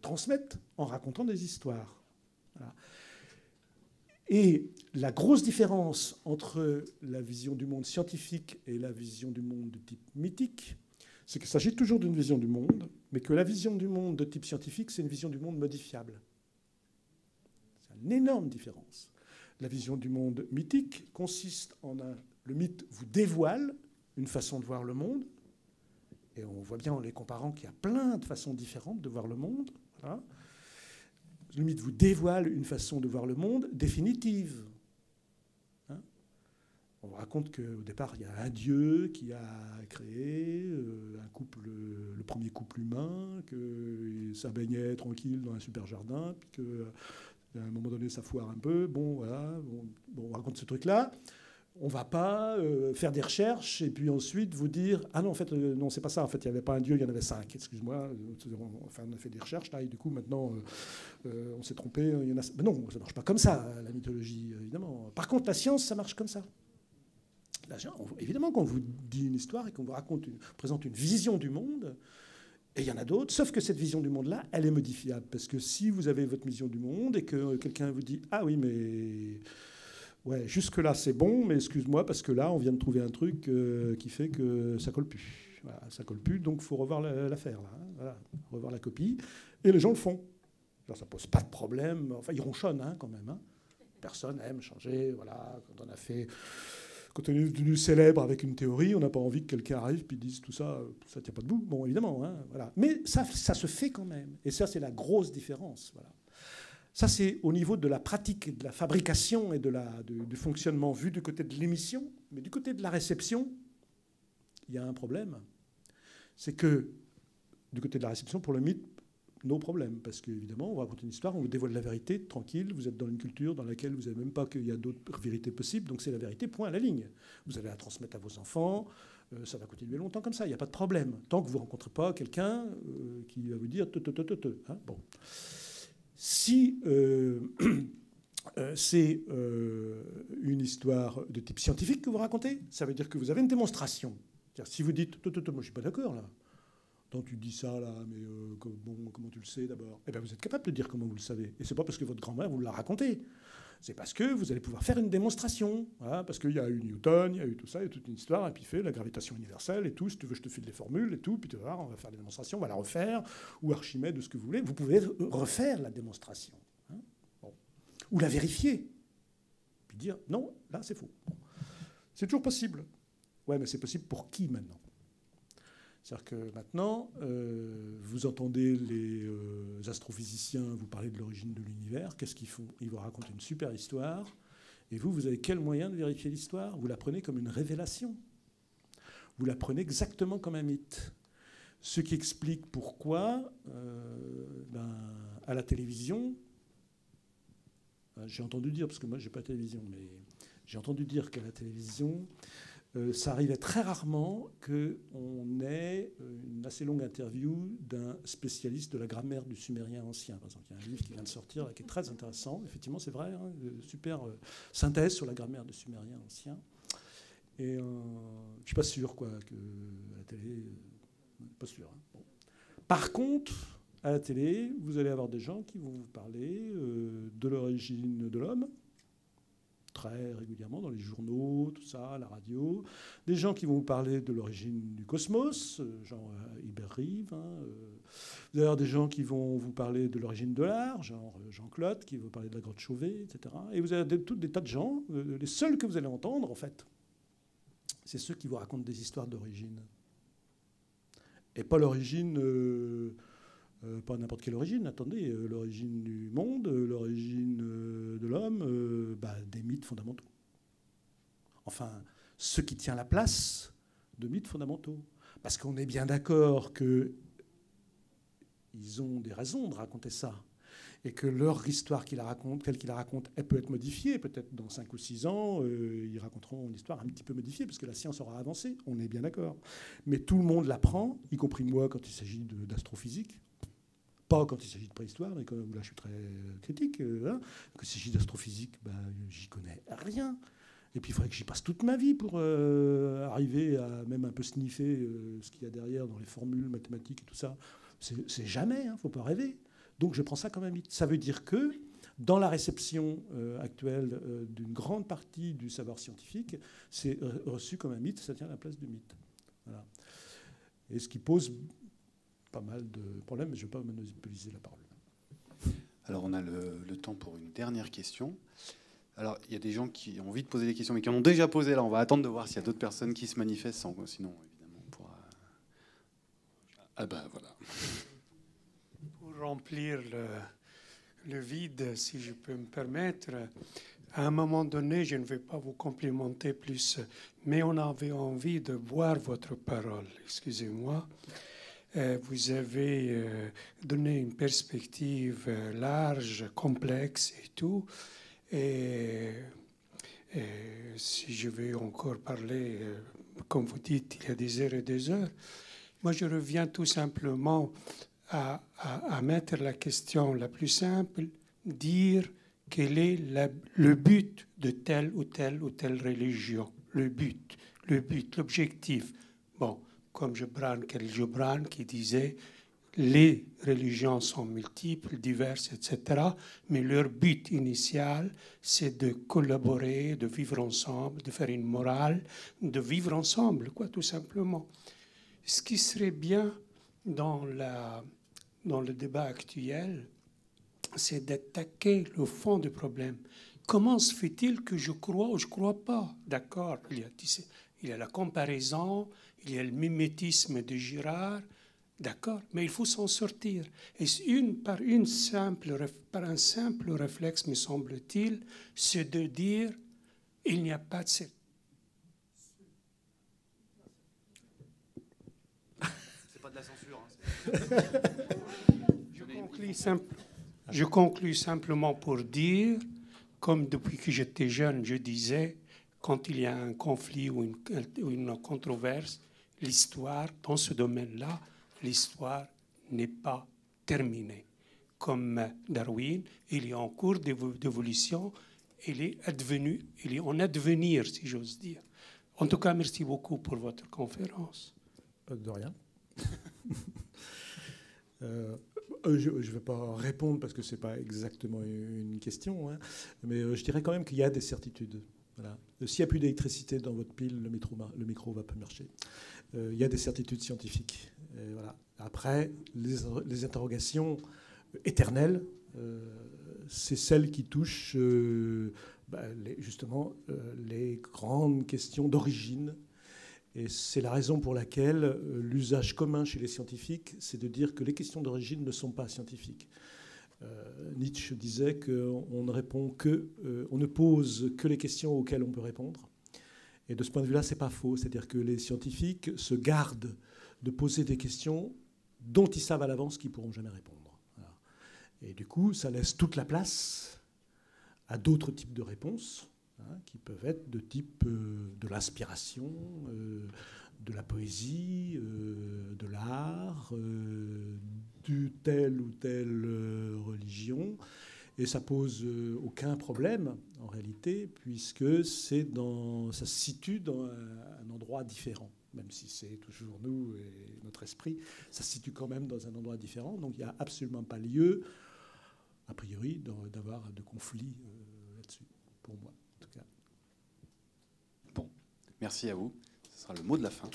transmettent en racontant des histoires. Et la grosse différence entre la vision du monde scientifique et la vision du monde de type mythique, c'est qu'il s'agit toujours d'une vision du monde, mais que la vision du monde de type scientifique, c'est une vision du monde modifiable. C'est une énorme différence. La vision du monde mythique consiste en un... Le mythe vous dévoile une façon de voir le monde, et on voit bien en les comparant qu'il y a plein de façons différentes de voir le monde. Voilà le mythe vous dévoile une façon de voir le monde définitive. Hein on raconte qu'au départ, il y a un dieu qui a créé euh, un couple, le premier couple humain, que ça baignait tranquille dans un super jardin, puis que À un moment donné, ça foire un peu. Bon, voilà, on raconte ce truc-là. On va pas euh, faire des recherches et puis ensuite vous dire ah non en fait euh, non c'est pas ça en fait il n'y avait pas un dieu il y en avait cinq excuse-moi enfin on a fait des recherches et du coup maintenant euh, on s'est trompé il y en a mais non ça marche pas comme ça la mythologie évidemment par contre la science ça marche comme ça évidemment, quand on vous dit une histoire et qu'on vous raconte, présente une vision du monde, et il y en a d'autres, sauf que cette vision du monde-là, elle est modifiable. Parce que si vous avez votre vision du monde et que quelqu'un vous dit Ah oui, mais. Ouais, jusque-là, c'est bon, mais excuse-moi, parce que là, on vient de trouver un truc euh, qui fait que ça colle plus. Voilà, ça colle plus, donc il faut revoir l'affaire, là. Hein, revoir la copie. Et les gens le font. Alors, ça pose pas de problème. Enfin, ils ronchonnent hein, quand même. Hein. Personne aime changer. Voilà, quand on a fait quand on est devenu célèbre avec une théorie, on n'a pas envie que quelqu'un arrive et dise tout ça, ça ne tient pas debout. Bon, évidemment, voilà. Mais ça, ça se fait quand même. Et ça, c'est la grosse différence. Voilà. Ça, c'est au niveau de la pratique, de la fabrication et de la, du fonctionnement vu du côté de l'émission. Mais du côté de la réception, il y a un problème. C'est que du côté de la réception, pour le mythe, nos problèmes. Parce qu'évidemment, on va raconter une histoire, on vous dévoile la vérité, tranquille, vous êtes dans une culture dans laquelle vous n'avez même pas qu'il y a d'autres vérités possibles, donc c'est la vérité, point à la ligne. Vous allez la transmettre à vos enfants, euh, ça va continuer longtemps comme ça, il n'y a pas de problème. Tant que vous ne rencontrez pas quelqu'un euh, qui va vous dire te, te, te, te, te hein, bon. Si euh, c'est une histoire de type scientifique que vous racontez, ça veut dire que vous avez une démonstration. Si vous dites, moi je ne suis pas d'accord là, donc tu dis ça là, mais euh, comment tu le sais d'abord Eh bien, vous êtes capable de dire comment vous le savez. Et c'est pas parce que votre grand-mère vous l'a raconté. C'est parce que vous allez pouvoir faire une démonstration. parce qu'il y a eu Newton, il y a eu tout ça, il y a toute une histoire, et puis fait la gravitation universelle et tout. Si tu veux, je te file des formules et tout, puis tu vas voir, on va faire des démonstrations, on va la refaire, ou Archimède, ou ce que vous voulez. Vous pouvez refaire la démonstration. Hein. Ou la vérifier. Puis dire, non, là c'est faux. C'est toujours possible. Ouais, mais c'est possible pour qui maintenant? C'est-à-dire que maintenant, euh, vous entendez les euh, astrophysiciens vous parler de l'origine de l'univers. Qu'est-ce qu'ils font? Ils vous racontent une super histoire. Et vous, vous avez quel moyen de vérifier l'histoire? Vous la prenez comme une révélation. Vous la prenez exactement comme un mythe. Ce qui explique pourquoi, euh, ben, à la télévision, j'ai entendu dire, parce que moi, je n'ai pas de télévision, mais j'ai entendu dire qu'à la télévision, ça arrivait très rarement qu'on ait euh, une assez longue interview d'un spécialiste de la grammaire du sumérien ancien. Par exemple, il y a un livre qui vient de sortir qui est très intéressant. Effectivement, c'est vrai, hein, super euh, synthèse sur la grammaire du sumérien ancien. Et je ne suis pas sûr quoi, que la télé. pas sûr. Hein. Par contre, à la télé, vous allez avoir des gens qui vont vous parler de l'origine de l'homme, très régulièrement dans les journaux, tout ça, la radio. Des gens qui vont vous parler de l'origine du cosmos, euh, genre euh, Hubert Rive. Hein, euh. Vous des gens qui vont vous parler de l'origine de l'art, genre Jean-Claude, qui va vous parler de la grotte Chauvet, etc. Et vous avez tout des tas de gens. les seuls que vous allez entendre, en fait, c'est ceux qui vous racontent des histoires d'origine. Et pas l'origine... pas n'importe quelle origine, attendez, euh, l'origine du monde, euh, l'origine de l'homme, bah, des mythes fondamentaux. Enfin, ce qui tient la place de mythes fondamentaux. Parce qu'on est bien d'accord qu'ils ont des raisons de raconter ça. Et que leur histoire qu'ils racontent, telle qu'ils la racontent, elle peut être modifiée. Peut-être dans 5 ou 6 ans, ils raconteront une histoire un petit peu modifiée, parce que la science aura avancé, on est bien d'accord. Mais tout le monde l'apprend, y compris moi quand il s'agit d'astrophysique. Pas quand il s'agit de préhistoire, mais quand là je suis très critique. Euh, hein. Quand s'agit d'astrophysique, ben, j'y connais rien. Et puis il faudrait que j'y passe toute ma vie pour euh, arriver à même un peu sniffer euh, ce qu'il y a derrière dans les formules mathématiques et tout ça. C'est jamais, il hein, ne faut pas rêver. Donc je prends ça comme un mythe. Ça veut dire que dans la réception actuelle d'une grande partie du savoir scientifique, c'est reçu comme un mythe, ça tient la place du mythe. Et ce qui pose pas mal de problèmes, mais je ne vais pas monopoliser la parole. Alors, on a le, temps pour une dernière question. Alors, il y a des gens qui ont envie de poser des questions, mais qui en ont déjà posé. Là, on va attendre de voir s'il y a d'autres personnes qui se manifestent. Sinon, évidemment, on pourra. Ah ben voilà. Pour remplir le, le vide, si je peux me permettre, à un moment donné, je ne vais pas vous complimenter plus, mais on avait envie de voir votre parole. Excusez-moi. Euh, vous avez euh, donné une perspective euh, large, complexe et tout. Et, si je vais encore parler, comme vous dites, il y a des heures et des heures, moi je reviens tout simplement à, à, mettre la question la plus simple, dire quel est le but de telle ou telle ou telle religion, le but, le but, l'objectif. Bon, comme Gibran, Khalil Gibran, qui disait les religions sont multiples, diverses, etc., mais leur but initial, c'est de collaborer, de vivre ensemble, de faire une morale, de vivre ensemble, quoi, tout simplement. Ce qui serait bien dans, la, dans le débat actuel, c'est d'attaquer le fond du problème. Comment se fait-il que je crois ou je ne crois pas? D'accord, il, il y a la comparaison, il y a le mimétisme de Girard, d'accord, mais il faut s'en sortir. Et une, par, une simple, par un simple réflexe, me semble-t-il, c'est de dire il n'y a pas de. C'est pas de la censure. Hein, je, conclue je conclus simplement pour dire, comme depuis que j'étais jeune, je disais, quand il y a un conflit ou une, controverse, l'histoire, dans ce domaine-là, l'histoire n'est pas terminée. Comme Darwin, il est en cours d'évolution, il est advenu, il est en advenir, si j'ose dire. En tout cas, merci beaucoup pour votre conférence. De rien. Euh, euh, je ne vais pas répondre parce que ce n'est pas exactement une question, hein, mais euh, je dirais quand même qu'il y a des certitudes. Voilà. S'il n'y a plus d'électricité dans votre pile, le, métro, le micro va pas marcher. Euh, il y a des certitudes scientifiques. Après, les, interrogations éternelles, euh, c'est celles qui touchent euh, bah, justement les grandes questions d'origine. Et c'est la raison pour laquelle l'usage commun chez les scientifiques, c'est de dire que les questions d'origine ne sont pas scientifiques. Nietzsche disait qu'on ne répond que, on ne pose que les questions auxquelles on peut répondre. Et de ce point de vue-là, c'est pas faux. C'est-à-dire que les scientifiques se gardent de poser des questions dont ils savent à l'avance qu'ils pourront jamais répondre. Et du coup, ça laisse toute la place à d'autres types de réponses, hein, qui peuvent être de type euh, de l'inspiration, euh, de la poésie, euh, de l'art, de telle ou telle religion. Et ça pose euh, aucun problème en réalité, puisque c'est dans, ça se situe dans un endroit différent, même si c'est toujours nous et notre esprit, ça se situe quand même dans un endroit différent. Donc il n'y a absolument pas lieu, a priori, d'avoir de conflit euh, là-dessus, pour moi en tout cas. Bon, merci à vous. Ce sera le mot de la fin.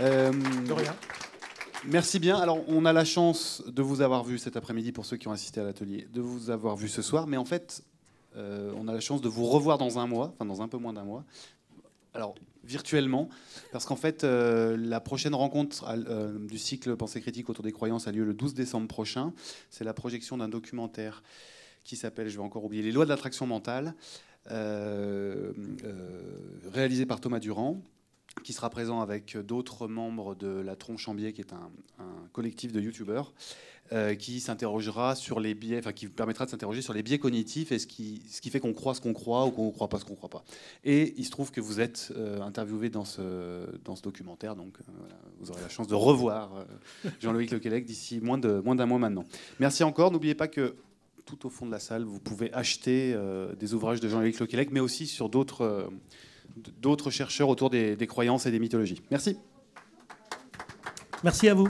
Euh, de rien. Merci bien. Alors, on a la chance de vous avoir vu cet après-midi pour ceux qui ont assisté à l'atelier, de vous avoir vu ce soir. Mais en fait, euh, on a la chance de vous revoir dans un mois, enfin dans un peu moins d'un mois. Alors, virtuellement, parce qu'en fait, euh, la prochaine rencontre euh, du cycle Pensée critique autour des croyances a lieu le 12 décembre prochain. C'est la projection d'un documentaire qui s'appelle, je vais encore oublier, Les lois de l'attraction mentale, réalisé par Thomas Durand qui sera présent avec d'autres membres de la Tronchambier, qui est un, collectif de youtubeurs, euh, qui s'interrogera sur les biais, enfin qui permettra de s'interroger sur les biais cognitifs et ce qui, ce qui fait qu'on croit ce qu'on croit ou qu'on ne croit pas ce qu'on ne croit pas. Et il se trouve que vous êtes euh, interviewé dans ce, dans ce documentaire, donc euh, vous aurez la chance de revoir Jean-Loïc Lequelec d'ici moins d'un moins mois maintenant. Merci encore. N'oubliez pas que tout au fond de la salle, vous pouvez acheter des ouvrages de Jean-Loïc Lequelec, mais aussi sur d'autres d'autres chercheurs autour des, croyances et des mythologies. Merci. Merci à vous.